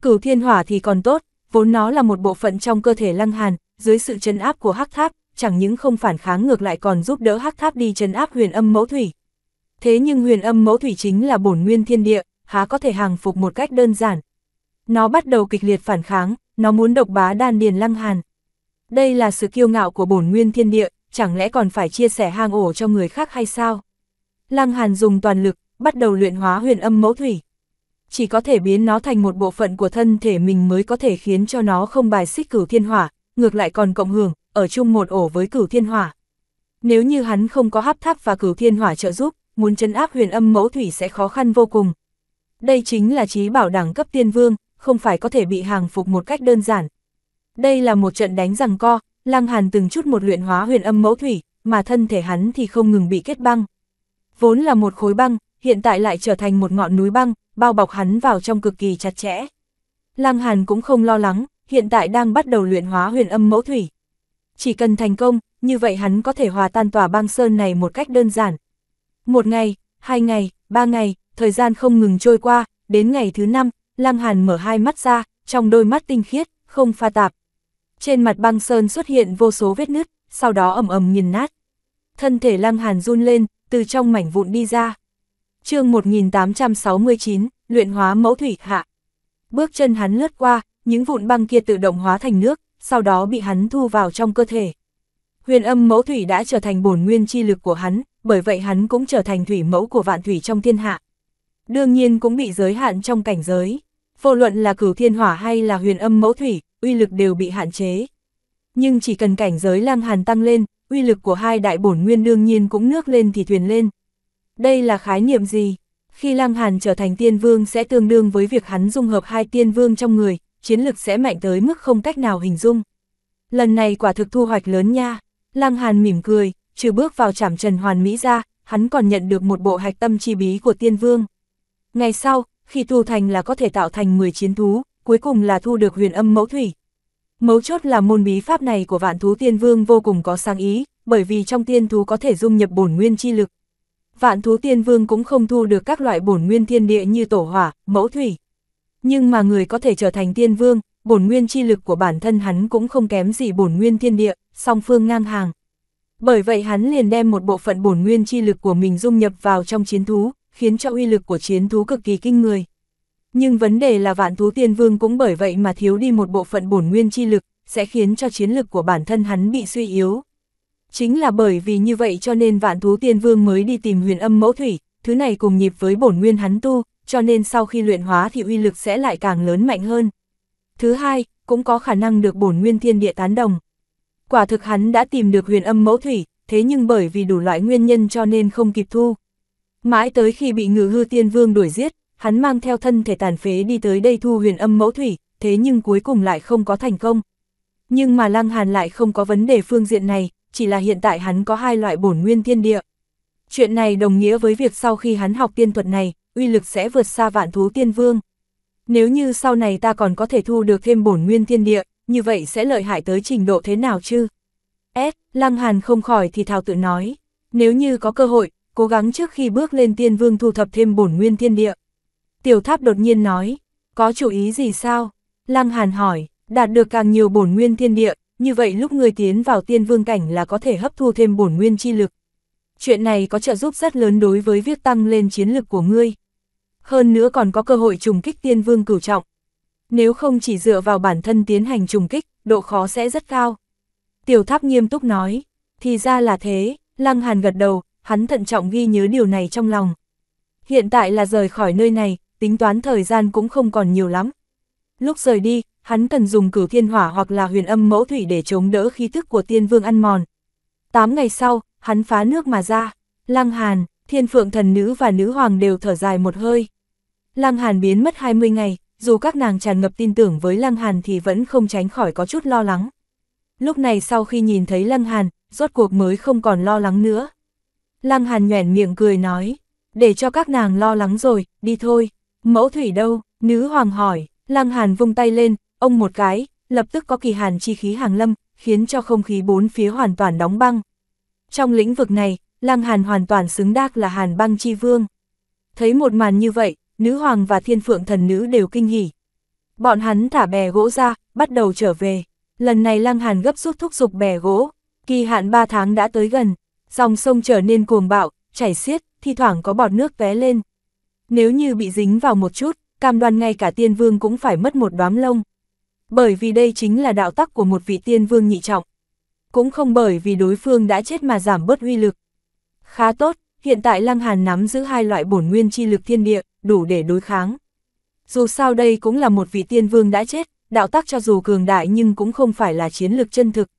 Cửu thiên hỏa thì còn tốt, vốn nó là một bộ phận trong cơ thể lăng hàn, dưới sự chấn áp của hắc tháp, chẳng những không phản kháng ngược lại còn giúp đỡ hắc tháp đi chấn áp huyền âm mẫu thủy. Thế nhưng huyền âm mẫu thủy chính là bổn nguyên thiên địa, há có thể hàng phục một cách đơn giản. Nó bắt đầu kịch liệt phản kháng, nó muốn độc bá đan điền lăng hàn. Đây là sự kiêu ngạo của bổn nguyên thiên địa, chẳng lẽ còn phải chia sẻ hang ổ cho người khác hay sao? Lăng hàn dùng toàn lực, bắt đầu luyện hóa huyền âm mẫu thủy. Chỉ có thể biến nó thành một bộ phận của thân thể mình mới có thể khiến cho nó không bài xích cửu thiên hỏa, ngược lại còn cộng hưởng, ở chung một ổ với cửu thiên hỏa. Nếu như hắn không có hấp tháp và cửu thiên hỏa trợ giúp, muốn chấn áp huyền âm mẫu thủy sẽ khó khăn vô cùng. Đây chính là trí bảo đẳng cấp tiên vương, không phải có thể bị hàng phục một cách đơn giản. Đây là một trận đánh rằng co, Lăng Hàn từng chút một luyện hóa huyền âm mẫu thủy, mà thân thể hắn thì không ngừng bị kết băng. Vốn là một khối băng, hiện tại lại trở thành một ngọn núi băng, bao bọc hắn vào trong cực kỳ chặt chẽ. Lăng Hàn cũng không lo lắng, hiện tại đang bắt đầu luyện hóa huyền âm mẫu thủy. Chỉ cần thành công, như vậy hắn có thể hòa tan tòa băng sơn này một cách đơn giản. Một ngày, hai ngày, ba ngày, thời gian không ngừng trôi qua, đến ngày thứ năm, Lăng Hàn mở hai mắt ra, trong đôi mắt tinh khiết, không pha tạp. Trên mặt băng sơn xuất hiện vô số vết nứt, sau đó ầm ầm nghiền nát. Thân thể Lăng Hàn run lên, từ trong mảnh vụn đi ra. chương 1869, luyện hóa mẫu thủy hạ. Bước chân hắn lướt qua, những vụn băng kia tự động hóa thành nước, sau đó bị hắn thu vào trong cơ thể. Huyền âm mẫu thủy đã trở thành bổn nguyên chi lực của hắn, bởi vậy hắn cũng trở thành thủy mẫu của vạn thủy trong thiên hạ. Đương nhiên cũng bị giới hạn trong cảnh giới. Vô luận là cửu thiên hỏa hay là huyền âm mẫu thủy, uy lực đều bị hạn chế. Nhưng chỉ cần cảnh giới lang Hàn tăng lên, uy lực của hai đại bổn nguyên đương nhiên cũng nước lên thì thuyền lên. Đây là khái niệm gì? Khi lang Hàn trở thành tiên vương sẽ tương đương với việc hắn dung hợp hai tiên vương trong người, chiến lực sẽ mạnh tới mức không cách nào hình dung. Lần này quả thực thu hoạch lớn nha. Lăng Hàn mỉm cười, trừ bước vào trảm trần hoàn mỹ ra, hắn còn nhận được một bộ hạch tâm chi bí của tiên vương. Ngày sau, khi tu thành là có thể tạo thành 10 chiến thú, cuối cùng là thu được huyền âm mẫu thủy. Mấu chốt là môn bí pháp này của vạn thú tiên vương vô cùng có sáng ý, bởi vì trong tiên thú có thể dung nhập bổn nguyên chi lực. Vạn thú tiên vương cũng không thu được các loại bổn nguyên thiên địa như tổ hỏa, mẫu thủy. Nhưng mà người có thể trở thành tiên vương, bổn nguyên chi lực của bản thân hắn cũng không kém gì bổn nguyên thiên địa, song phương ngang hàng. Bởi vậy hắn liền đem một bộ phận bổn nguyên chi lực của mình dung nhập vào trong chiến thú, khiến cho uy lực của chiến thú cực kỳ kinh người. Nhưng vấn đề là vạn thú tiên vương cũng bởi vậy mà thiếu đi một bộ phận bổn nguyên chi lực, sẽ khiến cho chiến lực của bản thân hắn bị suy yếu. Chính là bởi vì như vậy cho nên vạn thú tiên vương mới đi tìm huyền âm mẫu thủy, thứ này cùng nhịp với bổn nguyên hắn tu, cho nên sau khi luyện hóa thì uy lực sẽ lại càng lớn mạnh hơn. Thứ hai, cũng có khả năng được bổn nguyên thiên địa tán đồng. Quả thực hắn đã tìm được huyền âm mẫu thủy, thế nhưng bởi vì đủ loại nguyên nhân cho nên không kịp thu. Mãi tới khi bị ngự hư tiên vương đuổi giết, hắn mang theo thân thể tàn phế đi tới đây thu huyền âm mẫu thủy, thế nhưng cuối cùng lại không có thành công. Nhưng mà Lăng Hàn lại không có vấn đề phương diện này, chỉ là hiện tại hắn có hai loại bổn nguyên thiên địa. Chuyện này đồng nghĩa với việc sau khi hắn học tiên thuật này, uy lực sẽ vượt xa vạn thú tiên vương. Nếu như sau này ta còn có thể thu được thêm bổn nguyên thiên địa, như vậy sẽ lợi hại tới trình độ thế nào chứ? S, Lăng Hàn không khỏi thì thào tự nói, nếu như có cơ hội, cố gắng trước khi bước lên tiên vương thu thập thêm bổn nguyên thiên địa. Tiểu tháp đột nhiên nói, có chủ ý gì sao? Lăng Hàn hỏi, đạt được càng nhiều bổn nguyên thiên địa, như vậy lúc người tiến vào tiên vương cảnh là có thể hấp thu thêm bổn nguyên chi lực. Chuyện này có trợ giúp rất lớn đối với việc tăng lên chiến lực của ngươi. Hơn nữa còn có cơ hội trùng kích tiên vương cửu trọng. Nếu không chỉ dựa vào bản thân tiến hành trùng kích, độ khó sẽ rất cao. Tiểu tháp nghiêm túc nói, thì ra là thế, Lăng Hàn gật đầu, hắn thận trọng ghi nhớ điều này trong lòng. Hiện tại là rời khỏi nơi này, tính toán thời gian cũng không còn nhiều lắm. Lúc rời đi, hắn cần dùng cửu thiên hỏa hoặc là huyền âm mẫu thủy để chống đỡ khí thức của tiên vương ăn mòn. Tám ngày sau, hắn phá nước mà ra, Lăng Hàn, thiên phượng thần nữ và nữ hoàng đều thở dài một hơi. Lăng Hàn biến mất 20 ngày, dù các nàng tràn ngập tin tưởng với Lăng Hàn thì vẫn không tránh khỏi có chút lo lắng. Lúc này sau khi nhìn thấy Lăng Hàn, rốt cuộc mới không còn lo lắng nữa. Lăng Hàn nhoẻn miệng cười nói, để cho các nàng lo lắng rồi, đi thôi. Mẫu thủy đâu? Nữ hoàng hỏi, Lăng Hàn vung tay lên, ông một cái, lập tức có kỳ hàn chi khí hàng lâm, khiến cho không khí bốn phía hoàn toàn đóng băng. Trong lĩnh vực này, Lăng Hàn hoàn toàn xứng đác là hàn băng chi vương. Thấy một màn như vậy, nữ hoàng và thiên phượng thần nữ đều kinh hỉ. Bọn hắn thả bè gỗ ra, bắt đầu trở về. Lần này Lăng Hàn gấp rút thúc giục bè gỗ, kỳ hạn 3 tháng đã tới gần, dòng sông trở nên cuồng bạo, chảy xiết, thi thoảng có bọt nước vé lên. Nếu như bị dính vào một chút, cam đoan ngay cả tiên vương cũng phải mất một đám lông. Bởi vì đây chính là đạo tắc của một vị tiên vương nhị trọng. Cũng không bởi vì đối phương đã chết mà giảm bớt uy lực. Khá tốt, hiện tại Lăng Hàn nắm giữ hai loại bổn nguyên chi lực thiên địa, đủ để đối kháng. Dù sao đây cũng là một vị tiên vương đã chết, đạo tắc cho dù cường đại nhưng cũng không phải là chiến lược chân thực.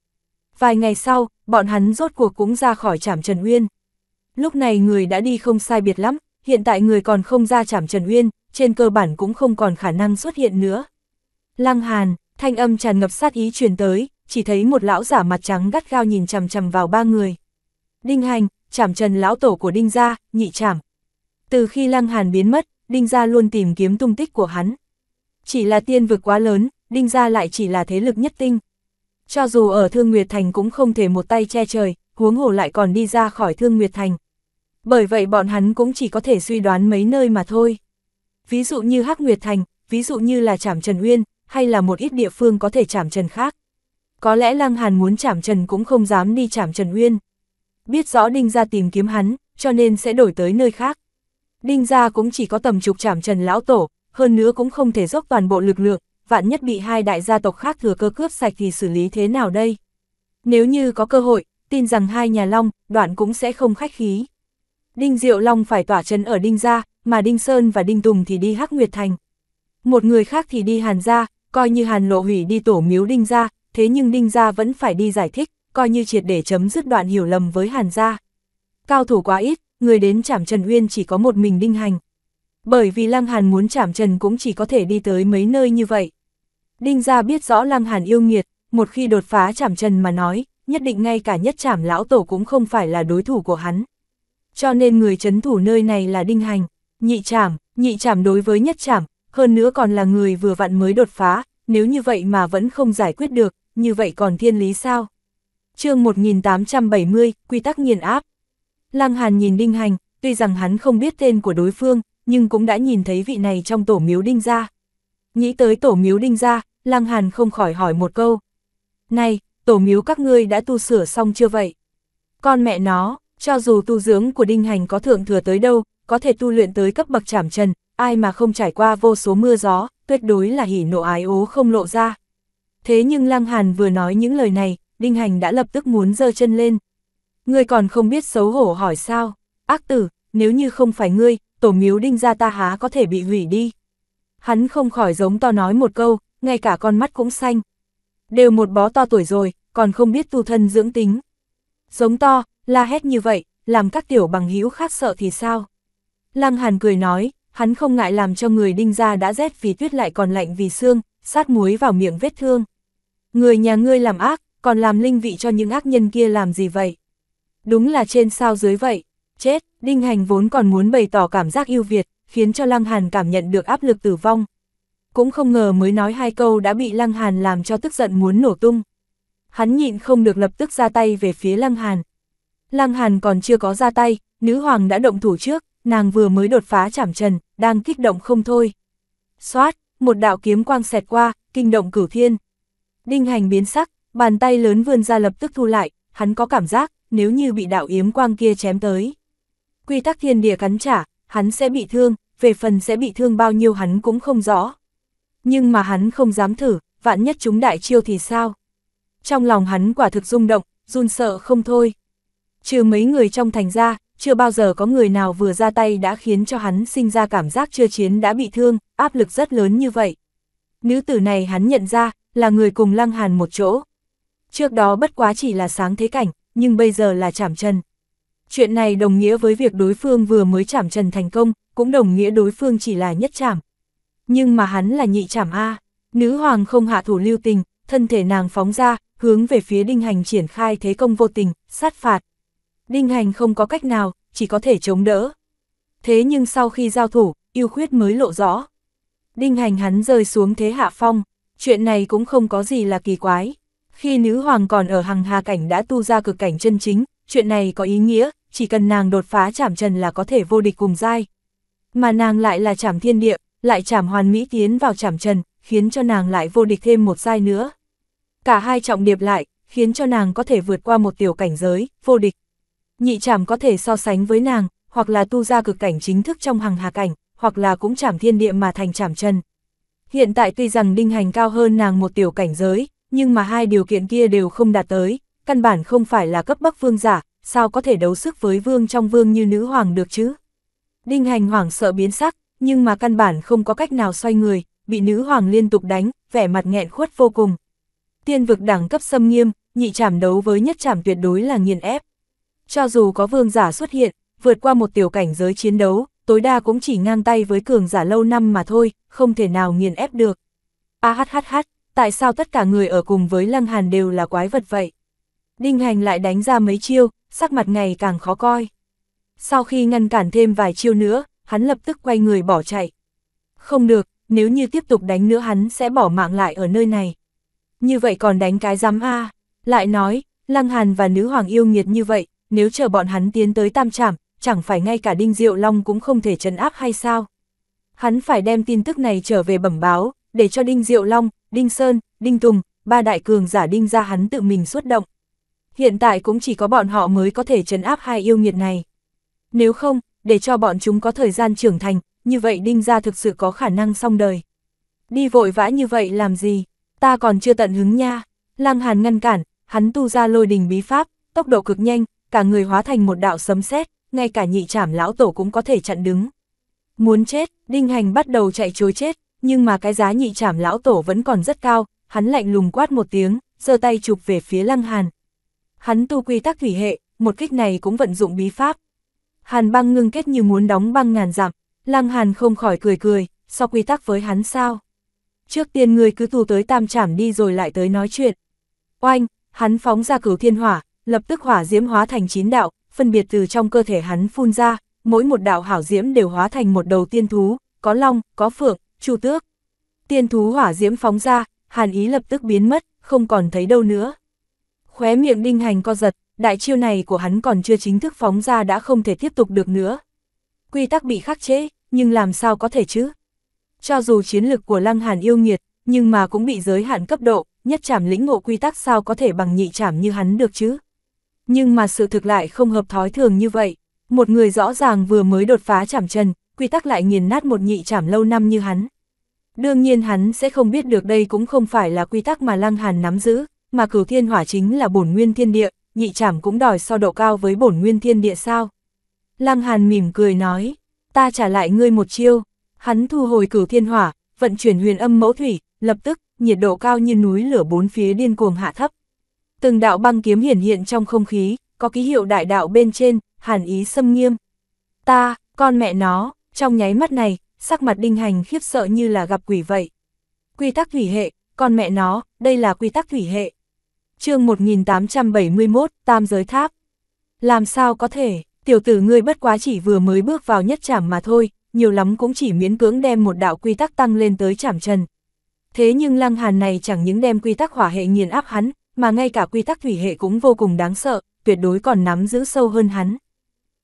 Vài ngày sau, bọn hắn rốt cuộc cũng ra khỏi trảm Trần Uyên. Lúc này người đã đi không sai biệt lắm, hiện tại người còn không ra trảm Trần Uyên, trên cơ bản cũng không còn khả năng xuất hiện nữa. Lăng Hàn, thanh âm tràn ngập sát ý truyền tới, chỉ thấy một lão giả mặt trắng gắt gao nhìn chằm chằm vào ba người. Đinh Hành, trảm trần lão tổ của Đinh Gia, nhị trảm. Từ khi Lăng Hàn biến mất, Đinh Gia luôn tìm kiếm tung tích của hắn. Chỉ là tiên vực quá lớn, Đinh Gia lại chỉ là thế lực nhất tinh. Cho dù ở Thương Nguyệt Thành cũng không thể một tay che trời, huống hồ lại còn đi ra khỏi Thương Nguyệt Thành. Bởi vậy bọn hắn cũng chỉ có thể suy đoán mấy nơi mà thôi. Ví dụ như Hắc Nguyệt Thành, ví dụ như là Trảm Trần Uyên, hay là một ít địa phương có thể Trảm Trần khác. Có lẽ Lăng Hàn muốn Trảm Trần cũng không dám đi Trảm Trần Uyên. Biết rõ Đinh Gia tìm kiếm hắn, cho nên sẽ đổi tới nơi khác. Đinh Gia cũng chỉ có tầm trục Trảm Trần Lão Tổ, hơn nữa cũng không thể dốc toàn bộ lực lượng, vạn nhất bị hai đại gia tộc khác thừa cơ cướp sạch thì xử lý thế nào đây? Nếu như có cơ hội, tin rằng hai nhà Long, đoạn cũng sẽ không khách khí. Đinh Diệu Long phải tỏa chân ở Đinh Gia, mà Đinh Sơn và Đinh Tùng thì đi Hắc Nguyệt Thành. Một người khác thì đi Hàn Gia, coi như Hàn Lộ hủy đi tổ miếu Đinh Gia, thế nhưng Đinh Gia vẫn phải đi giải thích, coi như triệt để chấm dứt đoạn hiểu lầm với Hàn Gia. Cao thủ quá ít, người đến chảm Trần Uyên chỉ có một mình Đinh Hành. Bởi vì Lăng Hàn muốn chảm Trần cũng chỉ có thể đi tới mấy nơi như vậy. Đinh Gia biết rõ Lăng Hàn yêu nghiệt, một khi đột phá chảm Trần mà nói, nhất định ngay cả nhất chảm lão tổ cũng không phải là đối thủ của hắn. Cho nên người chấn thủ nơi này là Đinh Hành, nhị chảm, nhị chảm đối với nhất chảm, hơn nữa còn là người vừa vặn mới đột phá, nếu như vậy mà vẫn không giải quyết được, như vậy còn thiên lý sao? chương 1870, quy tắc nghiền áp. Lăng Hàn nhìn Đinh Hành, tuy rằng hắn không biết tên của đối phương, nhưng cũng đã nhìn thấy vị này trong tổ miếu Đinh gia. Nghĩ tới tổ miếu Đinh gia, Lăng Hàn không khỏi hỏi một câu. Này, tổ miếu các ngươi đã tu sửa xong chưa vậy? Con mẹ nó, cho dù tu dưỡng của Đinh Hành có thượng thừa tới đâu, có thể tu luyện tới cấp bậc trảm trần, ai mà không trải qua vô số mưa gió, tuyệt đối là hỉ nộ ái ố không lộ ra. Thế nhưng Lăng Hàn vừa nói những lời này, Đinh Hành đã lập tức muốn giơ chân lên. Ngươi còn không biết xấu hổ hỏi sao, ác tử, nếu như không phải ngươi, tổ miếu đinh ra ta há có thể bị hủy đi. Hắn không khỏi giống to nói một câu, ngay cả con mắt cũng xanh. Đều một bó to tuổi rồi, còn không biết tu thân dưỡng tính. Giống to, la hét như vậy, làm các tiểu bằng hữu khác sợ thì sao? Lăng Hàn cười nói, hắn không ngại làm cho người đinh ra đã rét vì tuyết lại còn lạnh vì xương, sát muối vào miệng vết thương. Người nhà ngươi làm ác, còn làm linh vị cho những ác nhân kia làm gì vậy? Đúng là trên sao dưới vậy, chết, đinh hành vốn còn muốn bày tỏ cảm giác yêu Việt, khiến cho Lăng Hàn cảm nhận được áp lực tử vong. Cũng không ngờ mới nói hai câu đã bị Lăng Hàn làm cho tức giận muốn nổ tung. Hắn nhịn không được lập tức ra tay về phía Lăng Hàn. Lăng Hàn còn chưa có ra tay, nữ hoàng đã động thủ trước, nàng vừa mới đột phá chảm trần, đang kích động không thôi. Xoát, một đạo kiếm quang xẹt qua, kinh động cửu thiên. Đinh hành biến sắc, bàn tay lớn vươn ra lập tức thu lại, hắn có cảm giác, nếu như bị đạo yếm quang kia chém tới. Quy tắc thiên địa cắn trả, hắn sẽ bị thương, về phần sẽ bị thương bao nhiêu hắn cũng không rõ. Nhưng mà hắn không dám thử, vạn nhất chúng đại chiêu thì sao? Trong lòng hắn quả thực rung động, run sợ không thôi. Trừ mấy người trong thành ra, chưa bao giờ có người nào vừa ra tay đã khiến cho hắn sinh ra cảm giác chưa chiến đã bị thương, áp lực rất lớn như vậy. Nữ tử này hắn nhận ra, là người cùng lăng hàn một chỗ. Trước đó bất quá chỉ là sáng thế cảnh, nhưng bây giờ là chảm chân. Chuyện này đồng nghĩa với việc đối phương vừa mới chảm trần thành công, cũng đồng nghĩa đối phương chỉ là nhất chảm. Nhưng mà hắn là nhị chảm A, nữ hoàng không hạ thủ lưu tình, thân thể nàng phóng ra, hướng về phía đinh hành triển khai thế công vô tình, sát phạt. Đinh hành không có cách nào, chỉ có thể chống đỡ. Thế nhưng sau khi giao thủ, yêu khuyết mới lộ rõ. Đinh hành hắn rơi xuống thế hạ phong, chuyện này cũng không có gì là kỳ quái. Khi nữ hoàng còn ở hằng hà cảnh đã tu ra cực cảnh chân chính, chuyện này có ý nghĩa, chỉ cần nàng đột phá chảm trần là có thể vô địch cùng giai. Mà nàng lại là chảm thiên địa, lại chảm hoàn mỹ tiến vào chảm trần, khiến cho nàng lại vô địch thêm một giai nữa. Cả hai trọng điệp lại, khiến cho nàng có thể vượt qua một tiểu cảnh giới, vô địch. Nhị chảm có thể so sánh với nàng, hoặc là tu ra cực cảnh chính thức trong hằng hà cảnh, hoặc là cũng chảm thiên địa mà thành chảm trần. Hiện tại tuy rằng đinh hành cao hơn nàng một tiểu cảnh giới, nhưng mà hai điều kiện kia đều không đạt tới, căn bản không phải là cấp bắc vương giả, sao có thể đấu sức với vương trong vương như nữ hoàng được chứ? Đinh hành hoảng sợ biến sắc, nhưng mà căn bản không có cách nào xoay người, bị nữ hoàng liên tục đánh, vẻ mặt nghẹn khuất vô cùng. Tiên vực đẳng cấp xâm nghiêm, nhị trảm đấu với nhất trảm tuyệt đối là nghiền ép. Cho dù có vương giả xuất hiện, vượt qua một tiểu cảnh giới chiến đấu, tối đa cũng chỉ ngang tay với cường giả lâu năm mà thôi, không thể nào nghiền ép được. A hát hát hát, tại sao tất cả người ở cùng với Lăng Hàn đều là quái vật vậy? Đinh Hành lại đánh ra mấy chiêu, sắc mặt ngày càng khó coi. Sau khi ngăn cản thêm vài chiêu nữa, hắn lập tức quay người bỏ chạy. Không được, nếu như tiếp tục đánh nữa hắn sẽ bỏ mạng lại ở nơi này. Như vậy còn đánh cái giám A, lại nói, Lăng Hàn và nữ hoàng yêu nghiệt như vậy, nếu chờ bọn hắn tiến tới tam trảm, chẳng phải ngay cả Đinh Diệu Long cũng không thể trấn áp hay sao? Hắn phải đem tin tức này trở về bẩm báo, để cho Đinh Diệu Long, Đinh Sơn, Đinh Tùng, ba đại cường giả Đinh ra hắn tự mình xuất động. Hiện tại cũng chỉ có bọn họ mới có thể trấn áp hai yêu nghiệt này. Nếu không, để cho bọn chúng có thời gian trưởng thành, như vậy Đinh ra thực sự có khả năng xong đời. Đi vội vã như vậy làm gì? Ta còn chưa tận hứng nha. Lăng Hàn ngăn cản, hắn tu ra lôi đình bí pháp, tốc độ cực nhanh, cả người hóa thành một đạo sấm sét, ngay cả nhị trảm lão tổ cũng có thể chặn đứng. Muốn chết, Đinh Hành bắt đầu chạy chối chết, nhưng mà cái giá nhị trảm lão tổ vẫn còn rất cao, hắn lạnh lùng quát một tiếng, giơ tay chụp về phía Lăng Hàn. Hắn tu quy tắc thủy hệ, một kích này cũng vận dụng bí pháp. Hàn băng ngưng kết như muốn đóng băng ngàn dặm, Lăng Hàn không khỏi cười cười, so quy tắc với hắn sao? Trước tiên người cứ tu tới tam trảm đi rồi lại tới nói chuyện. Oanh, hắn phóng ra cửu thiên hỏa, lập tức hỏa diễm hóa thành chín đạo, phân biệt từ trong cơ thể hắn phun ra, mỗi một đạo hảo diễm đều hóa thành một đầu tiên thú, có long, có phượng, chu tước. Tiên thú hỏa diễm phóng ra, hàn ý lập tức biến mất, không còn thấy đâu nữa. Khóe miệng đinh hành co giật, đại chiêu này của hắn còn chưa chính thức phóng ra đã không thể tiếp tục được nữa. Quy tắc bị khắc chế, nhưng làm sao có thể chứ? Cho dù chiến lực của lăng hàn yêu nghiệt, nhưng mà cũng bị giới hạn cấp độ, nhất trảm lĩnh ngộ quy tắc sao có thể bằng nhị trảm như hắn được chứ? Nhưng mà sự thực lại không hợp thói thường như vậy. Một người rõ ràng vừa mới đột phá chảm trần, quy tắc lại nghiền nát một nhị trảm lâu năm như hắn. Đương nhiên hắn sẽ không biết được đây cũng không phải là quy tắc mà Lăng Hàn nắm giữ, mà cửu thiên hỏa chính là bổn nguyên thiên địa, nhị trảm cũng đòi so độ cao với bổn nguyên thiên địa sao. Lăng Hàn mỉm cười nói, ta trả lại ngươi một chiêu, hắn thu hồi cửu thiên hỏa, vận chuyển huyền âm mẫu thủy, lập tức, nhiệt độ cao như núi lửa bốn phía điên cuồng hạ thấp. Từng đạo băng kiếm hiển hiện trong không khí, có ký hiệu đại đạo bên trên, hàn ý xâm nghiêm. Ta, con mẹ nó, trong nháy mắt này, sắc mặt đinh hành khiếp sợ như là gặp quỷ vậy. Quy tắc thủy hệ, con mẹ nó, đây là quy tắc thủy hệ. chương 1871, Tam giới tháp. Làm sao có thể, tiểu tử ngươi bất quá chỉ vừa mới bước vào nhất trảm mà thôi, nhiều lắm cũng chỉ miễn cưỡng đem một đạo quy tắc tăng lên tới trảm trần. Thế nhưng lăng hàn này chẳng những đem quy tắc hỏa hệ nghiền áp hắn, mà ngay cả quy tắc thủy hệ cũng vô cùng đáng sợ, tuyệt đối còn nắm giữ sâu hơn hắn.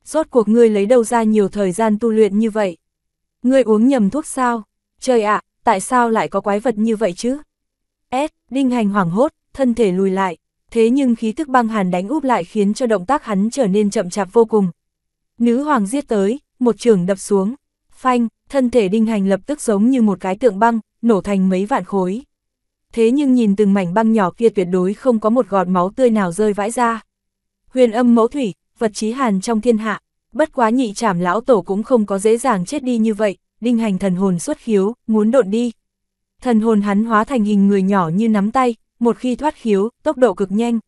Rốt cuộc ngươi lấy đâu ra nhiều thời gian tu luyện như vậy? Ngươi uống nhầm thuốc sao? Trời ạ, tại sao lại có quái vật như vậy chứ? S, đinh hành hoảng hốt, thân thể lùi lại, thế nhưng khí tức băng hàn đánh úp lại khiến cho động tác hắn trở nên chậm chạp vô cùng. Nữ hoàng giết tới, một trường đập xuống, phanh, thân thể đinh hành lập tức giống như một cái tượng băng, nổ thành mấy vạn khối. Thế nhưng nhìn từng mảnh băng nhỏ kia tuyệt đối không có một gọt máu tươi nào rơi vãi ra. Huyền âm mẫu thủy, vật trí hàn trong thiên hạ, bất quá nhị trảm lão tổ cũng không có dễ dàng chết đi như vậy, đinh hành thần hồn xuất khiếu, muốn độn đi. Thần hồn hắn hóa thành hình người nhỏ như nắm tay, một khi thoát khiếu, tốc độ cực nhanh.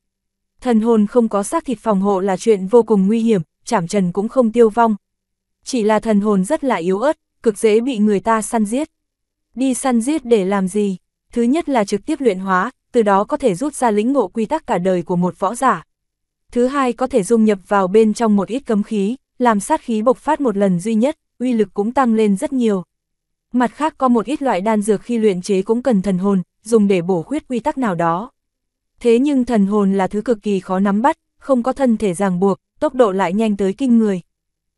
Thần hồn không có xác thịt phòng hộ là chuyện vô cùng nguy hiểm, chảm trần cũng không tiêu vong. Chỉ là thần hồn rất là yếu ớt, cực dễ bị người ta săn giết. Đi săn giết để làm gì? Thứ nhất là trực tiếp luyện hóa, từ đó có thể rút ra lĩnh ngộ quy tắc cả đời của một võ giả. Thứ hai có thể dung nhập vào bên trong một ít cấm khí, làm sát khí bộc phát một lần duy nhất, uy lực cũng tăng lên rất nhiều. Mặt khác có một ít loại đan dược khi luyện chế cũng cần thần hồn, dùng để bổ khuyết quy tắc nào đó. Thế nhưng thần hồn là thứ cực kỳ khó nắm bắt, không có thân thể ràng buộc, tốc độ lại nhanh tới kinh người.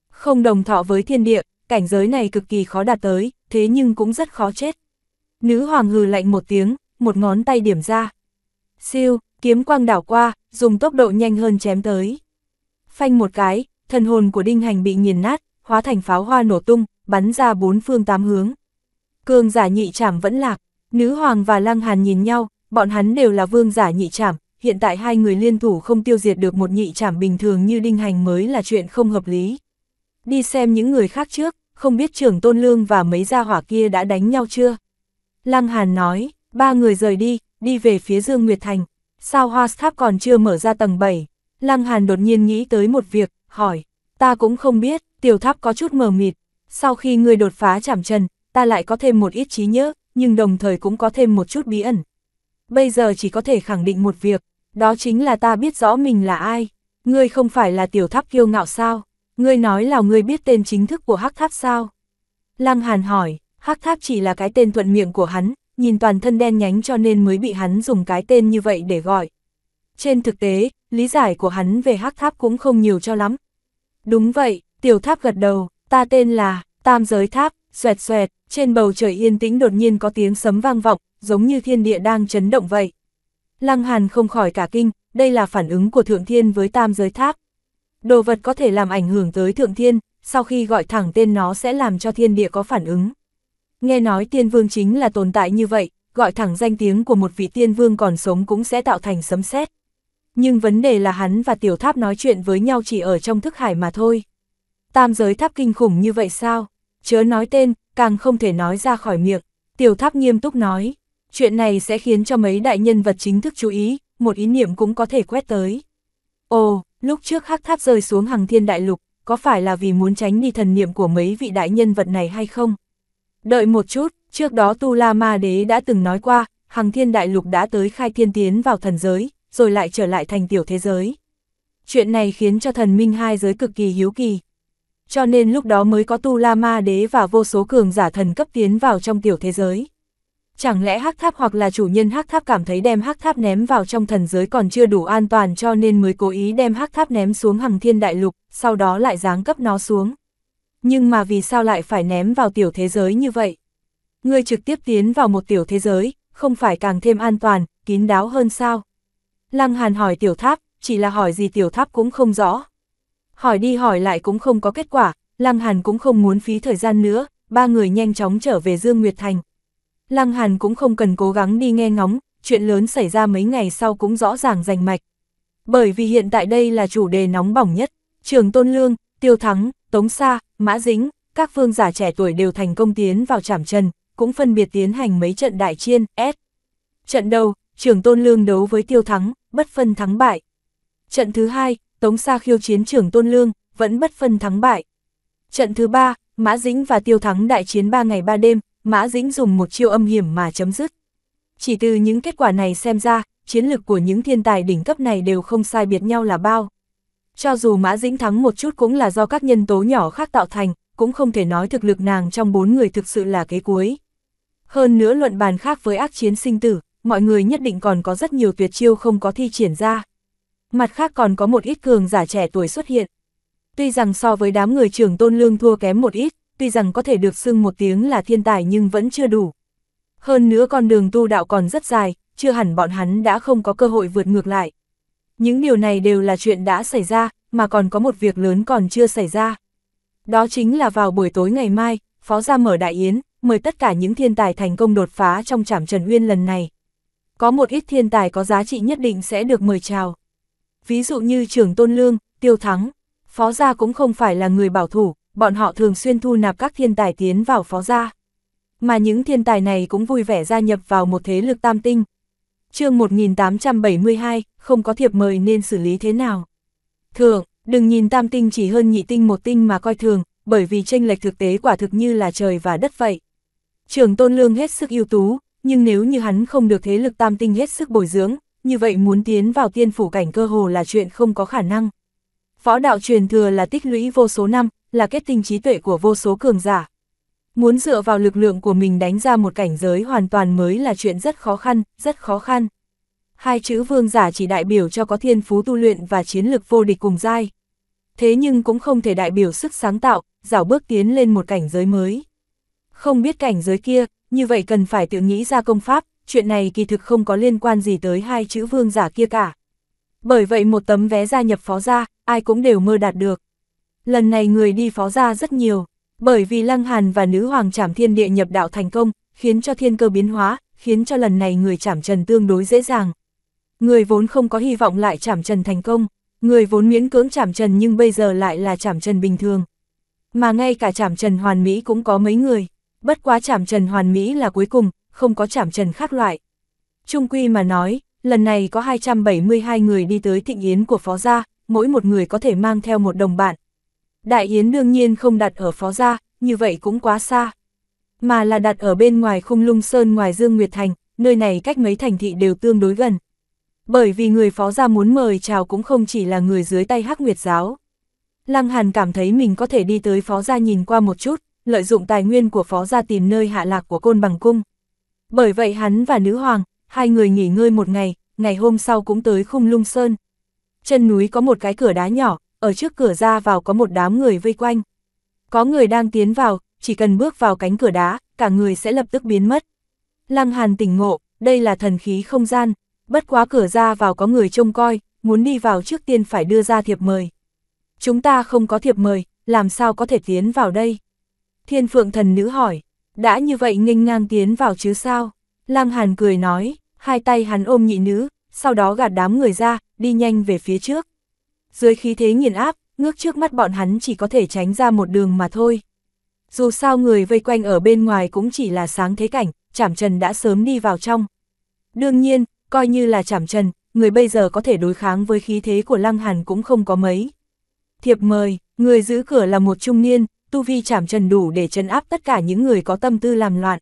Không đồng thọ với thiên địa, cảnh giới này cực kỳ khó đạt tới, thế nhưng cũng rất khó chết. Nữ hoàng hừ lạnh một tiếng, một ngón tay điểm ra. Siêu, kiếm quang đảo qua, dùng tốc độ nhanh hơn chém tới. Phanh một cái, thần hồn của đinh hành bị nghiền nát, hóa thành pháo hoa nổ tung, bắn ra bốn phương tám hướng. Cương giả nhị trảm vẫn lạc, nữ hoàng và lăng hàn nhìn nhau, bọn hắn đều là vương giả nhị trảm, hiện tại hai người liên thủ không tiêu diệt được một nhị trảm bình thường như đinh hành mới là chuyện không hợp lý. Đi xem những người khác trước, không biết trưởng tôn lương và mấy gia hỏa kia đã đánh nhau chưa? Lăng hàn nói, ba người rời đi, đi về phía Dương Nguyệt Thành, sao hoa tháp còn chưa mở ra tầng 7? Lăng hàn đột nhiên nghĩ tới một việc, hỏi, ta cũng không biết, tiểu tháp có chút mờ mịt, sau khi ngươi đột phá chảm chân, ta lại có thêm một ít trí nhớ, nhưng đồng thời cũng có thêm một chút bí ẩn. Bây giờ chỉ có thể khẳng định một việc, đó chính là ta biết rõ mình là ai. Ngươi không phải là tiểu tháp kiêu ngạo sao? Ngươi nói là ngươi biết tên chính thức của hắc tháp sao? Lăng Hàn hỏi, hắc tháp chỉ là cái tên thuận miệng của hắn, nhìn toàn thân đen nhánh cho nên mới bị hắn dùng cái tên như vậy để gọi. Trên thực tế, lý giải của hắn về hắc tháp cũng không nhiều cho lắm. Đúng vậy, tiểu tháp gật đầu, ta tên là, tam giới tháp, xoẹt xoẹt, trên bầu trời yên tĩnh đột nhiên có tiếng sấm vang vọng, giống như thiên địa đang chấn động vậy. Lăng Hàn không khỏi cả kinh, đây là phản ứng của Thượng Thiên với tam giới tháp. Đồ vật có thể làm ảnh hưởng tới Thượng Thiên, sau khi gọi thẳng tên nó sẽ làm cho thiên địa có phản ứng. Nghe nói tiên vương chính là tồn tại như vậy, gọi thẳng danh tiếng của một vị tiên vương còn sống cũng sẽ tạo thành sấm sét. Nhưng vấn đề là hắn và tiểu tháp nói chuyện với nhau chỉ ở trong thức hải mà thôi. Tam giới tháp kinh khủng như vậy sao? Chớ nói tên, càng không thể nói ra khỏi miệng. Tiểu tháp nghiêm túc nói, chuyện này sẽ khiến cho mấy đại nhân vật chính thức chú ý, một ý niệm cũng có thể quét tới. Ồ, lúc trước hắc tháp rơi xuống hàng thiên đại lục, có phải là vì muốn tránh đi thần niệm của mấy vị đại nhân vật này hay không? Đợi một chút, trước đó Tu La Ma Đế đã từng nói qua, Hằng Thiên Đại Lục đã tới khai thiên tiến vào thần giới, rồi lại trở lại thành tiểu thế giới. Chuyện này khiến cho thần minh hai giới cực kỳ hiếu kỳ. Cho nên lúc đó mới có Tu La Ma Đế và vô số cường giả thần cấp tiến vào trong tiểu thế giới. Chẳng lẽ hắc tháp hoặc là chủ nhân hắc tháp cảm thấy đem hắc tháp ném vào trong thần giới còn chưa đủ an toàn cho nên mới cố ý đem hắc tháp ném xuống hằng thiên đại lục, sau đó lại giáng cấp nó xuống nhưng mà vì sao lại phải ném vào tiểu thế giới như vậy? Ngươi trực tiếp tiến vào một tiểu thế giới, không phải càng thêm an toàn, kín đáo hơn sao? Lăng Hàn hỏi tiểu tháp, chỉ là hỏi gì tiểu tháp cũng không rõ. Hỏi đi hỏi lại cũng không có kết quả, Lăng Hàn cũng không muốn phí thời gian nữa, ba người nhanh chóng trở về Dương Nguyệt Thành. Lăng Hàn cũng không cần cố gắng đi nghe ngóng, chuyện lớn xảy ra mấy ngày sau cũng rõ ràng rành mạch. Bởi vì hiện tại đây là chủ đề nóng bỏng nhất, Trường Tôn Lương, Tiêu Thắng, Tống Sa, Mã Dĩnh, các phương giả trẻ tuổi đều thành công tiến vào trảm trần, cũng phân biệt tiến hành mấy trận đại chiên, S. Trận đầu, trưởng Tôn Lương đấu với Tiêu Thắng, bất phân thắng bại. Trận thứ hai, Tống Sa khiêu chiến trưởng Tôn Lương, vẫn bất phân thắng bại. Trận thứ ba, Mã Dĩnh và Tiêu Thắng đại chiến 3 ngày 3 đêm, Mã Dĩnh dùng một chiêu âm hiểm mà chấm dứt. Chỉ từ những kết quả này xem ra, chiến lực của những thiên tài đỉnh cấp này đều không sai biệt nhau là bao. Cho dù Mã Dĩnh thắng một chút cũng là do các nhân tố nhỏ khác tạo thành, cũng không thể nói thực lực nàng trong bốn người thực sự là kế cuối. Hơn nữa luận bàn khác với ác chiến sinh tử, mọi người nhất định còn có rất nhiều tuyệt chiêu không có thi triển ra. Mặt khác còn có một ít cường giả trẻ tuổi xuất hiện. Tuy rằng so với đám người trưởng tôn lương thua kém một ít, tuy rằng có thể được xưng một tiếng là thiên tài nhưng vẫn chưa đủ. Hơn nữa con đường tu đạo còn rất dài, chưa hẳn bọn hắn đã không có cơ hội vượt ngược lại. Những điều này đều là chuyện đã xảy ra, mà còn có một việc lớn còn chưa xảy ra. Đó chính là vào buổi tối ngày mai, Phó gia mở đại yến, mời tất cả những thiên tài thành công đột phá trong trảm Trần Uyên lần này. Có một ít thiên tài có giá trị nhất định sẽ được mời chào. Ví dụ như trưởng Tôn Lương, Tiêu Thắng, Phó gia cũng không phải là người bảo thủ, bọn họ thường xuyên thu nạp các thiên tài tiến vào Phó gia. Mà những thiên tài này cũng vui vẻ gia nhập vào một thế lực tam tinh chương 1872, không có thiệp mời nên xử lý thế nào? Thường, đừng nhìn tam tinh chỉ hơn nhị tinh một tinh mà coi thường, bởi vì tranh lệch thực tế quả thực như là trời và đất vậy. Trường Tôn Lương hết sức ưu tú, nhưng nếu như hắn không được thế lực tam tinh hết sức bồi dưỡng, như vậy muốn tiến vào tiên phủ cảnh cơ hồ là chuyện không có khả năng. Võ đạo truyền thừa là tích lũy vô số năm, là kết tinh trí tuệ của vô số cường giả. Muốn dựa vào lực lượng của mình đánh ra một cảnh giới hoàn toàn mới là chuyện rất khó khăn, rất khó khăn. Hai chữ vương giả chỉ đại biểu cho có thiên phú tu luyện và chiến lực vô địch cùng giai. Thế nhưng cũng không thể đại biểu sức sáng tạo, dảo bước tiến lên một cảnh giới mới. Không biết cảnh giới kia, như vậy cần phải tự nghĩ ra công pháp, chuyện này kỳ thực không có liên quan gì tới hai chữ vương giả kia cả. Bởi vậy một tấm vé gia nhập phó gia, ai cũng đều mơ đạt được. Lần này người đi phó gia rất nhiều, bởi vì Lăng Hàn và nữ hoàng trảm thiên địa nhập đạo thành công, khiến cho thiên cơ biến hóa, khiến cho lần này người trảm trần tương đối dễ dàng. Người vốn không có hy vọng lại trảm trần thành công, người vốn miễn cưỡng trảm trần nhưng bây giờ lại là trảm trần bình thường. Mà ngay cả trảm trần hoàn mỹ cũng có mấy người, bất quá trảm trần hoàn mỹ là cuối cùng, không có trảm trần khác loại. Trung quy mà nói, lần này có 272 người đi tới thịnh yến của phó gia, mỗi một người có thể mang theo một đồng bạn. Đại yến đương nhiên không đặt ở phó gia, như vậy cũng quá xa. Mà là đặt ở bên ngoài khung lung sơn ngoài Dương Nguyệt Thành, nơi này cách mấy thành thị đều tương đối gần. Bởi vì người phó gia muốn mời chào cũng không chỉ là người dưới tay Hắc Nguyệt giáo. Lăng Hàn cảm thấy mình có thể đi tới phó gia nhìn qua một chút, lợi dụng tài nguyên của phó gia tìm nơi hạ lạc của côn bằng cung. Bởi vậy hắn và nữ hoàng, hai người nghỉ ngơi một ngày, ngày hôm sau cũng tới khung lung sơn. Chân núi có một cái cửa đá nhỏ, ở trước cửa ra vào có một đám người vây quanh. Có người đang tiến vào, chỉ cần bước vào cánh cửa đá, cả người sẽ lập tức biến mất. Lăng Hàn tỉnh ngộ, đây là thần khí không gian, bất quá cửa ra vào có người trông coi, muốn đi vào trước tiên phải đưa ra thiệp mời. Chúng ta không có thiệp mời, làm sao có thể tiến vào đây? Thiên phượng thần nữ hỏi, đã như vậy nghênh ngang tiến vào chứ sao? Lăng Hàn cười nói, hai tay hắn ôm nhị nữ, sau đó gạt đám người ra, đi nhanh về phía trước. Dưới khí thế nghiền áp, ngước trước mắt bọn hắn chỉ có thể tránh ra một đường mà thôi. Dù sao người vây quanh ở bên ngoài cũng chỉ là sáng thế cảnh, chảm trần đã sớm đi vào trong. Đương nhiên, coi như là chảm trần, người bây giờ có thể đối kháng với khí thế của Lăng Hàn cũng không có mấy. Thiệp mời, người giữ cửa là một trung niên, tu vi chảm trần đủ để trấn áp tất cả những người có tâm tư làm loạn.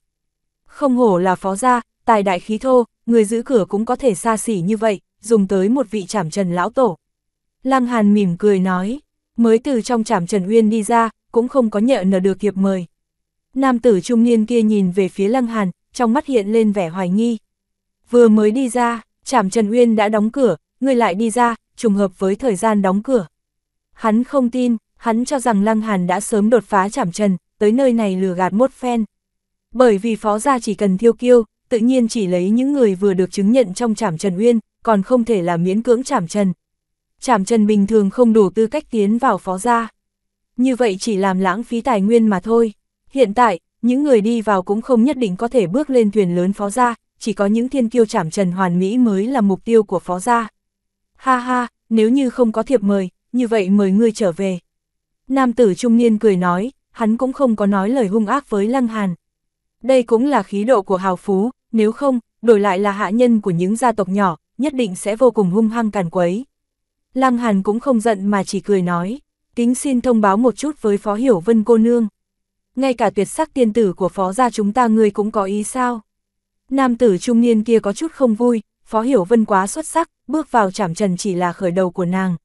Không hổ là phó gia, tài đại khí thô, người giữ cửa cũng có thể xa xỉ như vậy, dùng tới một vị chảm trần lão tổ. Lăng Hàn mỉm cười nói, mới từ trong trảm trần uyên đi ra, cũng không có nhợ nở được thiệp mời. Nam tử trung niên kia nhìn về phía Lăng Hàn, trong mắt hiện lên vẻ hoài nghi. Vừa mới đi ra, trảm trần uyên đã đóng cửa, người lại đi ra, trùng hợp với thời gian đóng cửa. Hắn không tin, hắn cho rằng Lăng Hàn đã sớm đột phá trảm trần, tới nơi này lừa gạt mốt phen. Bởi vì phó gia chỉ cần thiêu kiêu, tự nhiên chỉ lấy những người vừa được chứng nhận trong trảm trần uyên, còn không thể là miễn cưỡng trảm trần. Chảm trần bình thường không đủ tư cách tiến vào phó gia. như vậy chỉ làm lãng phí tài nguyên mà thôi. Hiện tại, những người đi vào cũng không nhất định có thể bước lên thuyền lớn phó gia, chỉ có những thiên kiêu chạm trần hoàn mỹ mới là mục tiêu của phó gia. Ha ha, nếu như không có thiệp mời, như vậy mời ngươi trở về. Nam tử trung niên cười nói, hắn cũng không có nói lời hung ác với Lăng Hàn. Đây cũng là khí độ của hào phú, nếu không, đổi lại là hạ nhân của những gia tộc nhỏ, nhất định sẽ vô cùng hung hăng càn quấy. Lăng Hàn cũng không giận mà chỉ cười nói, kính xin thông báo một chút với Phó Hiểu Vân cô nương. Ngay cả tuyệt sắc tiên tử của Phó gia chúng ta ngươi cũng có ý sao? Nam tử trung niên kia có chút không vui, Phó Hiểu Vân quá xuất sắc, bước vào trảm trần chỉ là khởi đầu của nàng.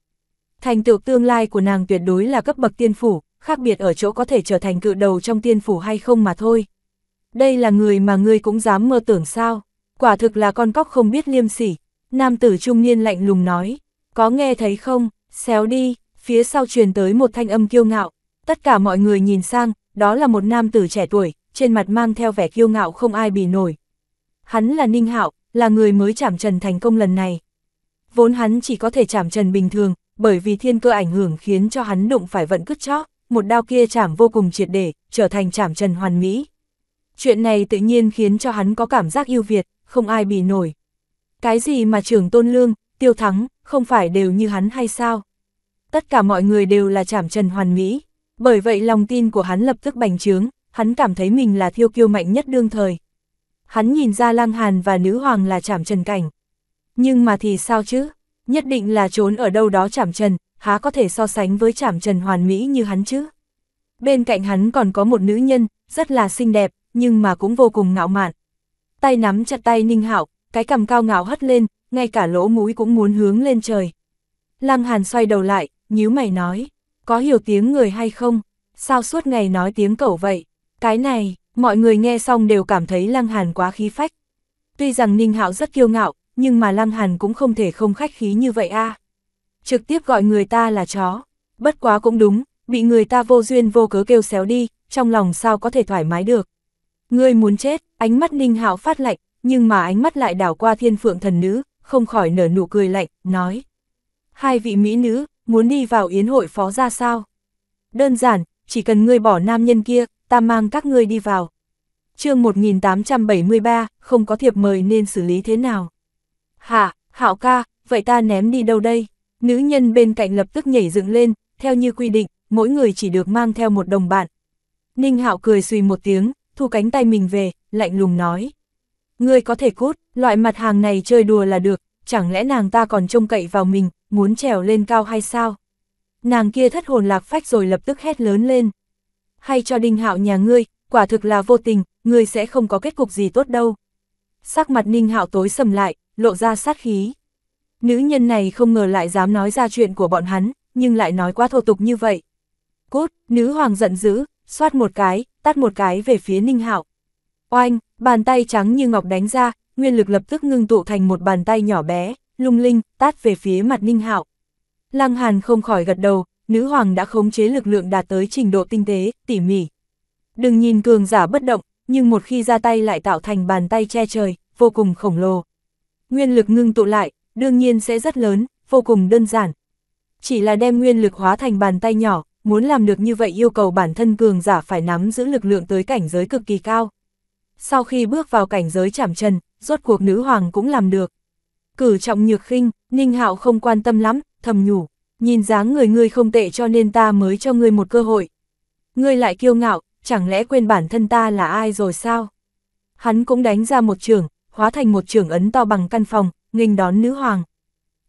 Thành tựu tương lai của nàng tuyệt đối là cấp bậc tiên phủ, khác biệt ở chỗ có thể trở thành cự đầu trong tiên phủ hay không mà thôi. Đây là người mà ngươi cũng dám mơ tưởng sao, quả thực là con cóc không biết liêm sỉ. Nam tử trung niên lạnh lùng nói, có nghe thấy không, xéo đi, phía sau truyền tới một thanh âm kiêu ngạo. Tất cả mọi người nhìn sang, đó là một nam tử trẻ tuổi, trên mặt mang theo vẻ kiêu ngạo không ai bì nổi. Hắn là Ninh Hạo, là người mới chảm trần thành công lần này. Vốn hắn chỉ có thể chảm trần bình thường, bởi vì thiên cơ ảnh hưởng khiến cho hắn đụng phải vận cứt chó, một đao kia chảm vô cùng triệt để, trở thành chảm trần hoàn mỹ. Chuyện này tự nhiên khiến cho hắn có cảm giác yêu Việt, không ai bì nổi. Cái gì mà trưởng tôn lương, tiêu thắng, không phải đều như hắn hay sao? Tất cả mọi người đều là chảm trần hoàn mỹ, bởi vậy lòng tin của hắn lập tức bành trướng, hắn cảm thấy mình là thiêu kiêu mạnh nhất đương thời. Hắn nhìn ra lang hàn và nữ hoàng là chảm trần cảnh. Nhưng mà thì sao chứ? Nhất định là trốn ở đâu đó chảm trần, há có thể so sánh với chảm trần hoàn mỹ như hắn chứ? Bên cạnh hắn còn có một nữ nhân, rất là xinh đẹp, nhưng mà cũng vô cùng ngạo mạn. Tay nắm chặt tay Ninh Hạo, cái cầm cao ngạo hất lên, ngay cả lỗ mũi cũng muốn hướng lên trời. Lăng Hàn xoay đầu lại, nhíu mày nói, có hiểu tiếng người hay không? Sao suốt ngày nói tiếng cẩu vậy? Cái này, mọi người nghe xong đều cảm thấy Lăng Hàn quá khí phách. Tuy rằng Ninh Hạo rất kiêu ngạo, nhưng mà Lăng Hàn cũng không thể không khách khí như vậy a. Trực tiếp gọi người ta là chó. Bất quá cũng đúng, bị người ta vô duyên vô cớ kêu xéo đi, trong lòng sao có thể thoải mái được. Ngươi muốn chết, ánh mắt Ninh Hạo phát lạnh, nhưng mà ánh mắt lại đảo qua thiên phượng thần nữ, không khỏi nở nụ cười lạnh, nói. Hai vị mỹ nữ, muốn đi vào yến hội phó ra sao? Đơn giản, chỉ cần ngươi bỏ nam nhân kia, ta mang các ngươi đi vào. chương 1873, không có thiệp mời nên xử lý thế nào? Hạ, Hạo ca, vậy ta ném đi đâu đây? Nữ nhân bên cạnh lập tức nhảy dựng lên, theo như quy định, mỗi người chỉ được mang theo một đồng bạn. Ninh Hạo cười suy một tiếng, thu cánh tay mình về, lạnh lùng nói. Ngươi có thể cút, loại mặt hàng này chơi đùa là được, chẳng lẽ nàng ta còn trông cậy vào mình, muốn trèo lên cao hay sao? Nàng kia thất hồn lạc phách rồi lập tức hét lớn lên. Hay cho đinh hạo nhà ngươi, quả thực là vô tình, ngươi sẽ không có kết cục gì tốt đâu. Sắc mặt ninh hạo tối sầm lại, lộ ra sát khí. Nữ nhân này không ngờ lại dám nói ra chuyện của bọn hắn, nhưng lại nói quá thô tục như vậy. Cốt, nữ hoàng giận dữ, xoát một cái, tắt một cái về phía ninh hạo. Oanh, bàn tay trắng như ngọc đánh ra, nguyên lực lập tức ngưng tụ thành một bàn tay nhỏ bé, lung linh, tát về phía mặt Ninh Hạo. Lăng Hàn không khỏi gật đầu, nữ hoàng đã khống chế lực lượng đạt tới trình độ tinh tế, tỉ mỉ. Đừng nhìn cường giả bất động, nhưng một khi ra tay lại tạo thành bàn tay che trời, vô cùng khổng lồ. Nguyên lực ngưng tụ lại, đương nhiên sẽ rất lớn, vô cùng đơn giản. Chỉ là đem nguyên lực hóa thành bàn tay nhỏ, muốn làm được như vậy yêu cầu bản thân cường giả phải nắm giữ lực lượng tới cảnh giới cực kỳ cao. Sau khi bước vào cảnh giới chảm trần, rốt cuộc nữ hoàng cũng làm được. Cử trọng nhược khinh, Ninh Hạo không quan tâm lắm, thầm nhủ, nhìn dáng người ngươi không tệ cho nên ta mới cho ngươi một cơ hội. Ngươi lại kiêu ngạo, chẳng lẽ quên bản thân ta là ai rồi sao? Hắn cũng đánh ra một trường, hóa thành một trường ấn to bằng căn phòng, nghênh đón nữ hoàng.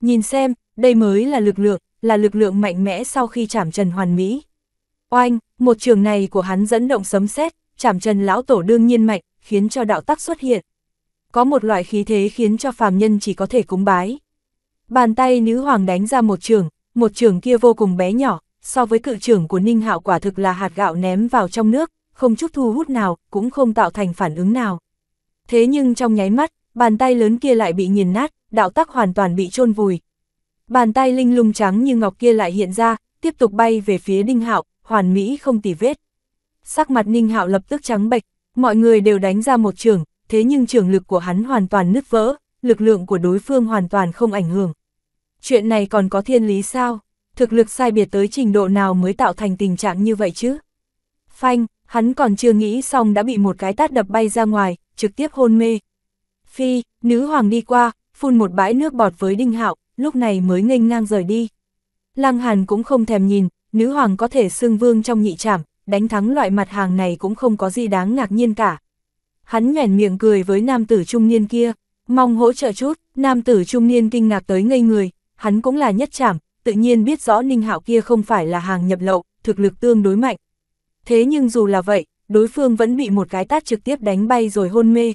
Nhìn xem, đây mới là lực lượng, là lực lượng mạnh mẽ sau khi chảm trần hoàn mỹ. Oanh, một trường này của hắn dẫn động sấm sét, chảm trần lão tổ đương nhiên mạnh, khiến cho đạo tắc xuất hiện. Có một loại khí thế khiến cho phàm nhân chỉ có thể cúng bái. Bàn tay nữ hoàng đánh ra một trường, một trường kia vô cùng bé nhỏ, so với cự trường của Ninh Hạo quả thực là hạt gạo ném vào trong nước, không chút thu hút nào, cũng không tạo thành phản ứng nào. Thế nhưng trong nháy mắt, bàn tay lớn kia lại bị nghiền nát, đạo tắc hoàn toàn bị chôn vùi. Bàn tay linh lung trắng như ngọc kia lại hiện ra, tiếp tục bay về phía Ninh Hạo, hoàn mỹ không tỉ vết. Sắc mặt Ninh Hạo lập tức trắng bệch, mọi người đều đánh ra một trường, thế nhưng trường lực của hắn hoàn toàn nứt vỡ, lực lượng của đối phương hoàn toàn không ảnh hưởng. Chuyện này còn có thiên lý sao? thực lực sai biệt tới trình độ nào mới tạo thành tình trạng như vậy chứ? Phanh, hắn còn chưa nghĩ xong đã bị một cái tát đập bay ra ngoài, trực tiếp hôn mê. Phi, nữ hoàng đi qua, phun một bãi nước bọt với Đinh Hạo, lúc này mới nghênh ngang rời đi. Lăng Hàn cũng không thèm nhìn, nữ hoàng có thể xưng vương trong nhị trảm, đánh thắng loại mặt hàng này cũng không có gì đáng ngạc nhiên cả. Hắn nhoẻn miệng cười với nam tử trung niên kia, mong hỗ trợ chút, nam tử trung niên kinh ngạc tới ngây người, hắn cũng là nhất trảm, tự nhiên biết rõ Ninh Hạo kia không phải là hàng nhập lậu, thực lực tương đối mạnh. Thế nhưng dù là vậy, đối phương vẫn bị một cái tát trực tiếp đánh bay rồi hôn mê.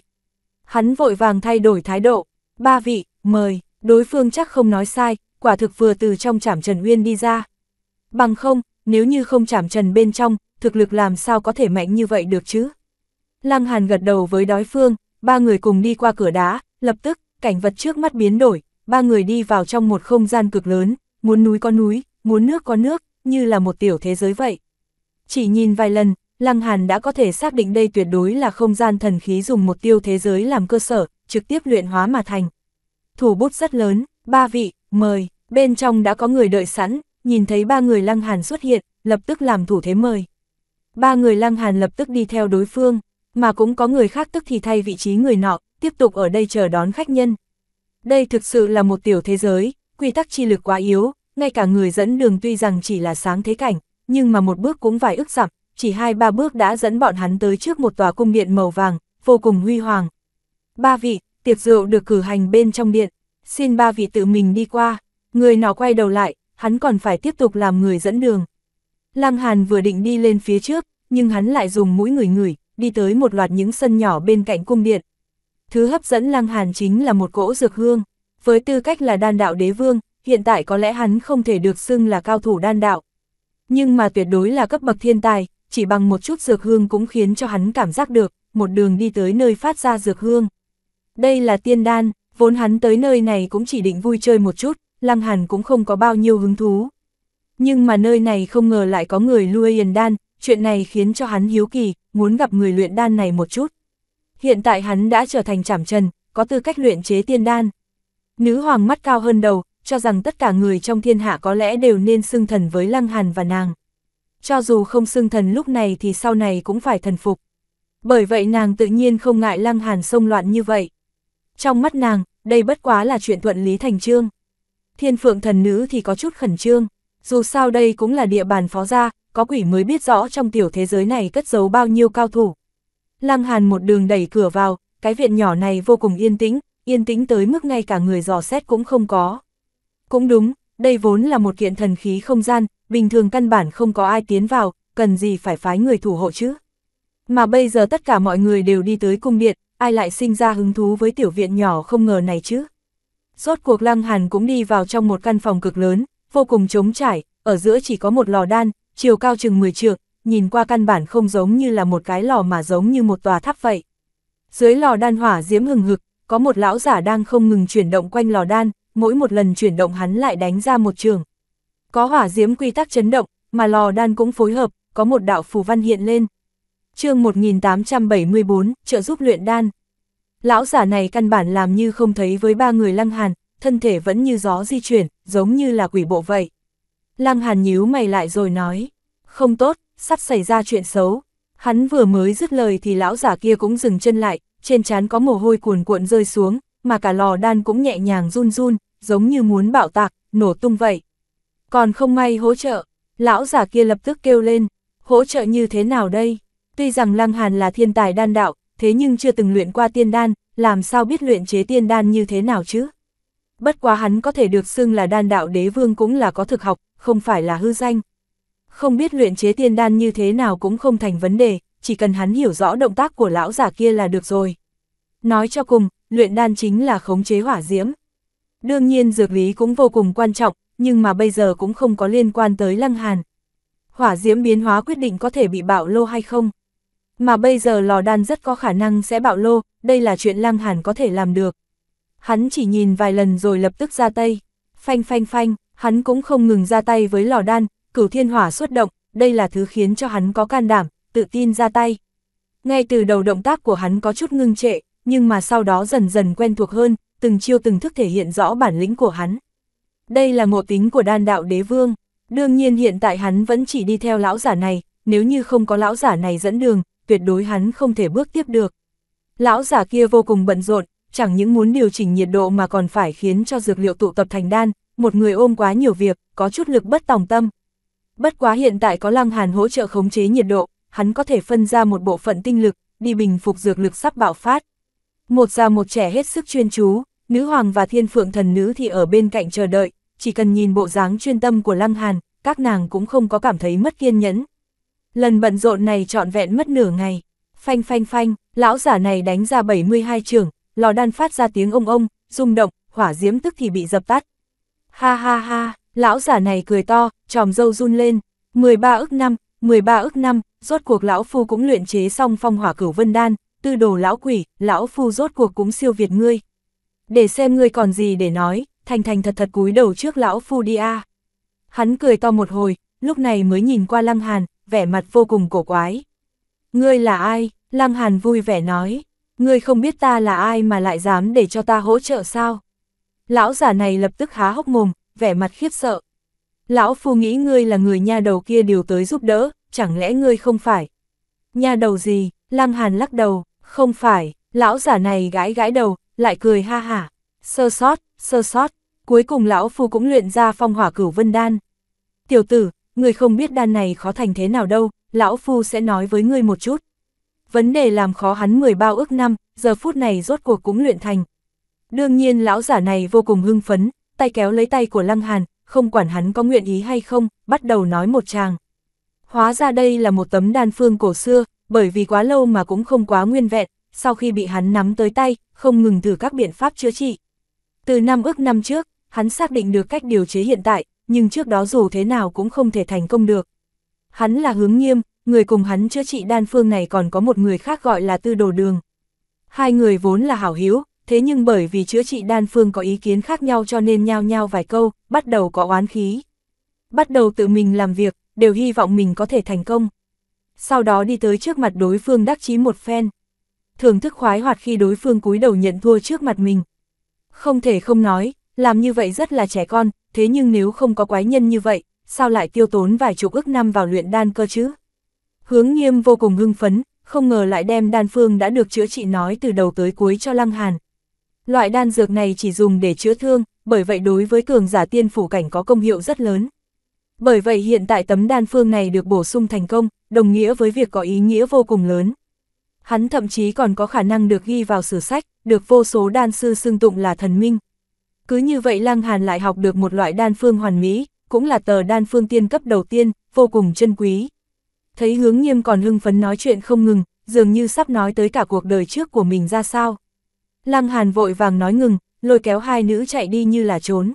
Hắn vội vàng thay đổi thái độ, ba vị, mời, đối phương chắc không nói sai, quả thực vừa từ trong trảm Trần Uyên đi ra. Bằng không, nếu như không trảm Trần bên trong, thực lực làm sao có thể mạnh như vậy được chứ? Lăng Hàn gật đầu với đối phương, ba người cùng đi qua cửa đá, lập tức, cảnh vật trước mắt biến đổi, ba người đi vào trong một không gian cực lớn, muốn núi có núi, muốn nước có nước, như là một tiểu thế giới vậy. Chỉ nhìn vài lần, Lăng Hàn đã có thể xác định đây tuyệt đối là không gian thần khí dùng một tiêu thế giới làm cơ sở, trực tiếp luyện hóa mà thành. Thủ bút rất lớn, ba vị, mời, bên trong đã có người đợi sẵn, nhìn thấy ba người Lăng Hàn xuất hiện, lập tức làm thủ thế mời. Ba người Lăng Hàn lập tức đi theo đối phương, mà cũng có người khác tức thì thay vị trí người nọ, tiếp tục ở đây chờ đón khách nhân. Đây thực sự là một tiểu thế giới, quy tắc chi lực quá yếu, ngay cả người dẫn đường tuy rằng chỉ là sáng thế cảnh, nhưng mà một bước cũng vài ức dặm, chỉ hai ba bước đã dẫn bọn hắn tới trước một tòa cung điện màu vàng, vô cùng huy hoàng. Ba vị, tiệc rượu được cử hành bên trong điện, xin ba vị tự mình đi qua, người nọ quay đầu lại, hắn còn phải tiếp tục làm người dẫn đường. Lăng Hàn vừa định đi lên phía trước, nhưng hắn lại dùng mũi người người, đi tới một loạt những sân nhỏ bên cạnh cung điện. Thứ hấp dẫn Lăng Hàn chính là một cỗ dược hương, với tư cách là đan đạo đế vương, hiện tại có lẽ hắn không thể được xưng là cao thủ đan đạo. Nhưng mà tuyệt đối là cấp bậc thiên tài, chỉ bằng một chút dược hương cũng khiến cho hắn cảm giác được, một đường đi tới nơi phát ra dược hương. Đây là tiên đan, vốn hắn tới nơi này cũng chỉ định vui chơi một chút, Lăng Hàn cũng không có bao nhiêu hứng thú. Nhưng mà nơi này không ngờ lại có người lui yền đan, chuyện này khiến cho hắn hiếu kỳ, muốn gặp người luyện đan này một chút. Hiện tại hắn đã trở thành trảm trần, có tư cách luyện chế tiên đan. Nữ hoàng mắt cao hơn đầu, cho rằng tất cả người trong thiên hạ có lẽ đều nên xưng thần với Lăng Hàn và nàng. Cho dù không xưng thần lúc này thì sau này cũng phải thần phục. Bởi vậy nàng tự nhiên không ngại Lăng Hàn xông loạn như vậy. Trong mắt nàng, đây bất quá là chuyện thuận lý thành trương. Thiên phượng thần nữ thì có chút khẩn trương, dù sao đây cũng là địa bàn phó gia, có quỷ mới biết rõ trong tiểu thế giới này cất giấu bao nhiêu cao thủ. Lăng Hàn một đường đẩy cửa vào, cái viện nhỏ này vô cùng yên tĩnh, yên tĩnh tới mức ngay cả người dò xét cũng không có. Cũng đúng, đây vốn là một kiện thần khí không gian, bình thường căn bản không có ai tiến vào, cần gì phải phái người thủ hộ chứ. Mà bây giờ tất cả mọi người đều đi tới cung điện, ai lại sinh ra hứng thú với tiểu viện nhỏ không ngờ này chứ. Rốt cuộc Lăng Hàn cũng đi vào trong một căn phòng cực lớn, vô cùng trống trải, ở giữa chỉ có một lò đan, chiều cao chừng 10 trượng, nhìn qua căn bản không giống như là một cái lò mà giống như một tòa tháp vậy. Dưới lò đan hỏa diễm hừng hực, có một lão giả đang không ngừng chuyển động quanh lò đan, mỗi một lần chuyển động hắn lại đánh ra một trường. Có hỏa diễm quy tắc chấn động, mà lò đan cũng phối hợp, có một đạo phù văn hiện lên. chương 1874, trợ giúp luyện đan. Lão giả này căn bản làm như không thấy với ba người lăng hàn, thân thể vẫn như gió di chuyển, giống như là quỷ bộ vậy. Lăng hàn nhíu mày lại rồi nói, không tốt, sắp xảy ra chuyện xấu. Hắn vừa mới dứt lời thì lão giả kia cũng dừng chân lại, trên trán có mồ hôi cuồn cuộn rơi xuống, mà cả lò đan cũng nhẹ nhàng run run, giống như muốn bạo tạc, nổ tung vậy. Còn không may hỗ trợ, lão giả kia lập tức kêu lên, hỗ trợ như thế nào đây? Tuy rằng Lăng Hàn là thiên tài đan đạo, thế nhưng chưa từng luyện qua tiên đan, làm sao biết luyện chế tiên đan như thế nào chứ? Bất quá hắn có thể được xưng là đan đạo đế vương cũng là có thực học, không phải là hư danh. Không biết luyện chế tiên đan như thế nào cũng không thành vấn đề, chỉ cần hắn hiểu rõ động tác của lão giả kia là được rồi. Nói cho cùng, luyện đan chính là khống chế hỏa diễm. Đương nhiên dược lý cũng vô cùng quan trọng, nhưng mà bây giờ cũng không có liên quan tới lăng hàn. Hỏa diễm biến hóa quyết định có thể bị bạo lô hay không. Mà bây giờ lò đan rất có khả năng sẽ bạo lô, đây là chuyện lăng hàn có thể làm được. Hắn chỉ nhìn vài lần rồi lập tức ra tay. Phanh phanh phanh, hắn cũng không ngừng ra tay với lò đan, cửu thiên hỏa xuất động, đây là thứ khiến cho hắn có can đảm, tự tin ra tay. Ngay từ đầu động tác của hắn có chút ngưng trệ, nhưng mà sau đó dần dần quen thuộc hơn, từng chiêu từng thức thể hiện rõ bản lĩnh của hắn. Đây là ngộ tính của đan đạo đế vương, Đương nhiên hiện tại hắn vẫn chỉ đi theo lão giả này, nếu như không có lão giả này dẫn đường, tuyệt đối hắn không thể bước tiếp được. Lão giả kia vô cùng bận rộn, chẳng những muốn điều chỉnh nhiệt độ mà còn phải khiến cho dược liệu tụ tập thành đan, một người ôm quá nhiều việc, có chút lực bất tòng tâm. Bất quá hiện tại có Lăng Hàn hỗ trợ khống chế nhiệt độ, hắn có thể phân ra một bộ phận tinh lực, đi bình phục dược lực sắp bạo phát. Một già một trẻ hết sức chuyên chú, nữ hoàng và thiên phượng thần nữ thì ở bên cạnh chờ đợi, chỉ cần nhìn bộ dáng chuyên tâm của Lăng Hàn, các nàng cũng không có cảm thấy mất kiên nhẫn. Lần bận rộn này trọn vẹn mất nửa ngày, phanh phanh phanh, lão giả này đánh ra 72 trường, lò đan phát ra tiếng ông ông, rung động, hỏa diễm tức thì bị dập tắt. Ha ha ha, lão giả này cười to, tròm dâu run lên, 13 ức năm, 13 ức năm, rốt cuộc lão phu cũng luyện chế xong phong hỏa cửu vân đan, tư đồ lão quỷ, lão phu rốt cuộc cũng siêu việt ngươi. Để xem ngươi còn gì để nói, thành thành thật thật cúi đầu trước lão phu đi a. Hắn cười to một hồi, lúc này mới nhìn qua Lăng Hàn, vẻ mặt vô cùng cổ quái. Ngươi là ai? Lăng Hàn vui vẻ nói. Ngươi không biết ta là ai mà lại dám để cho ta hỗ trợ sao? Lão giả này lập tức há hốc mồm, vẻ mặt khiếp sợ. Lão phu nghĩ ngươi là người nha đầu kia điều tới giúp đỡ, chẳng lẽ ngươi không phải? Nha đầu gì? Lăng Hàn lắc đầu, không phải, lão giả này gãi gãi đầu, lại cười ha hả, sơ sót, sơ sót, cuối cùng lão phu cũng luyện ra phong hỏa cửu vân đan. Tiểu tử, người không biết đan này khó thành thế nào đâu, lão phu sẽ nói với ngươi một chút. Vấn đề làm khó hắn 10 bao ước năm, giờ phút này rốt cuộc cũng luyện thành. Đương nhiên lão giả này vô cùng hưng phấn, tay kéo lấy tay của Lăng Hàn, không quản hắn có nguyện ý hay không, bắt đầu nói một tràng. Hóa ra đây là một tấm đan phương cổ xưa, bởi vì quá lâu mà cũng không quá nguyên vẹn, sau khi bị hắn nắm tới tay, không ngừng thử các biện pháp chữa trị. Từ năm ước năm trước, hắn xác định được cách điều chế hiện tại, nhưng trước đó dù thế nào cũng không thể thành công được. Hắn là hướng nghiêm, người cùng hắn chữa trị đan phương này còn có một người khác gọi là tư đồ đường. Hai người vốn là hảo hiếu, thế nhưng bởi vì chữa trị đan phương có ý kiến khác nhau cho nên nhao nhao vài câu, bắt đầu có oán khí. Bắt đầu tự mình làm việc, đều hy vọng mình có thể thành công. Sau đó đi tới trước mặt đối phương đắc chí một phen. Thưởng thức khoái hoạt khi đối phương cúi đầu nhận thua trước mặt mình. Không thể không nói, làm như vậy rất là trẻ con, thế nhưng nếu không có quái nhân như vậy, sao lại tiêu tốn vài chục ức năm vào luyện đan cơ chứ? Hướng nghiêm vô cùng hưng phấn, không ngờ lại đem đan phương đã được chữa trị nói từ đầu tới cuối cho Lăng Hàn. Loại đan dược này chỉ dùng để chữa thương, bởi vậy đối với cường giả tiên phủ cảnh có công hiệu rất lớn. Bởi vậy hiện tại tấm đan phương này được bổ sung thành công, đồng nghĩa với việc có ý nghĩa vô cùng lớn. Hắn thậm chí còn có khả năng được ghi vào sử sách, được vô số đan sư xưng tụng là thần minh. Cứ như vậy Lăng Hàn lại học được một loại đan phương hoàn mỹ, cũng là tờ đan phương tiên cấp đầu tiên, vô cùng chân quý. Thấy hướng nghiêm còn hưng phấn nói chuyện không ngừng, dường như sắp nói tới cả cuộc đời trước của mình ra sao. Lăng Hàn vội vàng nói ngừng, lôi kéo hai nữ chạy đi như là trốn.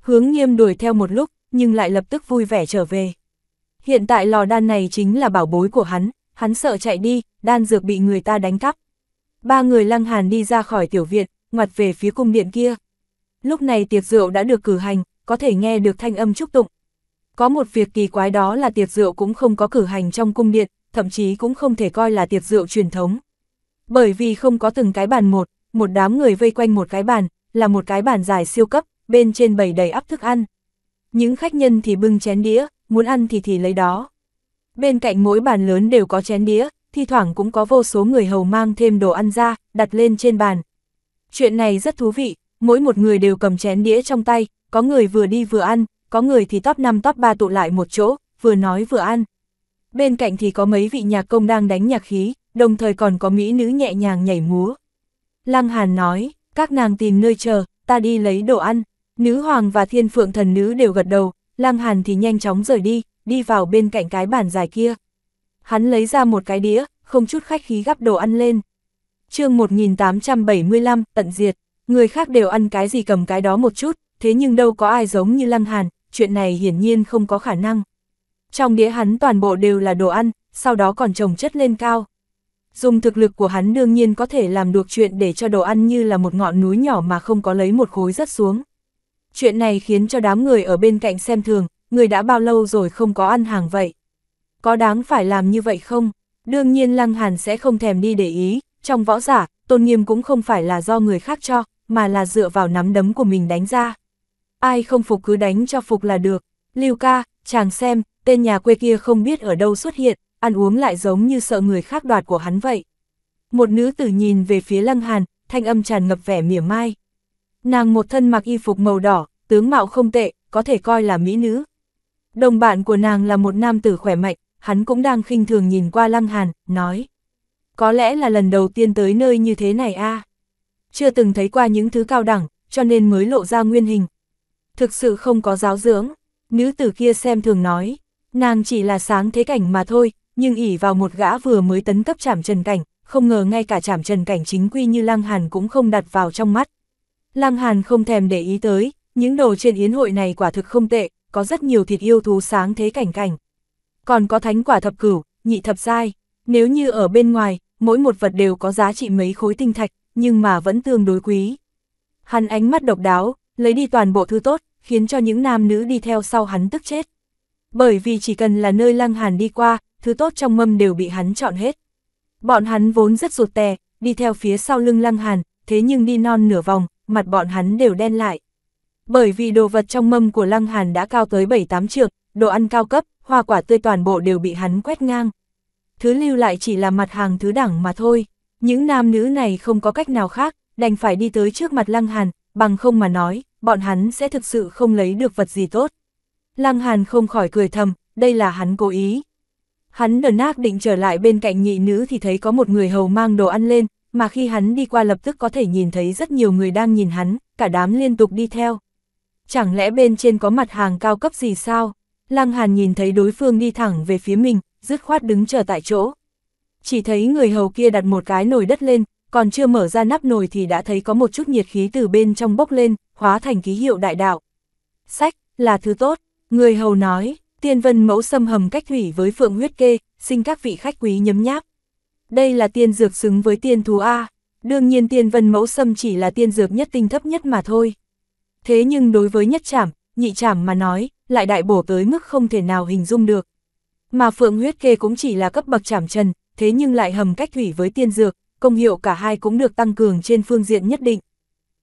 Hướng nghiêm đuổi theo một lúc, nhưng lại lập tức vui vẻ trở về. Hiện tại lò đan này chính là bảo bối của hắn, hắn sợ chạy đi, đan dược bị người ta đánh cắp. Ba người lăng hàn đi ra khỏi tiểu viện, ngoặt về phía cung điện kia. Lúc này tiệc rượu đã được cử hành, có thể nghe được thanh âm chúc tụng. Có một việc kỳ quái đó là tiệc rượu cũng không có cử hành trong cung điện, thậm chí cũng không thể coi là tiệc rượu truyền thống. Bởi vì không có từng cái bàn một, một đám người vây quanh một cái bàn, là một cái bàn dài siêu cấp, bên trên bầy đầy ắp thức ăn. Những khách nhân thì bưng chén đĩa, muốn ăn thì thì lấy đó. Bên cạnh mỗi bàn lớn đều có chén đĩa, thi thoảng cũng có vô số người hầu mang thêm đồ ăn ra, đặt lên trên bàn. Chuyện này rất thú vị, mỗi một người đều cầm chén đĩa trong tay, có người vừa đi vừa ăn, có người thì top 5 top 3 tụ lại một chỗ, vừa nói vừa ăn. Bên cạnh thì có mấy vị nhạc công đang đánh nhạc khí, đồng thời còn có mỹ nữ nhẹ nhàng nhảy múa. Lăng Hàn nói, các nàng tìm nơi chờ, ta đi lấy đồ ăn. Nữ hoàng và thiên phượng thần nữ đều gật đầu, Lăng Hàn thì nhanh chóng rời đi, đi vào bên cạnh cái bàn dài kia. Hắn lấy ra một cái đĩa, không chút khách khí gắp đồ ăn lên. chương 1875, tận diệt, người khác đều ăn cái gì cầm cái đó một chút, thế nhưng đâu có ai giống như Lăng Hàn, chuyện này hiển nhiên không có khả năng. Trong đĩa hắn toàn bộ đều là đồ ăn, sau đó còn trồng chất lên cao. Dùng thực lực của hắn đương nhiên có thể làm được chuyện để cho đồ ăn như là một ngọn núi nhỏ mà không có lấy một khối rất xuống. Chuyện này khiến cho đám người ở bên cạnh xem thường, người đã bao lâu rồi không có ăn hàng vậy. Có đáng phải làm như vậy không? Đương nhiên Lăng Hàn sẽ không thèm đi để ý, trong võ giả, tôn nghiêm cũng không phải là do người khác cho, mà là dựa vào nắm đấm của mình đánh ra. Ai không phục cứ đánh cho phục là được. Lưu ca, chàng xem, tên nhà quê kia không biết ở đâu xuất hiện, ăn uống lại giống như sợ người khác đoạt của hắn vậy. Một nữ tử nhìn về phía Lăng Hàn, thanh âm tràn ngập vẻ mỉa mai. Nàng một thân mặc y phục màu đỏ, tướng mạo không tệ, có thể coi là mỹ nữ. Đồng bạn của nàng là một nam tử khỏe mạnh, hắn cũng đang khinh thường nhìn qua Lăng Hàn, nói. Có lẽ là lần đầu tiên tới nơi như thế này a Chưa từng thấy qua những thứ cao đẳng, cho nên mới lộ ra nguyên hình. Thực sự không có giáo dưỡng, nữ tử kia xem thường nói. Nàng chỉ là sáng thế cảnh mà thôi, nhưng ỉ vào một gã vừa mới tấn cấp trảm trần cảnh, không ngờ ngay cả trảm trần cảnh chính quy như Lăng Hàn cũng không đặt vào trong mắt. Lăng Hàn không thèm để ý tới, những đồ trên yến hội này quả thực không tệ, có rất nhiều thịt yêu thú sáng thế cảnh cảnh. Còn có thánh quả thập cửu, nhị thập giai, nếu như ở bên ngoài, mỗi một vật đều có giá trị mấy khối tinh thạch, nhưng mà vẫn tương đối quý. Hắn ánh mắt độc đáo, lấy đi toàn bộ thứ tốt, khiến cho những nam nữ đi theo sau hắn tức chết. Bởi vì chỉ cần là nơi lăng hàn đi qua, thứ tốt trong mâm đều bị hắn chọn hết. Bọn hắn vốn rất rụt tè, đi theo phía sau lưng lăng hàn, thế nhưng đi non nửa vòng, mặt bọn hắn đều đen lại. Bởi vì đồ vật trong mâm của lăng hàn đã cao tới 7-8 trượng, đồ ăn cao cấp, hoa quả tươi toàn bộ đều bị hắn quét ngang. Thứ lưu lại chỉ là mặt hàng thứ đẳng mà thôi. Những nam nữ này không có cách nào khác, đành phải đi tới trước mặt lăng hàn, bằng không mà nói, bọn hắn sẽ thực sự không lấy được vật gì tốt. Lăng hàn không khỏi cười thầm, đây là hắn cố ý. Hắn đờn nác định trở lại bên cạnh nhị nữ thì thấy có một người hầu mang đồ ăn lên, mà khi hắn đi qua lập tức có thể nhìn thấy rất nhiều người đang nhìn hắn, cả đám liên tục đi theo. Chẳng lẽ bên trên có mặt hàng cao cấp gì sao? Lăng Hàn nhìn thấy đối phương đi thẳng về phía mình, dứt khoát đứng chờ tại chỗ. Chỉ thấy người hầu kia đặt một cái nồi đất lên, còn chưa mở ra nắp nồi thì đã thấy có một chút nhiệt khí từ bên trong bốc lên, hóa thành ký hiệu đại đạo. Sách, là thứ tốt, người hầu nói, tiên vân mẫu xâm hầm cách thủy với phượng huyết kê, xin các vị khách quý nhấm nháp. Đây là tiên dược xứng với tiên thú A, đương nhiên tiên vân mẫu xâm chỉ là tiên dược nhất tinh thấp nhất mà thôi. Thế nhưng đối với nhất trảm, nhị trảm mà nói, lại đại bổ tới mức không thể nào hình dung được. Mà phượng huyết kê cũng chỉ là cấp bậc trảm trần, thế nhưng lại hầm cách thủy với tiên dược, công hiệu cả hai cũng được tăng cường trên phương diện nhất định.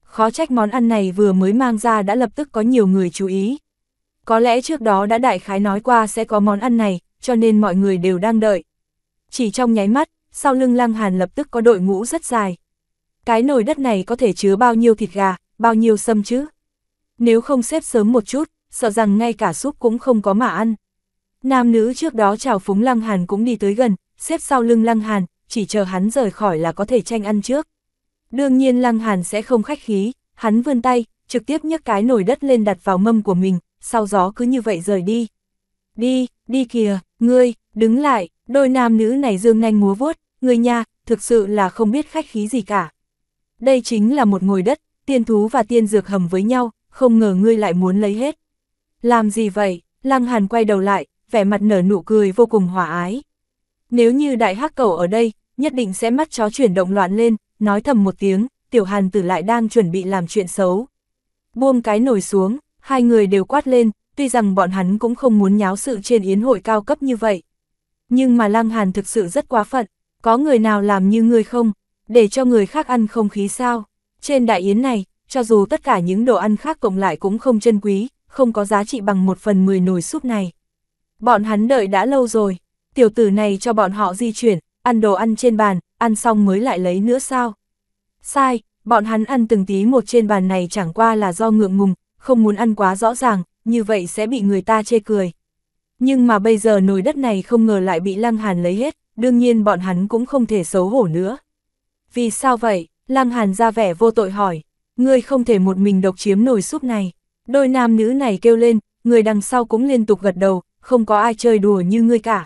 Khó trách món ăn này vừa mới mang ra đã lập tức có nhiều người chú ý. Có lẽ trước đó đã đại khái nói qua sẽ có món ăn này, cho nên mọi người đều đang đợi. Chỉ trong nháy mắt, sau lưng lăng hàn lập tức có đội ngũ rất dài. Cái nồi đất này có thể chứa bao nhiêu thịt gà, bao nhiêu sâm chứ? Nếu không xếp sớm một chút, sợ rằng ngay cả súp cũng không có mà ăn. Nam nữ trước đó chào phúng lăng hàn cũng đi tới gần, xếp sau lưng lăng hàn, chỉ chờ hắn rời khỏi là có thể tranh ăn trước. Đương nhiên lăng hàn sẽ không khách khí, hắn vươn tay, trực tiếp nhấc cái nồi đất lên đặt vào mâm của mình, sau gió cứ như vậy rời đi. Đi, đi kìa, ngươi, đứng lại, đôi nam nữ này dương nanh múa vuốt, ngươi nha, thực sự là không biết khách khí gì cả. Đây chính là một ngồi đất, tiên thú và tiên dược hầm với nhau, không ngờ ngươi lại muốn lấy hết. Làm gì vậy? Lăng Hàn quay đầu lại, vẻ mặt nở nụ cười vô cùng hòa ái. Nếu như đại hắc cầu ở đây, nhất định sẽ mắt chó chuyển động loạn lên, nói thầm một tiếng, tiểu hàn tử lại đang chuẩn bị làm chuyện xấu. Buông cái nồi xuống, hai người đều quát lên, tuy rằng bọn hắn cũng không muốn nháo sự trên yến hội cao cấp như vậy. Nhưng mà Lăng Hàn thực sự rất quá phận, có người nào làm như người không, để cho người khác ăn không khí sao. Trên đại yến này, cho dù tất cả những đồ ăn khác cộng lại cũng không chân quý, không có giá trị bằng một phần mười nồi súp này. Bọn hắn đợi đã lâu rồi, tiểu tử này cho bọn họ di chuyển, ăn đồ ăn trên bàn, ăn xong mới lại lấy nữa sao? Sai, bọn hắn ăn từng tí một trên bàn này chẳng qua là do ngượng ngùng, không muốn ăn quá rõ ràng, như vậy sẽ bị người ta chê cười. Nhưng mà bây giờ nồi đất này không ngờ lại bị Lăng Hàn lấy hết, đương nhiên bọn hắn cũng không thể xấu hổ nữa. Vì sao vậy? Lăng Hàn ra vẻ vô tội hỏi, ngươi không thể một mình độc chiếm nồi súp này. Đôi nam nữ này kêu lên, người đằng sau cũng liên tục gật đầu, không có ai chơi đùa như ngươi cả.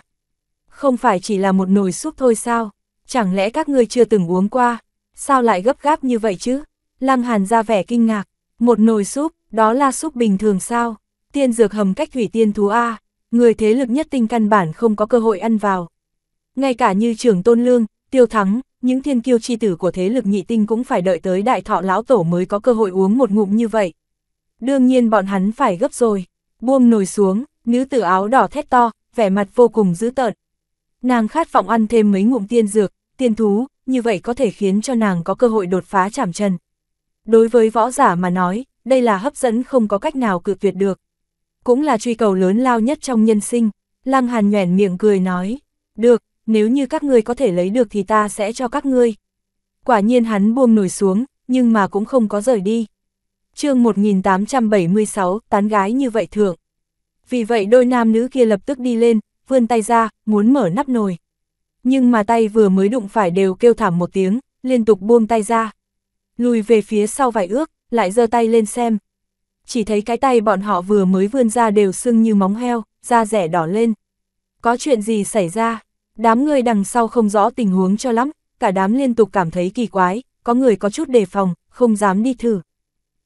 Không phải chỉ là một nồi súp thôi sao? Chẳng lẽ các ngươi chưa từng uống qua? Sao lại gấp gáp như vậy chứ? Lăng Hàn ra vẻ kinh ngạc. Một nồi súp, đó là súp bình thường sao? Tiên dược hầm cách thủy tiên thú A, người thế lực nhất tinh căn bản không có cơ hội ăn vào. Ngay cả như trưởng tôn lương, tiêu thắng, những thiên kiêu chi tử của thế lực nhị tinh cũng phải đợi tới đại thọ lão tổ mới có cơ hội uống một ngụm như vậy. Đương nhiên bọn hắn phải gấp rồi. Buông nồi xuống, nữ tử áo đỏ thét to, vẻ mặt vô cùng dữ tợn. Nàng khát vọng ăn thêm mấy ngụm tiên dược, tiên thú, như vậy có thể khiến cho nàng có cơ hội đột phá chảm chân. Đối với võ giả mà nói, đây là hấp dẫn không có cách nào cự tuyệt được. cũng là truy cầu lớn lao nhất trong nhân sinh. Lăng Hàn nhoẻn miệng cười nói, được, nếu như các ngươi có thể lấy được thì ta sẽ cho các ngươi. Quả nhiên hắn buông nổi xuống, nhưng mà cũng không có rời đi. chương 1876, tán gái như vậy thượng. Vì vậy đôi nam nữ kia lập tức đi lên, vươn tay ra, muốn mở nắp nồi. Nhưng mà tay vừa mới đụng phải đều kêu thảm một tiếng, liên tục buông tay ra. Lùi về phía sau vài ước, lại giơ tay lên xem. Chỉ thấy cái tay bọn họ vừa mới vươn ra đều sưng như móng heo, da rẻ đỏ lên. Có chuyện gì xảy ra? Đám người đằng sau không rõ tình huống cho lắm, cả đám liên tục cảm thấy kỳ quái, có người có chút đề phòng, không dám đi thử.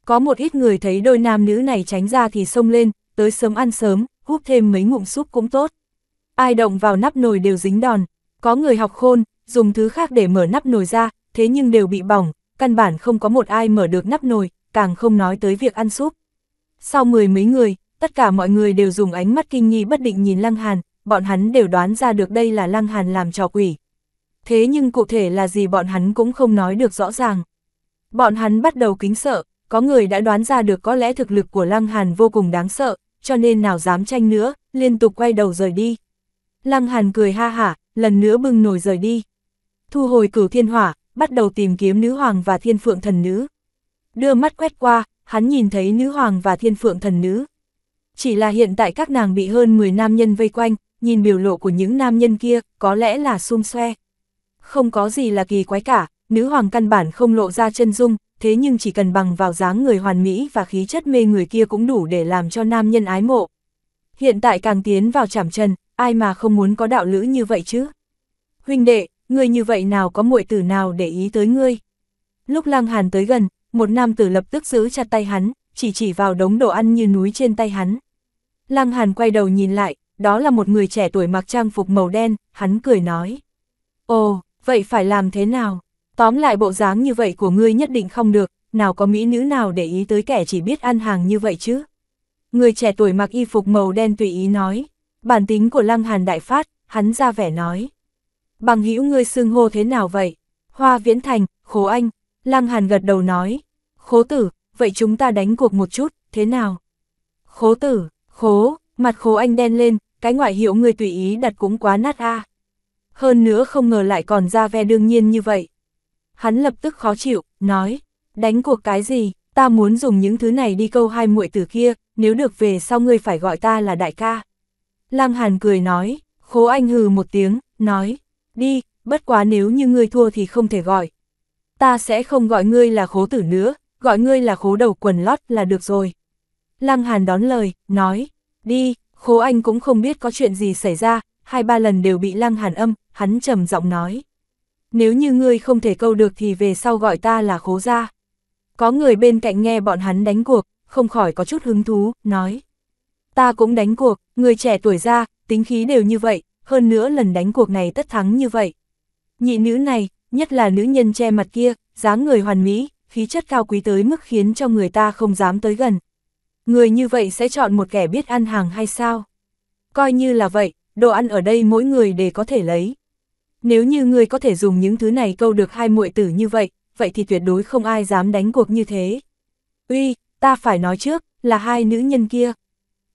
Có một ít người thấy đôi nam nữ này tránh ra thì xông lên, tới sớm ăn sớm, hút thêm mấy ngụm súp cũng tốt. Ai động vào nắp nồi đều dính đòn, có người học khôn, dùng thứ khác để mở nắp nồi ra, thế nhưng đều bị bỏng, căn bản không có một ai mở được nắp nồi, càng không nói tới việc ăn súp. Sau mười mấy người, tất cả mọi người đều dùng ánh mắt kinh nghi bất định nhìn Lăng Hàn, bọn hắn đều đoán ra được đây là Lăng Hàn làm trò quỷ. Thế nhưng cụ thể là gì bọn hắn cũng không nói được rõ ràng. Bọn hắn bắt đầu kính sợ, có người đã đoán ra được có lẽ thực lực của Lăng Hàn vô cùng đáng sợ, cho nên nào dám tranh nữa, liên tục quay đầu rời đi. Lăng Hàn cười ha hả, lần nữa bừng nổi rời đi. Thu hồi cửu thiên hỏa, bắt đầu tìm kiếm nữ hoàng và thiên phượng thần nữ. Đưa mắt quét qua, hắn nhìn thấy nữ hoàng và thiên phượng thần nữ. Chỉ là hiện tại các nàng bị hơn 10 nam nhân vây quanh, nhìn biểu lộ của những nam nhân kia, có lẽ là xung xoe. Không có gì là kỳ quái cả, nữ hoàng căn bản không lộ ra chân dung, thế nhưng chỉ cần bằng vào dáng người hoàn mỹ và khí chất mê người kia cũng đủ để làm cho nam nhân ái mộ. Hiện tại càng tiến vào chảm trần, ai mà không muốn có đạo lữ như vậy chứ? Huynh đệ, người như vậy nào có muội tử nào để ý tới ngươi? Lúc Lăng Hàn tới gần, một nam tử lập tức giữ chặt tay hắn, chỉ chỉ vào đống đồ ăn như núi trên tay hắn. Lăng Hàn quay đầu nhìn lại, đó là một người trẻ tuổi mặc trang phục màu đen, hắn cười nói. Ồ, vậy phải làm thế nào? Tóm lại bộ dáng như vậy của ngươi nhất định không được, nào có mỹ nữ nào để ý tới kẻ chỉ biết ăn hàng như vậy chứ? Người trẻ tuổi mặc y phục màu đen tùy ý nói. Bản tính của Lăng Hàn đại phát, hắn ra vẻ nói. Bằng hữu ngươi xưng hô thế nào vậy? Hoa Viễn Thành, Khố Anh, Lăng Hàn gật đầu nói. Khố tử, vậy chúng ta đánh cuộc một chút, thế nào? Khố tử, khố, mặt khố anh đen lên, cái ngoại hiệu người tùy ý đặt cũng quá nát a. Hơn nữa không ngờ lại còn ra vẻ đương nhiên như vậy. Hắn lập tức khó chịu, nói, đánh cuộc cái gì, ta muốn dùng những thứ này đi câu hai muội tử kia, nếu được về sau ngươi phải gọi ta là đại ca. Lăng Hàn cười nói, khố anh hừ một tiếng, nói, đi, bất quá nếu như ngươi thua thì không thể gọi. Ta sẽ không gọi ngươi là khố tử nữa, gọi ngươi là khố đầu quần lót là được rồi. Lăng Hàn đón lời, nói, đi, khố anh cũng không biết có chuyện gì xảy ra, hai ba lần đều bị Lăng Hàn âm, hắn trầm giọng nói. Nếu như ngươi không thể câu được thì về sau gọi ta là khố gia. Có người bên cạnh nghe bọn hắn đánh cuộc, không khỏi có chút hứng thú, nói. Ta cũng đánh cuộc, người trẻ tuổi ra, tính khí đều như vậy, hơn nữa lần đánh cuộc này tất thắng như vậy. Nhị nữ này, nhất là nữ nhân che mặt kia, dáng người hoàn mỹ, khí chất cao quý tới mức khiến cho người ta không dám tới gần. Người như vậy sẽ chọn một kẻ biết ăn hàng hay sao? Coi như là vậy, đồ ăn ở đây mỗi người đều có thể lấy. Nếu như người có thể dùng những thứ này câu được hai muội tử như vậy, vậy thì tuyệt đối không ai dám đánh cuộc như thế. Uy, ta phải nói trước, là hai nữ nhân kia.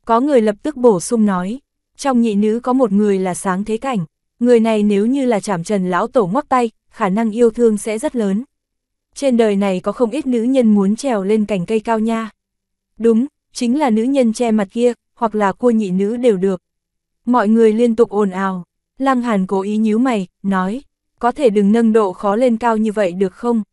Có người lập tức bổ sung nói, trong nhị nữ có một người là sáng thế cảnh, người này nếu như là chảm trần lão tổ ngoắc tay, khả năng yêu thương sẽ rất lớn. Trên đời này có không ít nữ nhân muốn trèo lên cành cây cao nha. Đúng, chính là nữ nhân che mặt kia, hoặc là cua nhị nữ đều được. Mọi người liên tục ồn ào, Lăng Hàn cố ý nhíu mày, nói, có thể đừng nâng độ khó lên cao như vậy được không?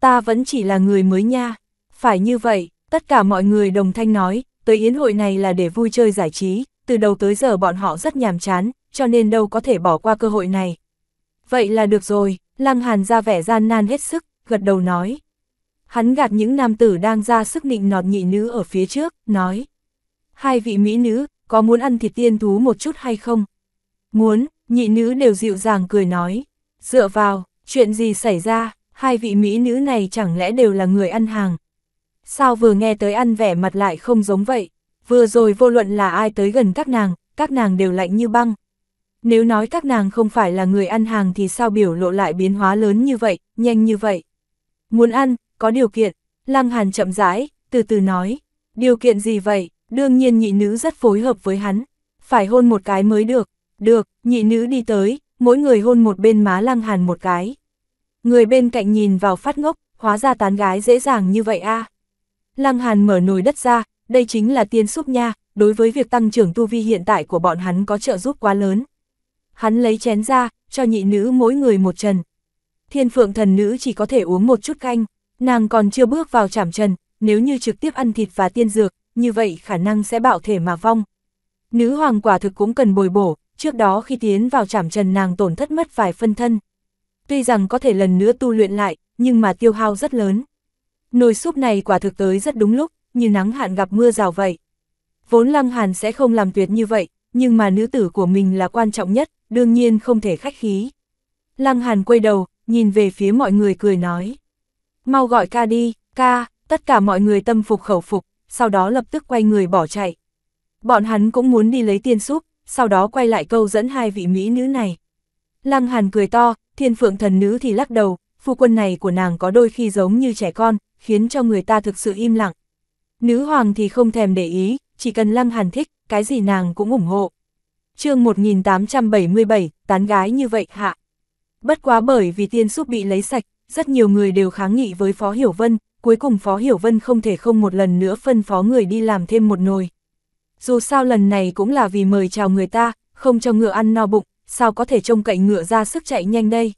Ta vẫn chỉ là người mới nha, phải như vậy, tất cả mọi người đồng thanh nói, tới yến hội này là để vui chơi giải trí, từ đầu tới giờ bọn họ rất nhàm chán, cho nên đâu có thể bỏ qua cơ hội này. Vậy là được rồi, Lăng Hàn ra vẻ gian nan hết sức, gật đầu nói. Hắn gạt những nam tử đang ra sức nịnh nọt nhị nữ ở phía trước, nói. Hai vị mỹ nữ, có muốn ăn thịt tiên thú một chút hay không? Muốn, nhị nữ đều dịu dàng cười nói. Dựa vào, chuyện gì xảy ra, hai vị mỹ nữ này chẳng lẽ đều là người ăn hàng? Sao vừa nghe tới ăn vẻ mặt lại không giống vậy? Vừa rồi vô luận là ai tới gần các nàng, các nàng đều lạnh như băng. Nếu nói các nàng không phải là người ăn hàng thì sao biểu lộ lại biến hóa lớn như vậy, nhanh như vậy? Muốn ăn, có điều kiện, Lăng Hàn chậm rãi, từ từ nói. Điều kiện gì vậy? Đương nhiên nhị nữ rất phối hợp với hắn, phải hôn một cái mới được. Được, nhị nữ đi tới, mỗi người hôn một bên má Lăng Hàn một cái. Người bên cạnh nhìn vào phát ngốc, hóa ra tán gái dễ dàng như vậy a. À. Lăng Hàn mở nồi đất ra, đây chính là tiên súp nha, đối với việc tăng trưởng tu vi hiện tại của bọn hắn có trợ giúp quá lớn. Hắn lấy chén ra, cho nhị nữ mỗi người một trần. Thiên phượng thần nữ chỉ có thể uống một chút canh, nàng còn chưa bước vào chảm trần, nếu như trực tiếp ăn thịt và tiên dược, như vậy khả năng sẽ bạo thể mà vong. Nữ hoàng quả thực cũng cần bồi bổ, trước đó khi tiến vào chảm trần nàng tổn thất mất vài phân thân. Tuy rằng có thể lần nữa tu luyện lại, nhưng mà tiêu hao rất lớn. Nồi súp này quả thực tới rất đúng lúc, như nắng hạn gặp mưa rào vậy. Vốn Lăng Hàn sẽ không làm tuyệt như vậy, nhưng mà nữ tử của mình là quan trọng nhất, đương nhiên không thể khách khí. Lăng Hàn quay đầu, nhìn về phía mọi người cười nói. Mau gọi ca đi, ca, tất cả mọi người tâm phục khẩu phục, sau đó lập tức quay người bỏ chạy. Bọn hắn cũng muốn đi lấy tiên súp, sau đó quay lại câu dẫn hai vị mỹ nữ này. Lăng Hàn cười to, thiên phượng thần nữ thì lắc đầu, phu quân này của nàng có đôi khi giống như trẻ con, khiến cho người ta thực sự im lặng. Nữ hoàng thì không thèm để ý, chỉ cần Lăng Hàn thích, cái gì nàng cũng ủng hộ. chương 1877, tán gái như vậy hạ. Bất quá bởi vì tiên súp bị lấy sạch, rất nhiều người đều kháng nghị với Phó Hiểu Vân, cuối cùng Phó Hiểu Vân không thể không một lần nữa phân phó người đi làm thêm một nồi. Dù sao lần này cũng là vì mời chào người ta, không cho ngựa ăn no bụng, sao có thể trông cậy ngựa ra sức chạy nhanh đây.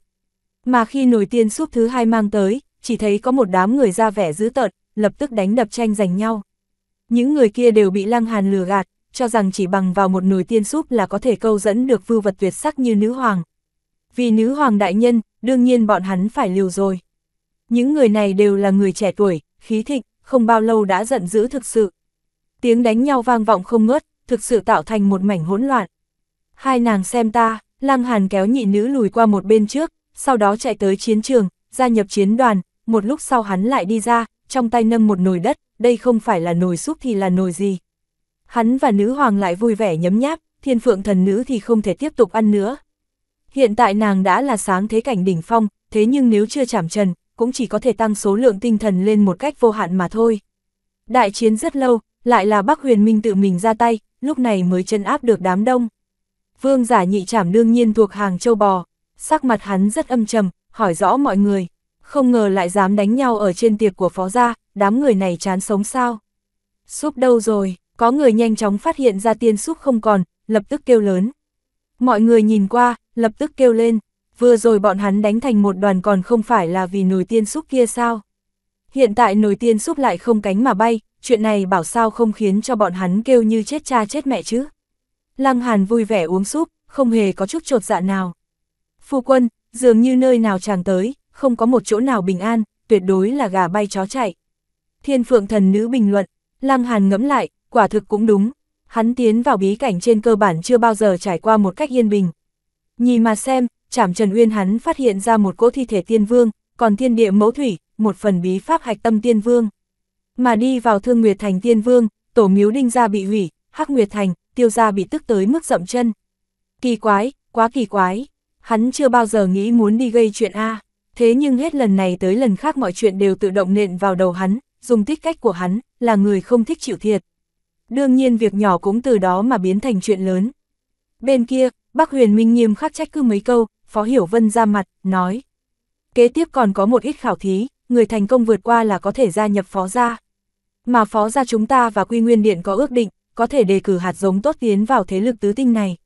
Mà khi nồi tiên súp thứ hai mang tới, chỉ thấy có một đám người ra vẻ dữ tợn, lập tức đánh đập tranh giành nhau. Những người kia đều bị Lăng Hàn lừa gạt, cho rằng chỉ bằng vào một nồi tiên súp là có thể câu dẫn được vưu vật tuyệt sắc như nữ hoàng. Vì nữ hoàng đại nhân, đương nhiên bọn hắn phải liều rồi. Những người này đều là người trẻ tuổi, khí thịnh, không bao lâu đã giận dữ thực sự. Tiếng đánh nhau vang vọng không ngớt, thực sự tạo thành một mảnh hỗn loạn. Hai nàng xem ta, Lăng Hàn kéo nhị nữ lùi qua một bên trước, sau đó chạy tới chiến trường, gia nhập chiến đoàn, một lúc sau hắn lại đi ra, trong tay nâng một nồi đất, đây không phải là nồi súp thì là nồi gì. Hắn và nữ hoàng lại vui vẻ nhấm nháp, thiên phượng thần nữ thì không thể tiếp tục ăn nữa. Hiện tại nàng đã là sáng thế cảnh đỉnh phong, thế nhưng nếu chưa chảm trần, cũng chỉ có thể tăng số lượng tinh thần lên một cách vô hạn mà thôi. Đại chiến rất lâu, lại là Bắc Huyền Minh tự mình ra tay, lúc này mới chân áp được đám đông. Vương giả nhị trảm đương nhiên thuộc hàng châu bò, sắc mặt hắn rất âm trầm, hỏi rõ mọi người, không ngờ lại dám đánh nhau ở trên tiệc của phó gia, đám người này chán sống sao. Súp đâu rồi, có người nhanh chóng phát hiện ra tiên súp không còn, lập tức kêu lớn. Mọi người nhìn qua, lập tức kêu lên, vừa rồi bọn hắn đánh thành một đoàn còn không phải là vì nồi tiên súp kia sao. Hiện tại nồi tiên súp lại không cánh mà bay, chuyện này bảo sao không khiến cho bọn hắn kêu như chết cha chết mẹ chứ. Lăng Hàn vui vẻ uống súp, không hề có chút trột dạ nào. Phu quân, dường như nơi nào chàng tới, không có một chỗ nào bình an, tuyệt đối là gà bay chó chạy. Thiên phượng thần nữ bình luận, Lăng Hàn ngẫm lại, quả thực cũng đúng. Hắn tiến vào bí cảnh trên cơ bản chưa bao giờ trải qua một cách yên bình. Nhìn mà xem, chảm Trần Uyên hắn phát hiện ra một cỗ thi thể tiên vương, còn thiên địa mẫu thủy, một phần bí pháp hạch tâm tiên vương. Mà đi vào thương Nguyệt Thành tiên vương, tổ miếu đinh gia bị hủy, hắc Nguyệt Thành, tiêu gia bị tức tới mức dậm chân. Kỳ quái, quá kỳ quái, hắn chưa bao giờ nghĩ muốn đi gây chuyện A, thế nhưng hết lần này tới lần khác mọi chuyện đều tự động nện vào đầu hắn, dùng tích cách của hắn, là người không thích chịu thiệt. Đương nhiên việc nhỏ cũng từ đó mà biến thành chuyện lớn. Bên kia, Bắc Huyền Minh nghiêm khắc trách cứ mấy câu, Phó Hiểu Vân ra mặt, nói. Kế tiếp còn có một ít khảo thí, người thành công vượt qua là có thể gia nhập phó gia. Mà phó gia chúng ta và Quy Nguyên Điện có ước định, có thể đề cử hạt giống tốt tiến vào thế lực tứ tinh này.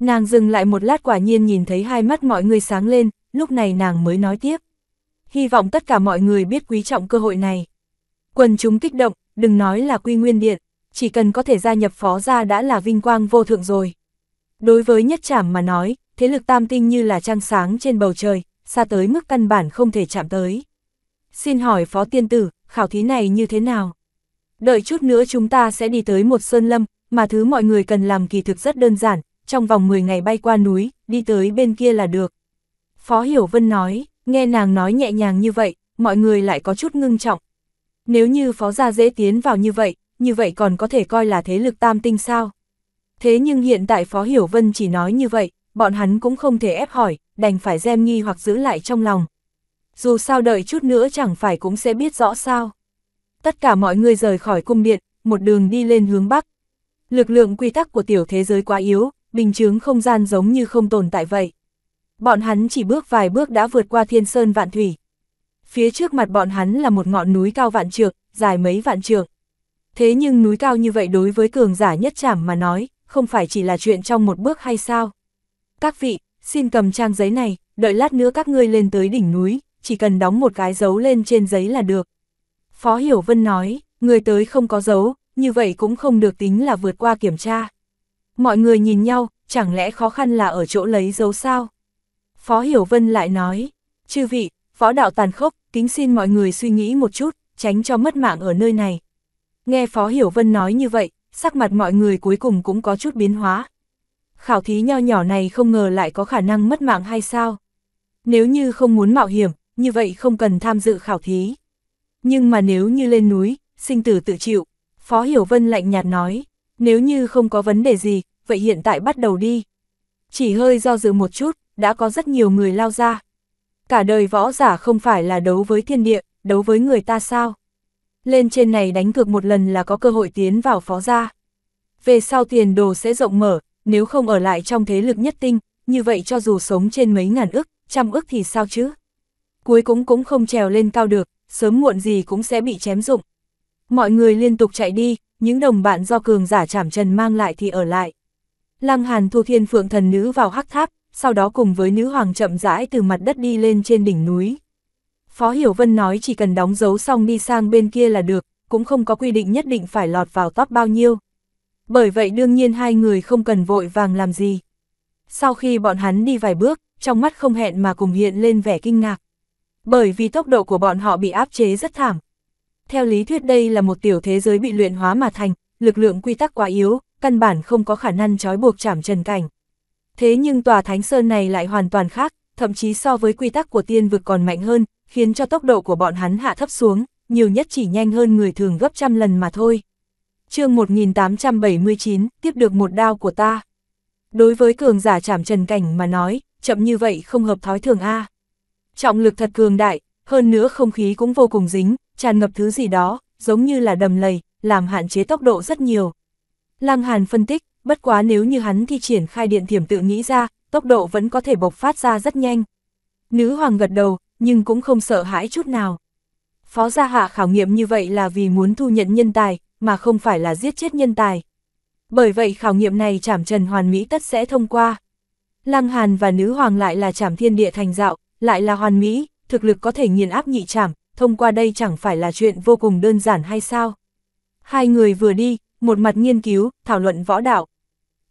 Nàng dừng lại một lát quả nhiên nhìn thấy hai mắt mọi người sáng lên, lúc này nàng mới nói tiếp. Hy vọng tất cả mọi người biết quý trọng cơ hội này. Quần chúng kích động, đừng nói là Quy Nguyên Điện, chỉ cần có thể gia nhập phó gia đã là vinh quang vô thượng rồi. Đối với nhất trảm mà nói, thế lực tam tinh như là trăng sáng trên bầu trời, xa tới mức căn bản không thể chạm tới. Xin hỏi phó tiên tử, khảo thí này như thế nào? Đợi chút nữa chúng ta sẽ đi tới một sơn lâm, mà thứ mọi người cần làm kỳ thực rất đơn giản, trong vòng 10 ngày bay qua núi, đi tới bên kia là được. Phó Hiểu Vân nói, nghe nàng nói nhẹ nhàng như vậy, mọi người lại có chút ngưng trọng. Nếu như phó gia dễ tiến vào như vậy, như vậy còn có thể coi là thế lực tam tinh sao? Thế nhưng hiện tại Phó Hiểu Vân chỉ nói như vậy, bọn hắn cũng không thể ép hỏi, đành phải xem nghi hoặc giữ lại trong lòng. Dù sao đợi chút nữa chẳng phải cũng sẽ biết rõ sao. Tất cả mọi người rời khỏi cung điện, một đường đi lên hướng Bắc. Lực lượng quy tắc của tiểu thế giới quá yếu, bình chướng không gian giống như không tồn tại vậy. Bọn hắn chỉ bước vài bước đã vượt qua thiên sơn vạn thủy. Phía trước mặt bọn hắn là một ngọn núi cao vạn trượng, dài mấy vạn trượng. Thế nhưng núi cao như vậy đối với cường giả nhất trảm mà nói, không phải chỉ là chuyện trong một bước hay sao? Các vị, xin cầm trang giấy này, đợi lát nữa các ngươi lên tới đỉnh núi, chỉ cần đóng một cái dấu lên trên giấy là được. Phó Hiểu Vân nói, người tới không có dấu, như vậy cũng không được tính là vượt qua kiểm tra. Mọi người nhìn nhau, chẳng lẽ khó khăn là ở chỗ lấy dấu sao? Phó Hiểu Vân lại nói, chư vị, võ đạo tàn khốc, kính xin mọi người suy nghĩ một chút, tránh cho mất mạng ở nơi này. Nghe Phó Hiểu Vân nói như vậy, sắc mặt mọi người cuối cùng cũng có chút biến hóa. Khảo thí nho nhỏ này không ngờ lại có khả năng mất mạng hay sao? Nếu như không muốn mạo hiểm, như vậy không cần tham dự khảo thí. Nhưng mà nếu như lên núi, sinh tử tự chịu, Phó Hiểu Vân lạnh nhạt nói, nếu như không có vấn đề gì, vậy hiện tại bắt đầu đi. Chỉ hơi do dự một chút, đã có rất nhiều người lao ra. Cả đời võ giả không phải là đấu với thiên địa, đấu với người ta sao? Lên trên này đánh cược một lần là có cơ hội tiến vào phó gia. Về sau tiền đồ sẽ rộng mở, nếu không ở lại trong thế lực nhất tinh, như vậy cho dù sống trên mấy ngàn ức, trăm ức thì sao chứ? Cuối cũng cũng không trèo lên cao được, sớm muộn gì cũng sẽ bị chém dụng. Mọi người liên tục chạy đi, những đồng bạn do cường giả trảm trần mang lại thì ở lại. Lăng Hàn thu thiên phượng thần nữ vào hắc tháp, sau đó cùng với nữ hoàng chậm rãi từ mặt đất đi lên trên đỉnh núi. Phó Hiểu Vân nói chỉ cần đóng dấu xong đi sang bên kia là được, cũng không có quy định nhất định phải lọt vào top bao nhiêu. Bởi vậy đương nhiên hai người không cần vội vàng làm gì. Sau khi bọn hắn đi vài bước, trong mắt không hẹn mà cùng hiện lên vẻ kinh ngạc. Bởi vì tốc độ của bọn họ bị áp chế rất thảm. Theo lý thuyết đây là một tiểu thế giới bị luyện hóa mà thành, lực lượng quy tắc quá yếu, căn bản không có khả năng trói buộc chảm trần cảnh. Thế nhưng tòa Thánh Sơn này lại hoàn toàn khác, thậm chí so với quy tắc của tiên vực còn mạnh hơn, khiến cho tốc độ của bọn hắn hạ thấp xuống, nhiều nhất chỉ nhanh hơn người thường gấp trăm lần mà thôi. chương 1879, tiếp được một đao của ta. Đối với cường giả chảm trần cảnh mà nói, chậm như vậy không hợp thói thường A. Trọng lực thật cường đại, hơn nữa không khí cũng vô cùng dính, tràn ngập thứ gì đó, giống như là đầm lầy, làm hạn chế tốc độ rất nhiều. Lăng Hàn phân tích, bất quá nếu như hắn thi triển khai điện thiểm tự nghĩ ra, tốc độ vẫn có thể bộc phát ra rất nhanh. Nữ hoàng gật đầu, nhưng cũng không sợ hãi chút nào. Phó gia hạ khảo nghiệm như vậy là vì muốn thu nhận nhân tài, mà không phải là giết chết nhân tài. Bởi vậy khảo nghiệm này chảm trần hoàn mỹ tất sẽ thông qua. Lăng Hàn và nữ hoàng lại là chảm thiên địa thành dạo, lại là hoàn mỹ, thực lực có thể nghiền áp nhị chảm thông qua đây chẳng phải là chuyện vô cùng đơn giản hay sao. Hai người vừa đi, một mặt nghiên cứu, thảo luận võ đạo.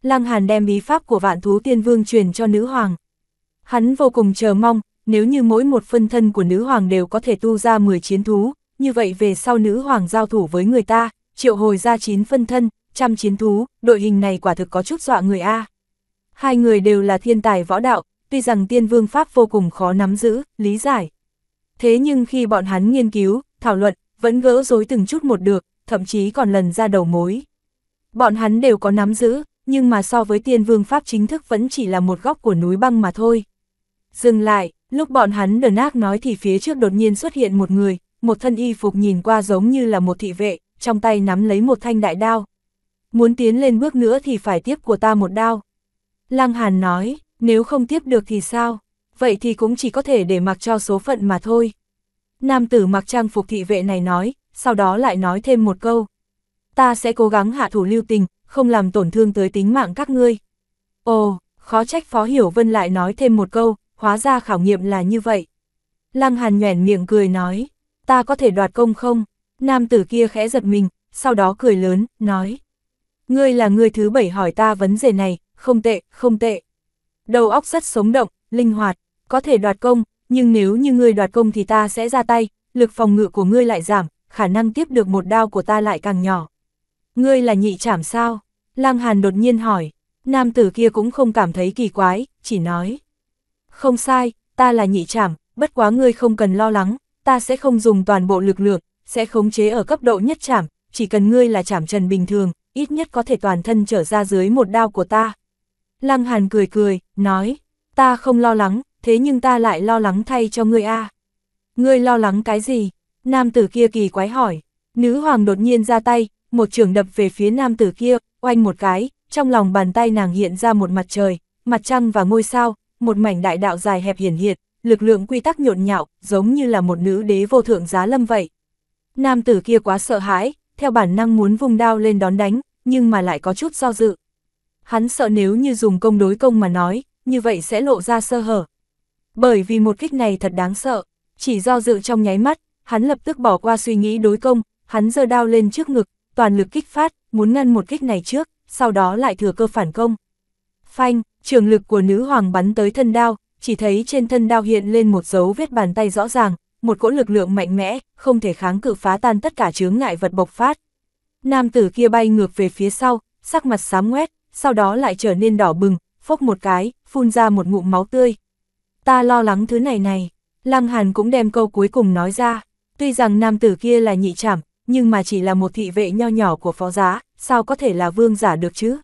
Lăng Hàn đem bí pháp của vạn thú tiên vương truyền cho nữ hoàng. Hắn vô cùng chờ mong, nếu như mỗi một phân thân của nữ hoàng đều có thể tu ra 10 chiến thú, như vậy về sau nữ hoàng giao thủ với người ta, triệu hồi ra 9 phân thân, trăm chiến thú, đội hình này quả thực có chút dọa người A. Hai người đều là thiên tài võ đạo, tuy rằng tiên vương pháp vô cùng khó nắm giữ, lý giải. Thế nhưng khi bọn hắn nghiên cứu, thảo luận, vẫn gỡ rối từng chút một được, thậm chí còn lần ra đầu mối. Bọn hắn đều có nắm giữ, nhưng mà so với tiên vương pháp chính thức vẫn chỉ là một góc của núi băng mà thôi. Dừng lại, lúc bọn hắn đờn ác nói thì phía trước đột nhiên xuất hiện một người, một thân y phục nhìn qua giống như là một thị vệ, trong tay nắm lấy một thanh đại đao. Muốn tiến lên bước nữa thì phải tiếp của ta một đao. Lăng Hàn nói, nếu không tiếp được thì sao? Vậy thì cũng chỉ có thể để mặc cho số phận mà thôi. Nam tử mặc trang phục thị vệ này nói, sau đó lại nói thêm một câu. Ta sẽ cố gắng hạ thủ lưu tình, không làm tổn thương tới tính mạng các ngươi. Ồ, khó trách Phó Hiểu Vân lại nói thêm một câu, hóa ra khảo nghiệm là như vậy. Lăng Hàn nhoẻn miệng cười nói, ta có thể đoạt công không? Nam tử kia khẽ giật mình, sau đó cười lớn, nói. Ngươi là người thứ bảy hỏi ta vấn đề này, không tệ, không tệ. Đầu óc rất sống động, linh hoạt, có thể đoạt công, nhưng nếu như ngươi đoạt công thì ta sẽ ra tay, lực phòng ngự của ngươi lại giảm, khả năng tiếp được một đao của ta lại càng nhỏ. Ngươi là nhị trảm sao? Lăng Hàn đột nhiên hỏi, nam tử kia cũng không cảm thấy kỳ quái, chỉ nói. Không sai, ta là nhị trảm, bất quá ngươi không cần lo lắng, ta sẽ không dùng toàn bộ lực lượng, sẽ khống chế ở cấp độ nhất trảm, chỉ cần ngươi là trảm trần bình thường, ít nhất có thể toàn thân trở ra dưới một đao của ta. Lăng Hàn cười cười, nói, ta không lo lắng, thế nhưng ta lại lo lắng thay cho ngươi a. Ngươi lo lắng cái gì? Nam tử kia kỳ quái hỏi, nữ hoàng đột nhiên ra tay, một trường đập về phía nam tử kia, oanh một cái, trong lòng bàn tay nàng hiện ra một mặt trời, mặt trăng và ngôi sao, một mảnh đại đạo dài hẹp hiển hiện, lực lượng quy tắc nhộn nhạo, giống như là một nữ đế vô thượng giá lâm vậy. Nam tử kia quá sợ hãi, theo bản năng muốn vùng đao lên đón đánh, nhưng mà lại có chút do dự. Hắn sợ nếu như dùng công đối công mà nói, như vậy sẽ lộ ra sơ hở. Bởi vì một kích này thật đáng sợ, chỉ do dự trong nháy mắt, hắn lập tức bỏ qua suy nghĩ đối công, hắn giơ đao lên trước ngực, toàn lực kích phát, muốn ngăn một kích này trước, sau đó lại thừa cơ phản công. Phanh, trường lực của nữ hoàng bắn tới thân đao, chỉ thấy trên thân đao hiện lên một dấu vết bàn tay rõ ràng, một cỗ lực lượng mạnh mẽ, không thể kháng cự phá tan tất cả chướng ngại vật bộc phát. Nam tử kia bay ngược về phía sau, sắc mặt xám ngoét, sau đó lại trở nên đỏ bừng, phốc một cái, phun ra một ngụm máu tươi. Ta lo lắng thứ này này, Lăng Hàn cũng đem câu cuối cùng nói ra, tuy rằng nam tử kia là nhị trảm, nhưng mà chỉ là một thị vệ nho nhỏ của phó giá, sao có thể là vương giả được chứ?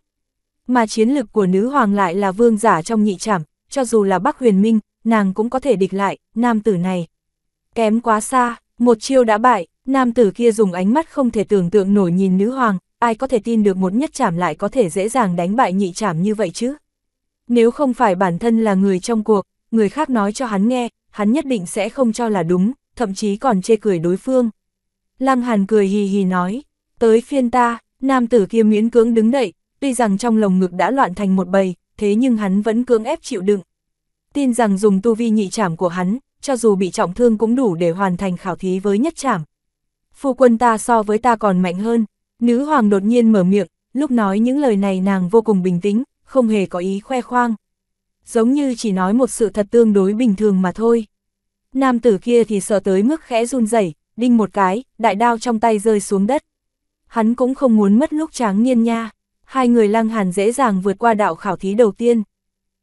Mà chiến lực của nữ hoàng lại là vương giả trong nhị trảm, cho dù là Bắc Huyền Minh, nàng cũng có thể địch lại, nam tử này. Kém quá xa, một chiêu đã bại, nam tử kia dùng ánh mắt không thể tưởng tượng nổi nhìn nữ hoàng, ai có thể tin được một nhất trảm lại có thể dễ dàng đánh bại nhị trảm như vậy chứ? Nếu không phải bản thân là người trong cuộc, người khác nói cho hắn nghe, hắn nhất định sẽ không cho là đúng, thậm chí còn chê cười đối phương. Lăng Hàn cười hì hì nói, tới phiên ta, nam tử kia miễn cưỡng đứng dậy, tuy rằng trong lồng ngực đã loạn thành một bầy, thế nhưng hắn vẫn cưỡng ép chịu đựng. Tin rằng dùng tu vi nhị trảm của hắn, cho dù bị trọng thương cũng đủ để hoàn thành khảo thí với nhất trảm. Phu quân ta so với ta còn mạnh hơn, nữ hoàng đột nhiên mở miệng, lúc nói những lời này nàng vô cùng bình tĩnh, không hề có ý khoe khoang. Giống như chỉ nói một sự thật tương đối bình thường mà thôi. Nam tử kia thì sợ tới mức khẽ run rẩy, đinh một cái, đại đao trong tay rơi xuống đất. Hắn cũng không muốn mất lúc tráng niên nha. Hai người lăng hàn dễ dàng vượt qua đạo khảo thí đầu tiên.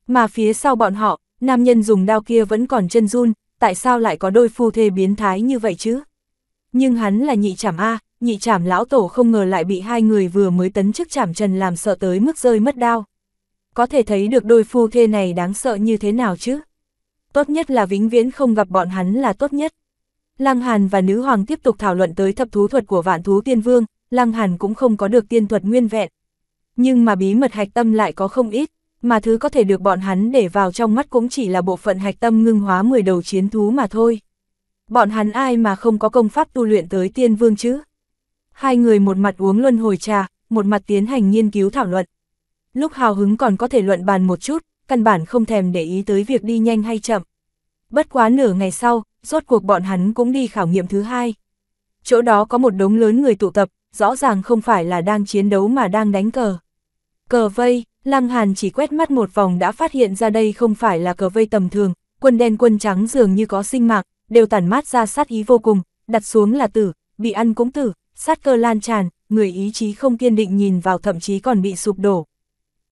Mà phía sau bọn họ, nam nhân dùng đao kia vẫn còn chân run, tại sao lại có đôi phu thê biến thái như vậy chứ? Nhưng hắn là nhị trảm A, nhị trảm lão tổ không ngờ lại bị hai người vừa mới tấn chức trảm trần làm sợ tới mức rơi mất đao. Có thể thấy được đôi phu thê này đáng sợ như thế nào chứ? Tốt nhất là vĩnh viễn không gặp bọn hắn là tốt nhất. Lăng Hàn và Nữ Hoàng tiếp tục thảo luận tới thập thú thuật của vạn thú tiên vương, Lăng Hàn cũng không có được tiên thuật nguyên vẹn. Nhưng mà bí mật hạch tâm lại có không ít, mà thứ có thể được bọn hắn để vào trong mắt cũng chỉ là bộ phận hạch tâm ngưng hóa 10 đầu chiến thú mà thôi. Bọn hắn ai mà không có công pháp tu luyện tới tiên vương chứ? Hai người một mặt uống luân hồi trà, một mặt tiến hành nghiên cứu thảo luận. Lúc hào hứng còn có thể luận bàn một chút, căn bản không thèm để ý tới việc đi nhanh hay chậm. Bất quá nửa ngày sau, rốt cuộc bọn hắn cũng đi khảo nghiệm thứ hai. Chỗ đó có một đống lớn người tụ tập, rõ ràng không phải là đang chiến đấu mà đang đánh cờ. Cờ vây, Lăng Hàn chỉ quét mắt một vòng đã phát hiện ra đây không phải là cờ vây tầm thường, quân đen quân trắng dường như có sinh mạng, đều tản mát ra sát ý vô cùng, đặt xuống là tử, bị ăn cũng tử, sát cơ lan tràn, người ý chí không kiên định nhìn vào thậm chí còn bị sụp đổ.